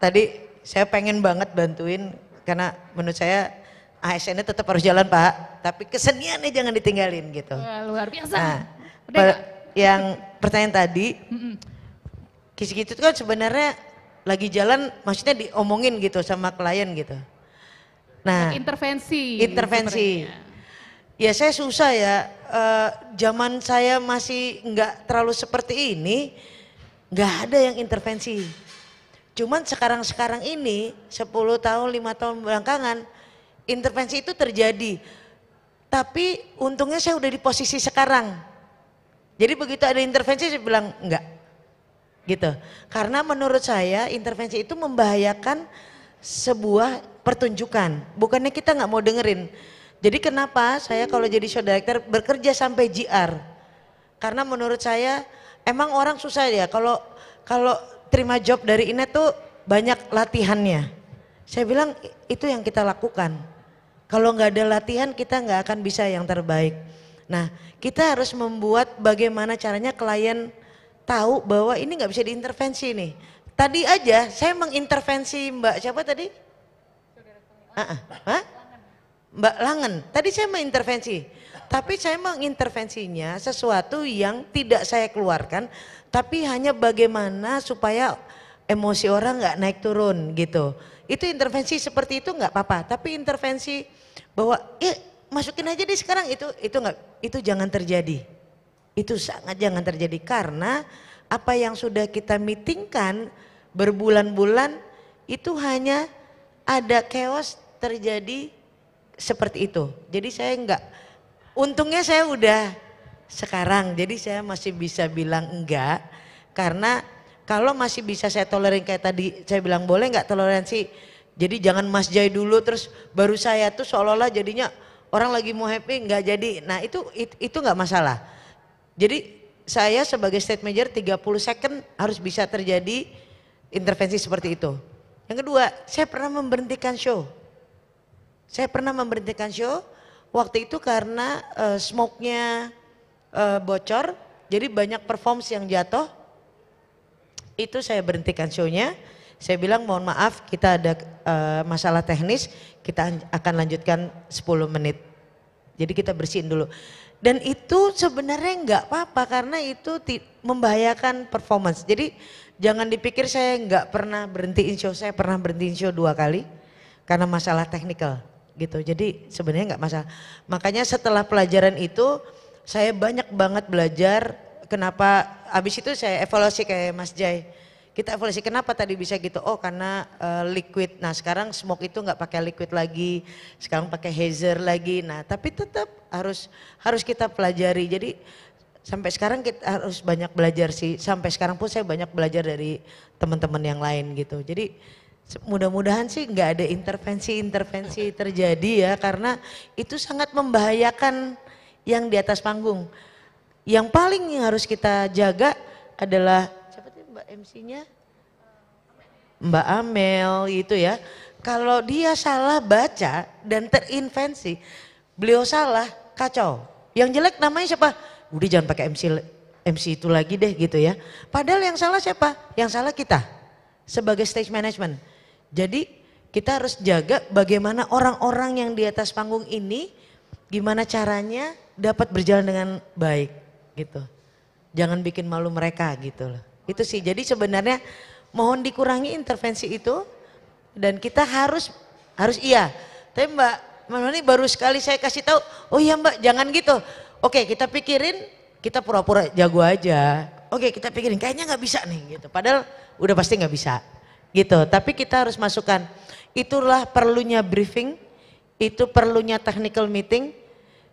tadi saya pengen banget bantuin karena menurut saya ASN tetap harus jalan Pak, tapi keseniannya jangan ditinggalin gitu. Wah, luar biasa. Nah, Udah nggak? yang pertanyaan tadi, kisi-kisi itu kan sebenarnya lagi jalan maksudnya diomongin gitu sama klien gitu. Nah, Intervensi. intervensi. Ya saya susah ya, eh, zaman saya masih nggak terlalu seperti ini, nggak ada yang intervensi. Cuman sekarang-sekarang ini 10 tahun, lima tahun belakangan, intervensi itu terjadi. Tapi untungnya saya udah di posisi sekarang. Jadi begitu ada intervensi saya bilang enggak. Gitu. Karena menurut saya intervensi itu membahayakan sebuah pertunjukan. Bukannya kita nggak mau dengerin. Jadi kenapa saya kalau jadi show director bekerja sampai GR? Karena menurut saya emang orang susah ya kalau kalau terima job dari Inet tuh banyak latihannya. Saya bilang itu yang kita lakukan. Kalau nggak ada latihan kita nggak akan bisa yang terbaik. Nah kita harus membuat bagaimana caranya klien tahu bahwa ini nggak bisa diintervensi nih. Tadi aja saya mengintervensi Mbak siapa tadi? Ah, ah. Hah? Mbak Langen. Tadi saya mengintervensi. Tapi saya mengintervensinya sesuatu yang tidak saya keluarkan. Tapi hanya bagaimana supaya emosi orang nggak naik turun gitu. Itu intervensi seperti itu nggak apa-apa. Tapi intervensi bahwa ya masukin aja deh sekarang itu itu nggak itu jangan terjadi. Itu sangat jangan terjadi karena apa yang sudah kita meetingkan berbulan-bulan itu hanya ada chaos terjadi seperti itu. Jadi saya enggak, untungnya saya udah sekarang. Jadi saya masih bisa bilang enggak karena kalau masih bisa saya tolerin kayak tadi saya bilang boleh nggak toleransi? Jadi jangan Mas Jai dulu terus baru saya tuh seolah-olah jadinya orang lagi mau happy nggak jadi. Nah itu it- itu nggak masalah. Jadi saya sebagai state manager 30 second harus bisa terjadi intervensi seperti itu. Yang kedua saya pernah memberhentikan show saya pernah memberhentikan show waktu itu karena eh, smoke-nya eh, bocor, jadi banyak performs yang jatuh. Itu saya berhentikan show-nya. Saya bilang mohon maaf kita ada eh, masalah teknis, kita an- akan lanjutkan 10 menit. Jadi kita bersihin dulu. Dan itu sebenarnya nggak apa-apa karena itu membahayakan performance. Jadi jangan dipikir saya nggak pernah berhentiin show, saya pernah berhentiin show dua kali karena masalah teknikal gitu. Jadi sebenarnya nggak masalah. Makanya setelah pelajaran itu saya banyak banget belajar kenapa abis itu saya evaluasi kayak Mas Jai. Kita evaluasi kenapa tadi bisa gitu. Oh karena eh, liquid. Nah sekarang smoke itu nggak pakai liquid lagi. Sekarang pakai hazer lagi. Nah tapi tetap harus harus kita pelajari. Jadi sampai sekarang kita harus banyak belajar sih. Sampai sekarang pun saya banyak belajar dari teman-teman yang lain gitu. Jadi mudah-mudahan sih nggak ada intervensi-intervensi terjadi ya karena itu sangat membahayakan yang di atas panggung. Yang paling yang harus kita jaga adalah siapa tadi Mbak MC-nya? Mbak Amel itu ya. Kalau dia salah baca dan terinvensi, beliau salah, kacau. Yang jelek namanya siapa? Udah jangan pakai MC MC itu lagi deh gitu ya. Padahal yang salah siapa? Yang salah kita sebagai stage management. Jadi kita harus jaga bagaimana orang-orang yang di atas panggung ini gimana caranya dapat berjalan dengan baik gitu. Jangan bikin malu mereka gitu loh. Itu sih. Jadi sebenarnya mohon dikurangi intervensi itu dan kita harus harus iya. Tapi Mbak Manoni baru sekali saya kasih tahu, oh iya Mbak jangan gitu. Oke kita pikirin, kita pura-pura jago aja. Oke kita pikirin kayaknya nggak bisa nih gitu. Padahal udah pasti nggak bisa gitu. Tapi kita harus masukkan. Itulah perlunya briefing, itu perlunya technical meeting.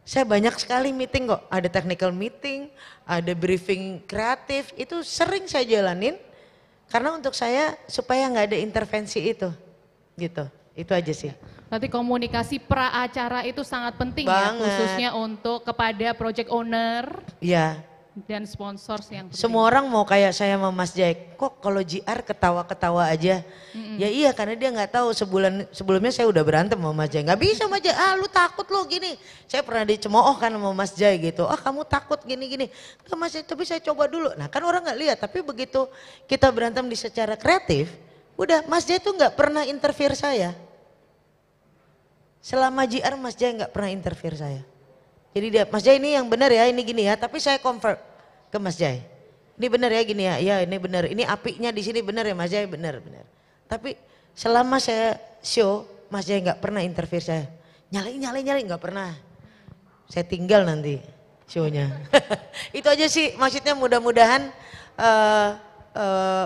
Saya banyak sekali meeting kok, ada technical meeting, ada briefing kreatif, itu sering saya jalanin. Karena untuk saya supaya nggak ada intervensi itu, gitu. Itu aja sih. Berarti komunikasi pra acara itu sangat penting ya Banget. khususnya untuk kepada project owner Ya, dan sponsors yang penting. semua orang mau kayak saya sama Mas Jack. Kok kalau JR ketawa-ketawa aja? Ya iya karena dia nggak tahu sebulan sebelumnya saya udah berantem sama Mas Jai. Nggak bisa Mas Jai, ah lu takut lu gini. Saya pernah dicemooh kan sama Mas Jai gitu. Ah kamu takut gini-gini. Nggak Mas Jai, tapi saya coba dulu. Nah kan orang nggak lihat. Tapi begitu kita berantem di secara kreatif, udah Mas Jai tuh nggak pernah interfere saya. Selama JR Mas Jai nggak pernah interfere saya. Jadi dia, Mas Jai ini yang benar ya, ini gini ya. Tapi saya confirm, ke Mas Jai. Ini benar ya gini ya, ya ini benar. Ini apinya di sini benar ya Mas Jai, benar benar. Tapi selama saya show, Mas Jai nggak pernah interview saya. Nyalain, nyalain, nyalain nggak pernah. Saya tinggal nanti show-nya. Itu aja sih maksudnya mudah-mudahan eh, eh,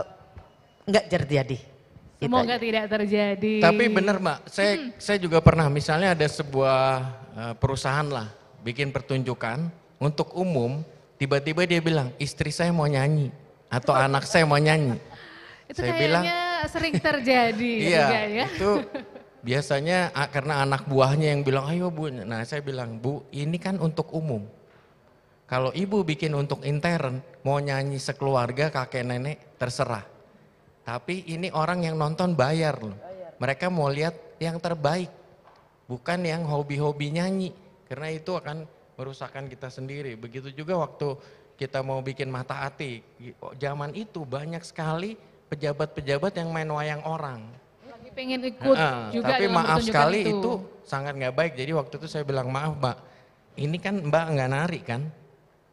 nggak terjadi. Semoga aja. tidak terjadi. Tapi benar mbak, saya saya juga pernah misalnya ada sebuah eh, perusahaan lah bikin pertunjukan untuk umum, tiba-tiba dia bilang istri saya mau nyanyi atau anak saya mau nyanyi. Itu saya kayaknya bilang sering terjadi iya juga ya. itu biasanya karena anak buahnya yang bilang ayo bu, nah saya bilang bu ini kan untuk umum. Kalau ibu bikin untuk intern mau nyanyi sekeluarga kakek nenek terserah. Tapi ini orang yang nonton bayar loh. Mereka mau lihat yang terbaik. Bukan yang hobi-hobi nyanyi. Karena itu akan merusakkan kita sendiri. Begitu juga waktu kita mau bikin mata atik. Zaman itu banyak sekali pejabat-pejabat yang main wayang orang. Lagi pengen ikut Heeh, juga tapi maaf sekali itu. sangat nggak baik. Jadi waktu itu saya bilang maaf mbak, ini kan mbak nggak nari kan?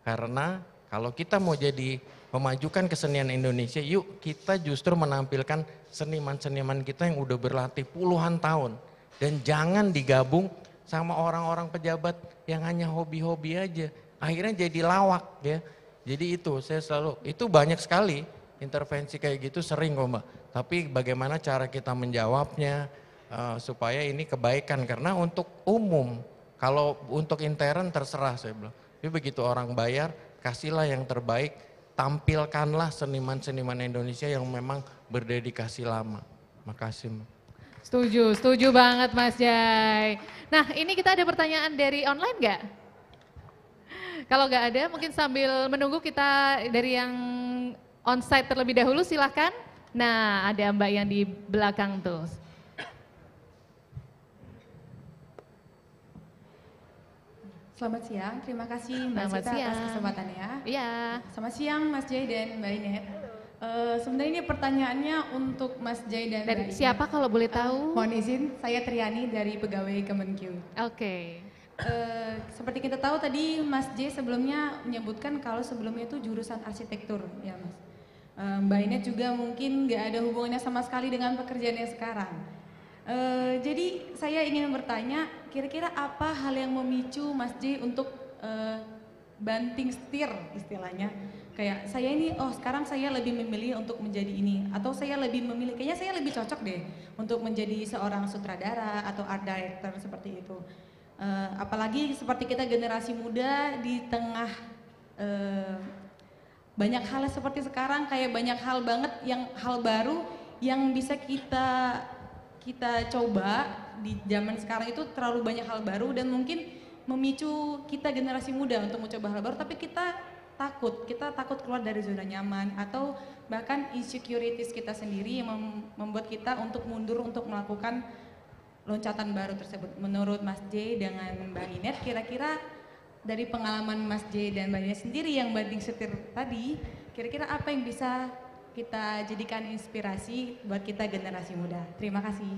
Karena kalau kita mau jadi memajukan kesenian Indonesia, yuk kita justru menampilkan seniman-seniman kita yang udah berlatih puluhan tahun. Dan jangan digabung sama orang-orang pejabat yang hanya hobi-hobi aja. Akhirnya jadi lawak ya. Jadi itu saya selalu, itu banyak sekali intervensi kayak gitu sering kok mbak. Tapi bagaimana cara kita menjawabnya eh, supaya ini kebaikan karena untuk umum. Kalau untuk intern terserah saya bilang. Tapi begitu orang bayar kasihlah yang terbaik. Tampilkanlah seniman-seniman Indonesia yang memang berdedikasi lama. Makasih. Mbak. Setuju, setuju banget Mas Jai. Nah ini kita ada pertanyaan dari online nggak? Kalau nggak ada mungkin sambil menunggu kita dari yang onsite terlebih dahulu silahkan. Nah ada mbak yang di belakang tuh. Selamat siang, terima kasih Mbak Selamat Sita atas siang. kesempatannya. Iya. Selamat siang Mas Jai dan Mbak Inet. Eh, sebenarnya ini pertanyaannya untuk Mas Jai dan Dari Inet. siapa kalau boleh Eh, tahu? mohon izin, saya Triani dari Pegawai Kemenkyu. Oke. Eh, seperti kita tahu tadi Mas J sebelumnya menyebutkan kalau sebelumnya itu jurusan arsitektur ya Mas. Eh, Mbak Inet juga mungkin nggak ada hubungannya sama sekali dengan pekerjaannya sekarang. Eh, jadi saya ingin bertanya, kira-kira apa hal yang memicu Mas J untuk eh, banting setir istilahnya? Kayak saya ini, oh sekarang saya lebih memilih untuk menjadi ini, atau saya lebih memilih, kayaknya saya lebih cocok deh untuk menjadi seorang sutradara atau art director seperti itu. Eh, apalagi seperti kita generasi muda di tengah eh, banyak hal seperti sekarang kayak banyak hal banget yang hal baru yang bisa kita kita coba di zaman sekarang itu terlalu banyak hal baru dan mungkin memicu kita generasi muda untuk mencoba hal baru tapi kita takut kita takut keluar dari zona nyaman atau bahkan insecurities kita sendiri yang mem- membuat kita untuk mundur untuk melakukan loncatan baru tersebut. Menurut Mas J dengan Mbak Inet, kira-kira dari pengalaman Mas J dan Mbak Inet sendiri yang banding setir tadi, kira-kira apa yang bisa kita jadikan inspirasi buat kita generasi muda? Terima kasih.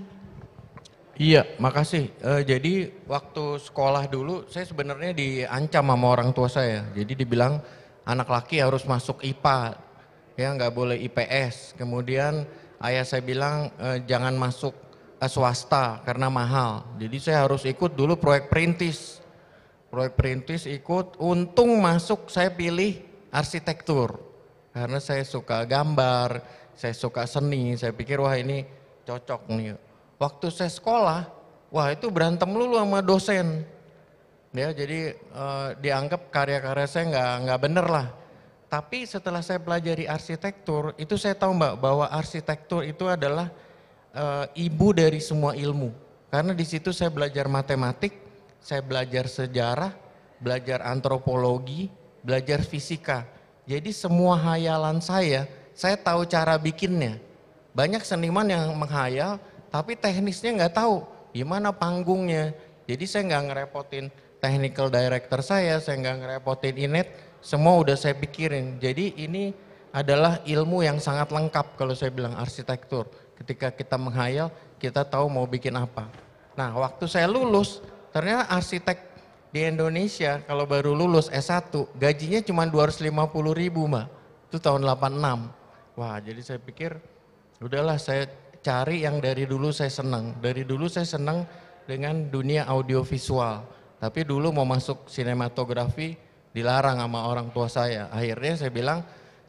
Iya, makasih. Eh, jadi waktu sekolah dulu saya sebenarnya diancam sama orang tua saya. Jadi dibilang anak laki harus masuk IPA, ya nggak boleh IPS. Kemudian ayah saya bilang eh, jangan masuk eh, swasta karena mahal. Jadi saya harus ikut dulu proyek perintis. Proyek perintis ikut, untung masuk saya pilih arsitektur. Karena saya suka gambar, saya suka seni, saya pikir wah ini cocok nih. Waktu saya sekolah, wah itu berantem lulu sama dosen. Ya, jadi eh, dianggap karya-karya saya nggak nggak bener lah. Tapi setelah saya pelajari arsitektur, itu saya tahu mbak bahwa arsitektur itu adalah eh, ibu dari semua ilmu. Karena di situ saya belajar matematik, saya belajar sejarah, belajar antropologi, belajar fisika. Jadi semua hayalan saya, saya tahu cara bikinnya. Banyak seniman yang menghayal, tapi teknisnya nggak tahu gimana panggungnya. Jadi saya nggak ngerepotin technical director saya, saya nggak ngerepotin Inet, semua udah saya pikirin. Jadi ini adalah ilmu yang sangat lengkap kalau saya bilang arsitektur. Ketika kita menghayal, kita tahu mau bikin apa. Nah waktu saya lulus, ternyata arsitek di Indonesia kalau baru lulus S1 gajinya cuma 250 ribu mbak. Itu tahun 86. Wah jadi saya pikir udahlah saya cari yang dari dulu saya senang. Dari dulu saya senang dengan dunia audiovisual. Tapi dulu mau masuk sinematografi dilarang sama orang tua saya. Akhirnya saya bilang,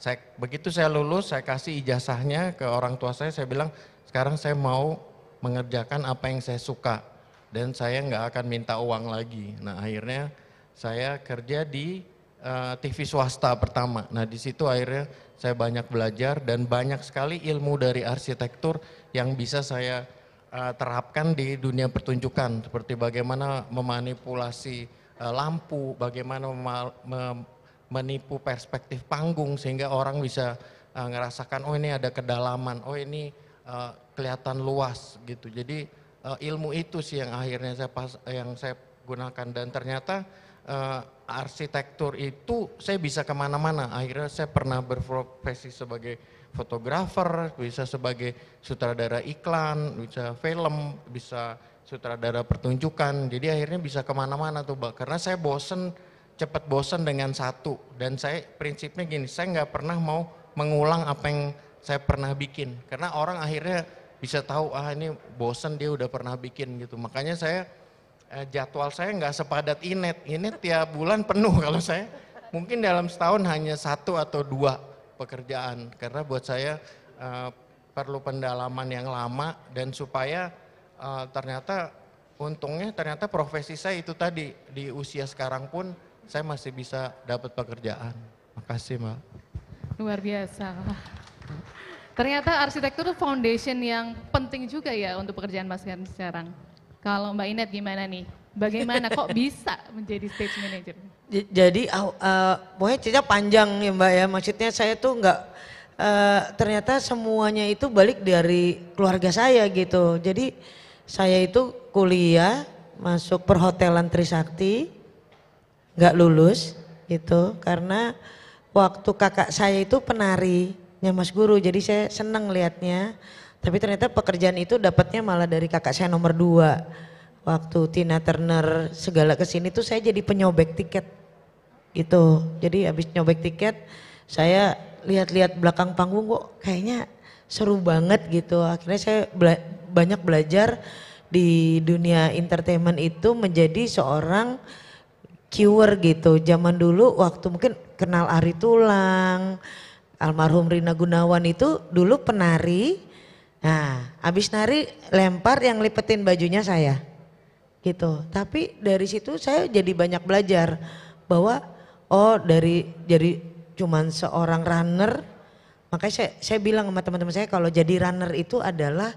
saya, begitu saya lulus saya kasih ijazahnya ke orang tua saya, saya bilang sekarang saya mau mengerjakan apa yang saya suka dan saya nggak akan minta uang lagi. Nah akhirnya saya kerja di uh, TV swasta pertama. Nah di situ akhirnya saya banyak belajar dan banyak sekali ilmu dari arsitektur yang bisa saya uh, terapkan di dunia pertunjukan seperti bagaimana memanipulasi uh, lampu, bagaimana menipu perspektif panggung sehingga orang bisa uh, ngerasakan oh ini ada kedalaman, oh ini uh, kelihatan luas gitu. Jadi uh, ilmu itu sih yang akhirnya saya pas yang saya gunakan dan ternyata uh, arsitektur itu saya bisa ke mana-mana. Akhirnya saya pernah berprofesi sebagai fotografer, bisa sebagai sutradara iklan, bisa film, bisa sutradara pertunjukan. Jadi akhirnya bisa ke mana-mana tuh, Mbak. Karena saya bosen cepat bosan dengan satu. Dan saya prinsipnya gini saya nggak pernah mau mengulang apa yang saya pernah bikin. Karena orang akhirnya bisa tahu ah ini bosan dia udah pernah bikin gitu. Makanya saya eh, jadwal saya nggak sepadat inet ini tiap bulan penuh kalau saya. Mungkin dalam setahun hanya satu atau dua pekerjaan karena buat saya eh, perlu pendalaman yang lama dan supaya eh, ternyata untungnya ternyata profesi saya itu tadi di usia sekarang pun saya masih bisa dapat pekerjaan. Makasih Mbak. Luar biasa. Ternyata arsitektur itu foundation yang penting juga ya untuk pekerjaan Mas sekarang. Kalau Mbak Inet gimana nih? Bagaimana kok bisa menjadi stage manager? Jadi uh, pokoknya cerita panjang ya Mbak ya. Maksudnya saya tuh nggak uh, ternyata semuanya itu balik dari keluarga saya gitu. Jadi saya itu kuliah masuk perhotelan Trisakti nggak lulus gitu karena waktu kakak saya itu penarinya Mas Guru jadi saya seneng liatnya tapi ternyata pekerjaan itu dapatnya malah dari kakak saya nomor dua waktu Tina Turner segala ke sini tuh saya jadi penyobek tiket gitu jadi habis nyobek tiket saya lihat-lihat belakang panggung kok kayaknya seru banget gitu akhirnya saya bela banyak belajar di dunia entertainment itu menjadi seorang cure gitu. Zaman dulu waktu mungkin kenal Ari Tulang, almarhum Rina Gunawan itu dulu penari. Nah, habis nari lempar yang lipetin bajunya saya. Gitu. Tapi dari situ saya jadi banyak belajar bahwa oh dari jadi cuman seorang runner makanya saya, saya bilang sama teman-teman saya kalau jadi runner itu adalah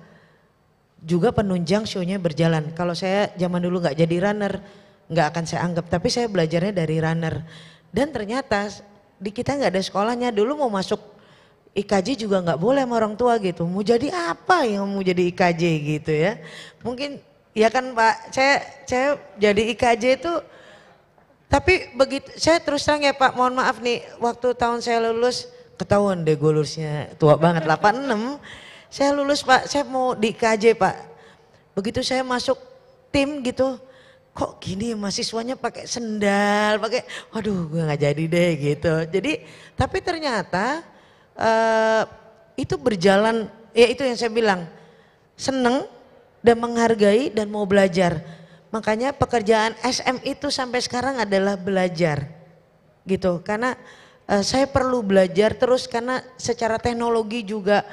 juga penunjang show-nya berjalan. Kalau saya zaman dulu nggak jadi runner, nggak akan saya anggap. Tapi saya belajarnya dari runner. Dan ternyata di kita nggak ada sekolahnya. Dulu mau masuk IKJ juga nggak boleh sama orang tua gitu. Mau jadi apa yang mau jadi IKJ gitu ya? Mungkin ya kan Pak saya saya jadi IKJ itu tapi begitu saya terus terang ya Pak mohon maaf nih waktu tahun saya lulus ketahuan deh gue lulusnya tua banget 86 saya lulus Pak saya mau di IKJ Pak begitu saya masuk tim gitu kok gini mahasiswanya pakai sendal, pakai, waduh gue nggak jadi deh gitu. Jadi tapi ternyata uh, itu berjalan, ya itu yang saya bilang, seneng dan menghargai dan mau belajar. Makanya pekerjaan SM itu sampai sekarang adalah belajar gitu. Karena uh, saya perlu belajar terus karena secara teknologi juga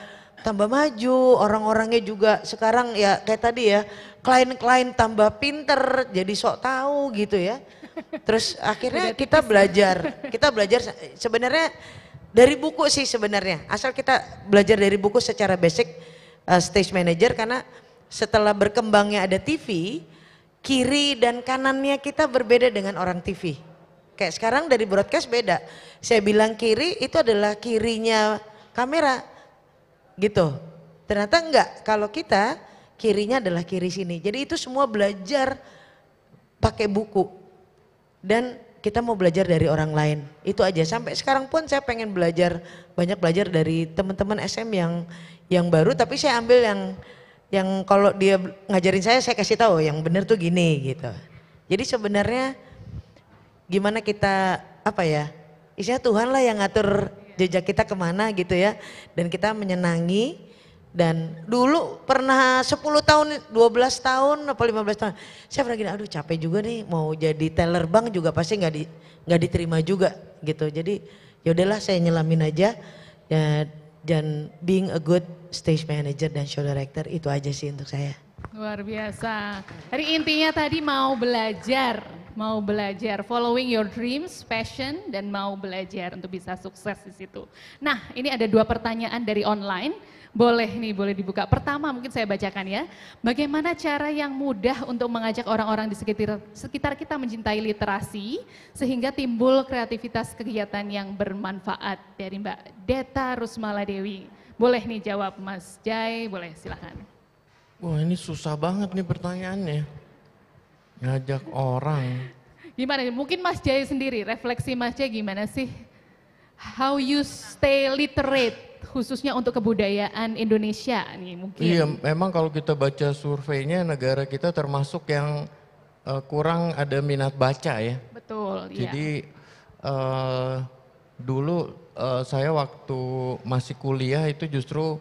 tambah maju, orang-orangnya juga sekarang ya kayak tadi ya, klien-klien tambah pinter, jadi sok tahu gitu ya. Terus akhirnya kita belajar, kita belajar sebenarnya dari buku sih sebenarnya, asal kita belajar dari buku secara basic uh, stage manager karena setelah berkembangnya ada TV, kiri dan kanannya kita berbeda dengan orang TV. Kayak sekarang dari broadcast beda. Saya bilang kiri itu adalah kirinya kamera, gitu. Ternyata enggak, kalau kita kirinya adalah kiri sini. Jadi itu semua belajar pakai buku. Dan kita mau belajar dari orang lain. Itu aja. Sampai sekarang pun saya pengen belajar, banyak belajar dari teman-teman SM yang yang baru tapi saya ambil yang yang kalau dia ngajarin saya saya kasih tahu yang benar tuh gini gitu. Jadi sebenarnya gimana kita apa ya? Isinya Tuhan lah yang ngatur jejak kita ke mana gitu ya. Dan kita menyenangi dan dulu pernah 10 tahun, 12 tahun apa 15 tahun. Saya pernah gini, aduh capek juga nih mau jadi teller bank juga pasti nggak di nggak diterima juga gitu. Jadi ya udahlah saya nyelamin aja ya, dan being a good stage manager dan show director itu aja sih untuk saya. Luar biasa. Jadi intinya tadi mau belajar, mau belajar, following your dreams, passion, dan mau belajar untuk bisa sukses di situ. Nah, ini ada dua pertanyaan dari online. Boleh nih, boleh dibuka. Pertama mungkin saya bacakan ya. Bagaimana cara yang mudah untuk mengajak orang-orang di sekitar, sekitar kita mencintai literasi sehingga timbul kreativitas kegiatan yang bermanfaat dari Mbak Deta Rusmala Dewi. Boleh nih jawab Mas Jai, boleh silakan. Wah ini susah banget nih pertanyaannya. Ngajak orang. Gimana nih? Mungkin Mas Jai sendiri, refleksi Mas Jai gimana sih? How you stay literate khususnya untuk kebudayaan Indonesia nih mungkin. Iya memang kalau kita baca surveinya negara kita termasuk yang uh, kurang ada minat baca ya. Betul, iya. Jadi uh, dulu uh, saya waktu masih kuliah itu justru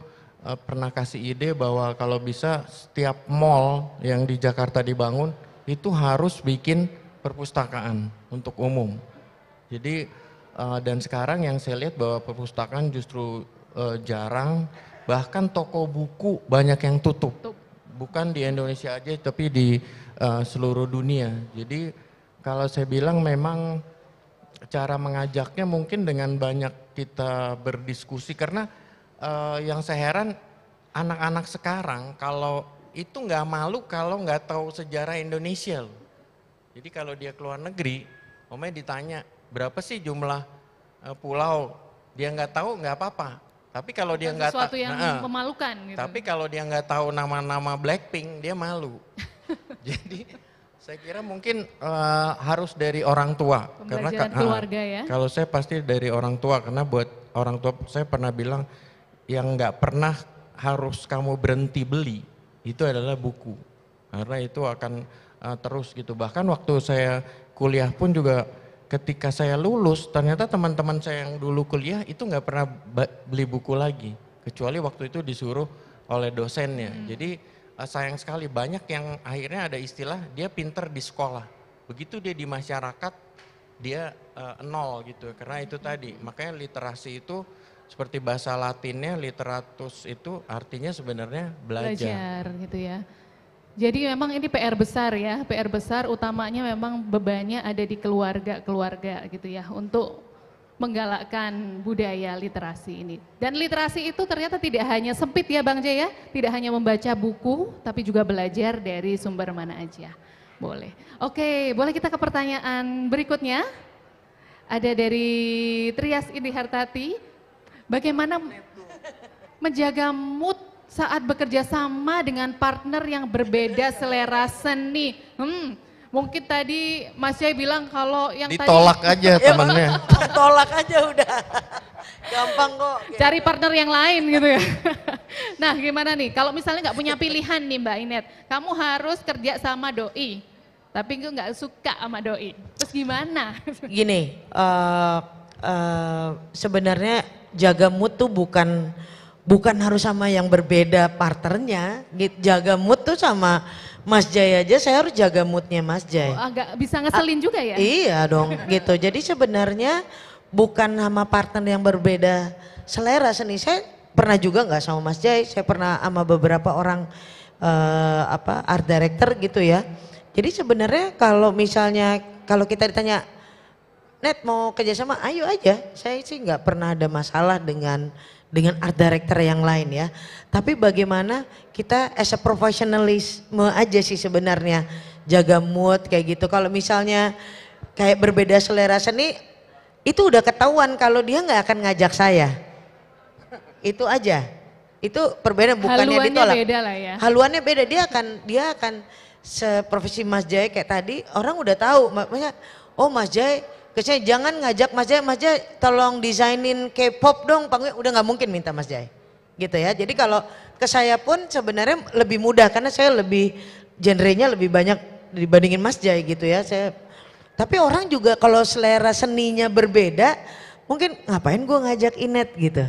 pernah kasih ide bahwa kalau bisa setiap mall yang di Jakarta dibangun itu harus bikin perpustakaan untuk umum. Jadi uh, dan sekarang yang saya lihat bahwa perpustakaan justru uh, jarang, bahkan toko buku banyak yang tutup. Bukan di Indonesia aja tapi di uh, seluruh dunia. Jadi kalau saya bilang memang cara mengajaknya mungkin dengan banyak kita berdiskusi karena uh, yang saya heran anak-anak sekarang kalau itu nggak malu kalau nggak tahu sejarah Indonesia loh. Jadi kalau dia keluar negeri, omnya ditanya berapa sih jumlah uh, pulau, dia nggak tahu nggak apa-apa. Tapi kalau dia nggak tahu, yang nah, memalukan gitu. Tapi kalau dia nggak tahu nama-nama Blackpink, dia malu. Jadi saya kira mungkin uh, harus dari orang tua. karena Pembelajaran ka- keluarga ya. Kalau saya pasti dari orang tua karena buat orang tua saya pernah bilang yang nggak pernah harus kamu berhenti beli itu adalah buku karena itu akan uh, terus gitu. Bahkan waktu saya kuliah pun juga ketika saya lulus ternyata teman-teman saya yang dulu kuliah itu nggak pernah beli buku lagi kecuali waktu itu disuruh oleh dosennya. Jadi uh, sayang sekali banyak yang akhirnya ada istilah dia pinter di sekolah. Begitu dia di masyarakat dia uh, nol gitu karena itu tadi makanya literasi itu seperti bahasa Latinnya literatus itu artinya sebenarnya belajar. belajar gitu ya. Jadi memang ini PR besar ya, PR besar utamanya memang bebannya ada di keluarga-keluarga gitu ya untuk menggalakkan budaya literasi ini. Dan literasi itu ternyata tidak hanya sempit ya Bang Jaya, tidak hanya membaca buku tapi juga belajar dari sumber mana aja. Boleh. Oke, boleh kita ke pertanyaan berikutnya. Ada dari Trias Indi Hartati. Bagaimana menjaga mood saat bekerja sama dengan partner yang berbeda selera seni? Hmm, mungkin tadi Mas Jai bilang kalau yang Ditolak tadi aja temennya. Tolak aja udah. Gampang kok. cari partner yang lain gitu ya. nah gimana nih, kalau misalnya nggak punya pilihan nih Mbak Inet, kamu harus kerja sama doi, tapi gue nggak suka sama doi. Terus gimana? Gini, eh eh, sebenarnya jaga mood tuh bukan bukan harus sama yang berbeda partnernya. Gitu. Jaga mood tuh sama Mas Jai aja saya harus jaga moodnya Mas Jai. Oh, agak bisa ngeselin juga ya? Iya dong gitu. Jadi sebenarnya bukan sama partner yang berbeda selera seni. Saya pernah juga nggak sama Mas Jai, saya pernah sama beberapa orang eh, apa art director gitu ya. Jadi sebenarnya kalau misalnya kalau kita ditanya Net mau kerjasama, ayo aja. Saya sih nggak pernah ada masalah dengan dengan art director yang lain ya. Tapi bagaimana kita as a professionalisme aja sih sebenarnya jaga mood kayak gitu. Kalau misalnya kayak berbeda selera seni, itu udah ketahuan kalau dia nggak akan ngajak saya. Itu aja. Itu perbedaan bukannya Haluannya ditolak. beda lah ya. Haluannya beda. Dia akan dia akan seprofesi Mas Jai kayak tadi orang udah tahu makanya oh Mas Jai Kesnya jangan ngajak Mas Jai, Mas Jai tolong desainin K-pop dong, panggung udah nggak mungkin minta Mas Jai. Gitu ya. Jadi kalau ke saya pun sebenarnya lebih mudah karena saya lebih genrenya lebih banyak dibandingin Mas Jai gitu ya. Saya Tapi orang juga kalau selera seninya berbeda, mungkin ngapain gue ngajak Inet gitu.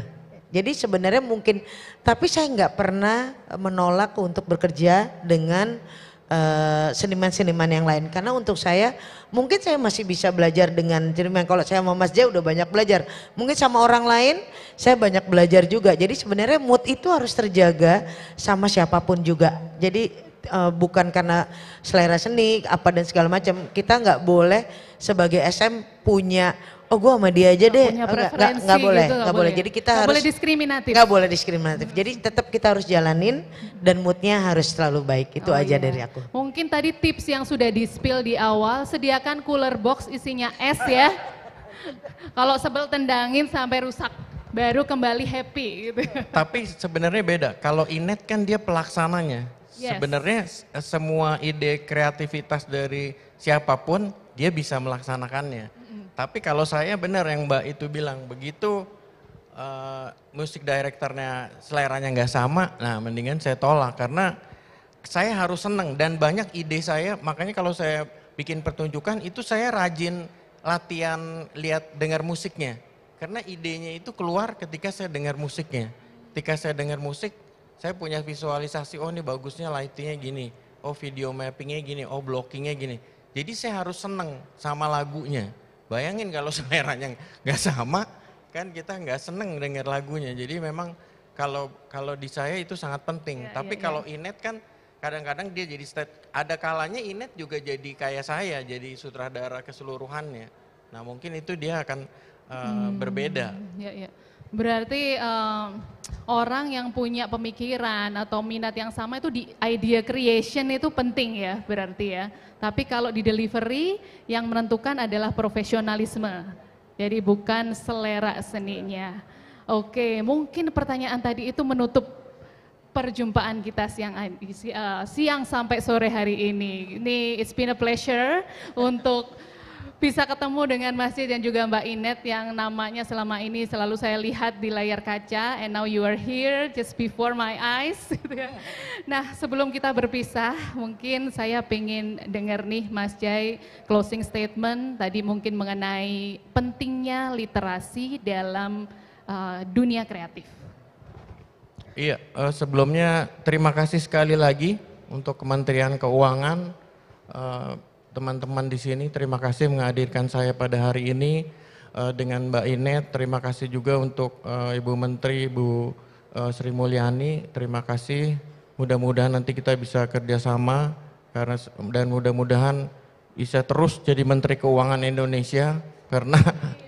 Jadi sebenarnya mungkin, tapi saya nggak pernah menolak untuk bekerja dengan eh, seniman-seniman yang lain. Karena untuk saya, mungkin saya masih bisa belajar dengan seniman. Kalau saya sama Mas Jaya udah banyak belajar. Mungkin sama orang lain, saya banyak belajar juga. Jadi sebenarnya mood itu harus terjaga sama siapa pun juga. Jadi eh, bukan karena selera seni apa dan segala macam kita nggak boleh sebagai SM punya oh gue sama dia aja deh punya Oh, nggak- nggak boleh gitu, nggak boleh boleh. jadi kita Nggak harus boleh diskriminatif. nggak boleh diskriminatif jadi tetap kita harus jalanin dan moodnya harus selalu baik itu Oh, aja iya. dari aku Mungkin tadi tips yang sudah di-spill di awal, sediakan cooler box isinya es ya. Kalau sebel tendangin sampai rusak, baru kembali happy gitu. Tapi sebenarnya beda. Kalau Inet kan dia pelaksananya. Yes. Sebenarnya semua ide kreativitas dari siapa pun dia bisa melaksanakannya. Tapi kalau saya benar yang Mbak itu bilang begitu eh, musik direkturnya seleranya nggak sama, nah mendingan saya tolak. Karena saya harus seneng dan banyak ide saya makanya kalau saya bikin pertunjukan itu saya rajin latihan lihat dengar musiknya. Karena idenya itu keluar ketika saya dengar musiknya. Ketika saya dengar musik saya punya visualisasi oh ini bagusnya lightingnya gini oh video mappingnya gini oh blockingnya gini. Jadi saya harus seneng sama lagunya bayangin kalau seleranya nggak sama kan kita nggak seneng dengar lagunya. Jadi memang kalau kalau di saya itu sangat penting. Tapi iya, kalau Inet kan kadang-kadang dia jadi state ada kalanya Inet juga jadi kayak saya jadi sutradara keseluruhannya. Nah mungkin itu dia akan uh, berbeda. Ya, ya. Berarti em, orang yang punya pemikiran atau minat yang sama itu di idea creation itu penting ya berarti ya. Tapi kalau di delivery yang menentukan adalah profesionalisme. Jadi bukan selera seninya. Oke, mungkin pertanyaan tadi itu menutup perjumpaan kita siang si- siang sampai sore hari ini. Ini it's been a pleasure untuk bisa ketemu dengan Masjid dan juga Mbak Inet yang namanya selama ini selalu saya lihat di layar kaca and now you are here just before my eyes. gitu ya. Nah sebelum kita berpisah mungkin saya pengen dengar nih Mas Jai closing statement tadi mungkin mengenai pentingnya literasi dalam uh, dunia kreatif. Iya, eh, sebelumnya terima kasih sekali lagi untuk Kementerian Keuangan, eh, teman-teman di sini. Terima kasih menghadirkan saya pada hari ini eh, dengan Mbak Inet. Terima kasih juga untuk eh, Ibu Menteri, Ibu eh, Sri Mulyani. Terima kasih. Mudah-mudahan nanti kita bisa kerjasama karena dan mudah-mudahan bisa terus jadi Menteri Keuangan Indonesia karena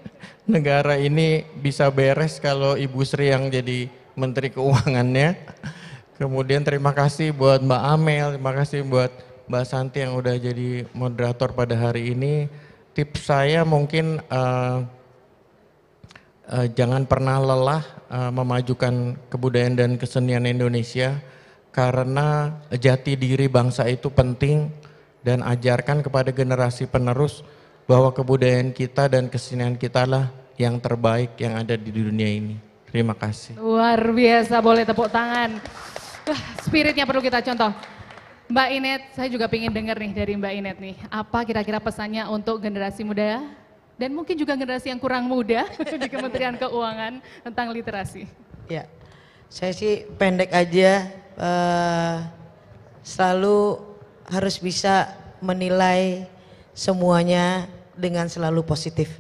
negara ini bisa beres kalau Ibu Sri yang jadi Menteri Keuangannya. Kemudian terima kasih buat Mbak Amel, terima kasih buat Mbak Santi yang udah jadi moderator pada hari ini. Tips saya mungkin eh, eh, jangan pernah lelah eh, memajukan kebudayaan dan kesenian Indonesia karena jati diri bangsa itu penting dan ajarkan kepada generasi penerus bahwa kebudayaan kita dan kesenian kita lah yang terbaik yang ada di dunia ini. Terima kasih. Luar biasa, boleh tepuk tangan. Spiritnya perlu kita contoh. Mbak Inet, saya juga pengen dengar nih dari Mbak Inet nih. Apa kira-kira pesannya untuk generasi muda dan mungkin juga generasi yang kurang muda di Kementerian Keuangan tentang literasi? Ya, saya sih pendek aja. eh, selalu harus bisa menilai semuanya dengan selalu positif.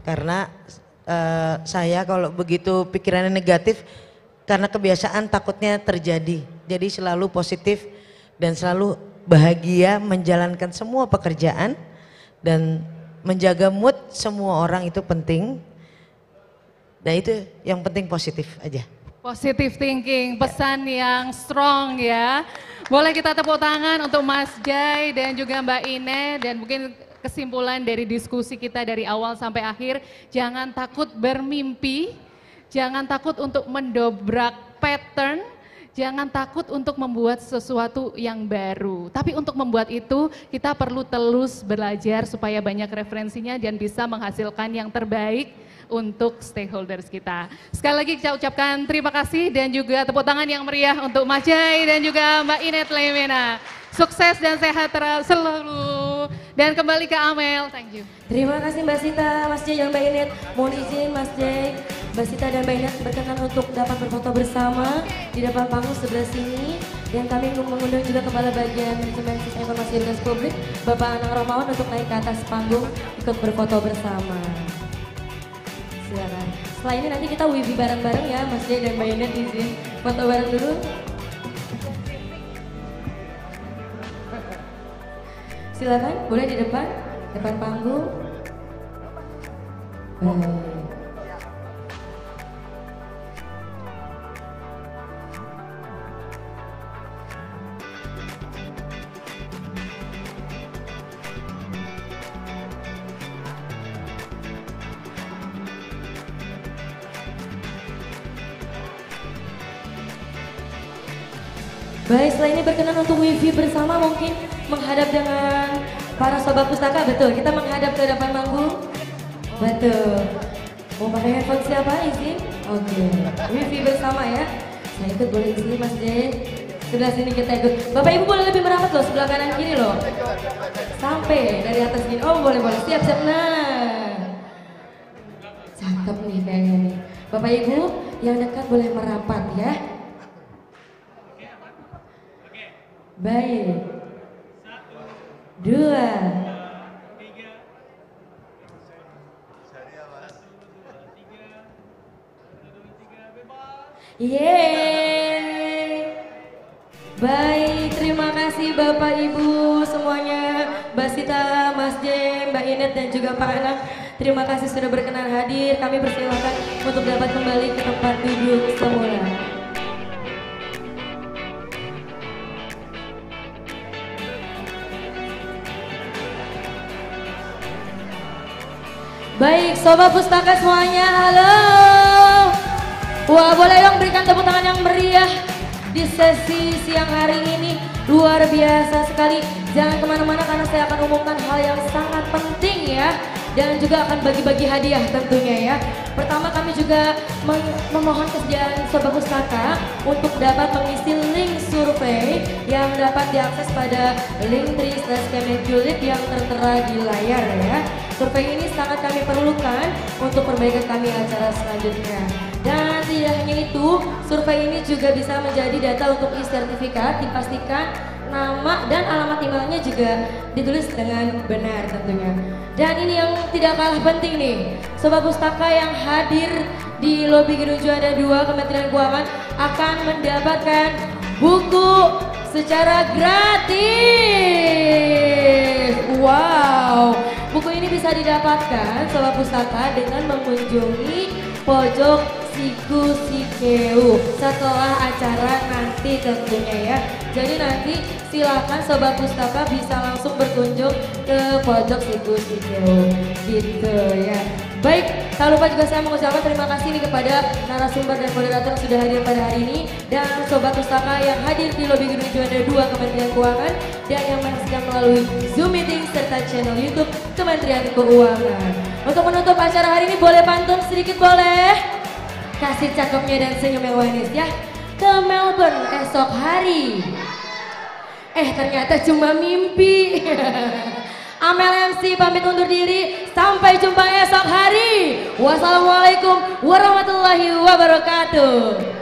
Karena eh, saya kalau begitu pikirannya negatif, karena kebiasaan takutnya terjadi. Jadi selalu positif dan selalu bahagia menjalankan semua pekerjaan dan menjaga mood semua orang itu penting. Nah itu yang penting positif aja. Positive thinking, pesan yang strong ya. Boleh kita tepuk tangan untuk Mas Jai dan juga Mbak Ine dan mungkin kesimpulan dari diskusi kita dari awal sampai akhir, jangan takut bermimpi, jangan takut untuk mendobrak pattern, jangan takut untuk membuat sesuatu yang baru. Tapi untuk membuat itu kita perlu terus belajar supaya banyak referensinya dan bisa menghasilkan yang terbaik untuk stakeholders kita. Sekali lagi kita ucapkan terima kasih dan juga tepuk tangan yang meriah untuk Mas Jai dan juga Mbak Inet Lemena. Sukses dan sehat selalu. Dan kembali ke Amel, thank you. Terima kasih Mbak Sita, Mas J dan Mbak Inet. Mohon izin Mas J, Mbak Sita dan Mbak berkenan untuk dapat berfoto bersama di depan panggung sebelah sini. Dan kami mengundang juga Kepala Bagian Manajemen Sistem Informasi Edukasi Publik, Bapak Anang Romawan untuk naik ke atas panggung ikut berfoto bersama. Silakan. Setelah ini nanti kita wifi bareng-bareng ya Mas J dan Mbak izin foto bareng dulu. Silakan, boleh di depan, depan panggung. Baik. Setelah ini berkenan untuk wifi bersama mungkin menghadap dengan para sobat pustaka, betul. Kita menghadap ke depan panggung. Betul. Mau pakai handphone siapa izin? Oke. Wifi bersama ya. Saya ikut boleh di sini Mas J. Sebelah sini kita ikut. Bapak Ibu boleh lebih merapat loh, sebelah kanan kiri loh. Sampai dari atas gini. Oh boleh boleh. Siap siap. Nah. Cakep nih kayaknya nih. Bapak Ibu yang dekat boleh merapat ya. Baik. Dua. Yeay. Baik, terima kasih Bapak Ibu semuanya, Mbak Sita, Mas Jem, Mbak Inet dan juga Pak Anak. Terima kasih sudah berkenan hadir. Kami persilakan untuk dapat kembali ke tempat duduk semula. Baik, Sobat Pustaka semuanya, halo. Wah, boleh dong berikan tepuk tangan yang meriah di sesi siang hari ini. Luar biasa sekali. Jangan ke mana-mana karena saya akan umumkan hal yang sangat penting ya. Dan juga akan bagi-bagi hadiah tentunya ya. Pertama kami juga mem- memohon kesediaan Sobat Pustaka untuk dapat mengisi link survei yang dapat diakses pada link slash Kemenkulit yang tertera di layar ya. Survei ini sangat kami perlukan untuk perbaikan kami acara selanjutnya. Dan tidak hanya itu, survei ini juga bisa menjadi data untuk e-sertifikat dipastikan nama dan alamat emailnya juga ditulis dengan benar tentunya. Dan ini yang tidak kalah penting nih, Sobat Pustaka yang hadir di lobi Gedung Juanda 2 Kementerian Keuangan akan mendapatkan buku secara gratis. Wow, buku ini bisa didapatkan Sobat Pustaka dengan mengunjungi pojok Siku Sikeu setelah acara nanti tentunya ya. Jadi nanti silakan Sobat Pustaka bisa langsung berkunjung ke pojok Siku Sikeu gitu ya. Baik, tak lupa juga saya mengucapkan terima kasih nih kepada narasumber dan moderator yang sudah hadir pada hari ini dan Sobat Pustaka yang hadir di lobi Gedung Juanda 2 Kementerian Keuangan dan yang menyaksikan melalui Zoom meeting serta channel YouTube Kementerian Keuangan. Untuk menutup acara hari ini boleh pantun sedikit boleh? Kasih cakepnya dan senyum yang manis ya. Ke Melbourne esok hari. Eh ternyata cuma mimpi. Amel MC pamit undur diri. Sampai jumpa esok hari. Wassalamualaikum warahmatullahi wabarakatuh.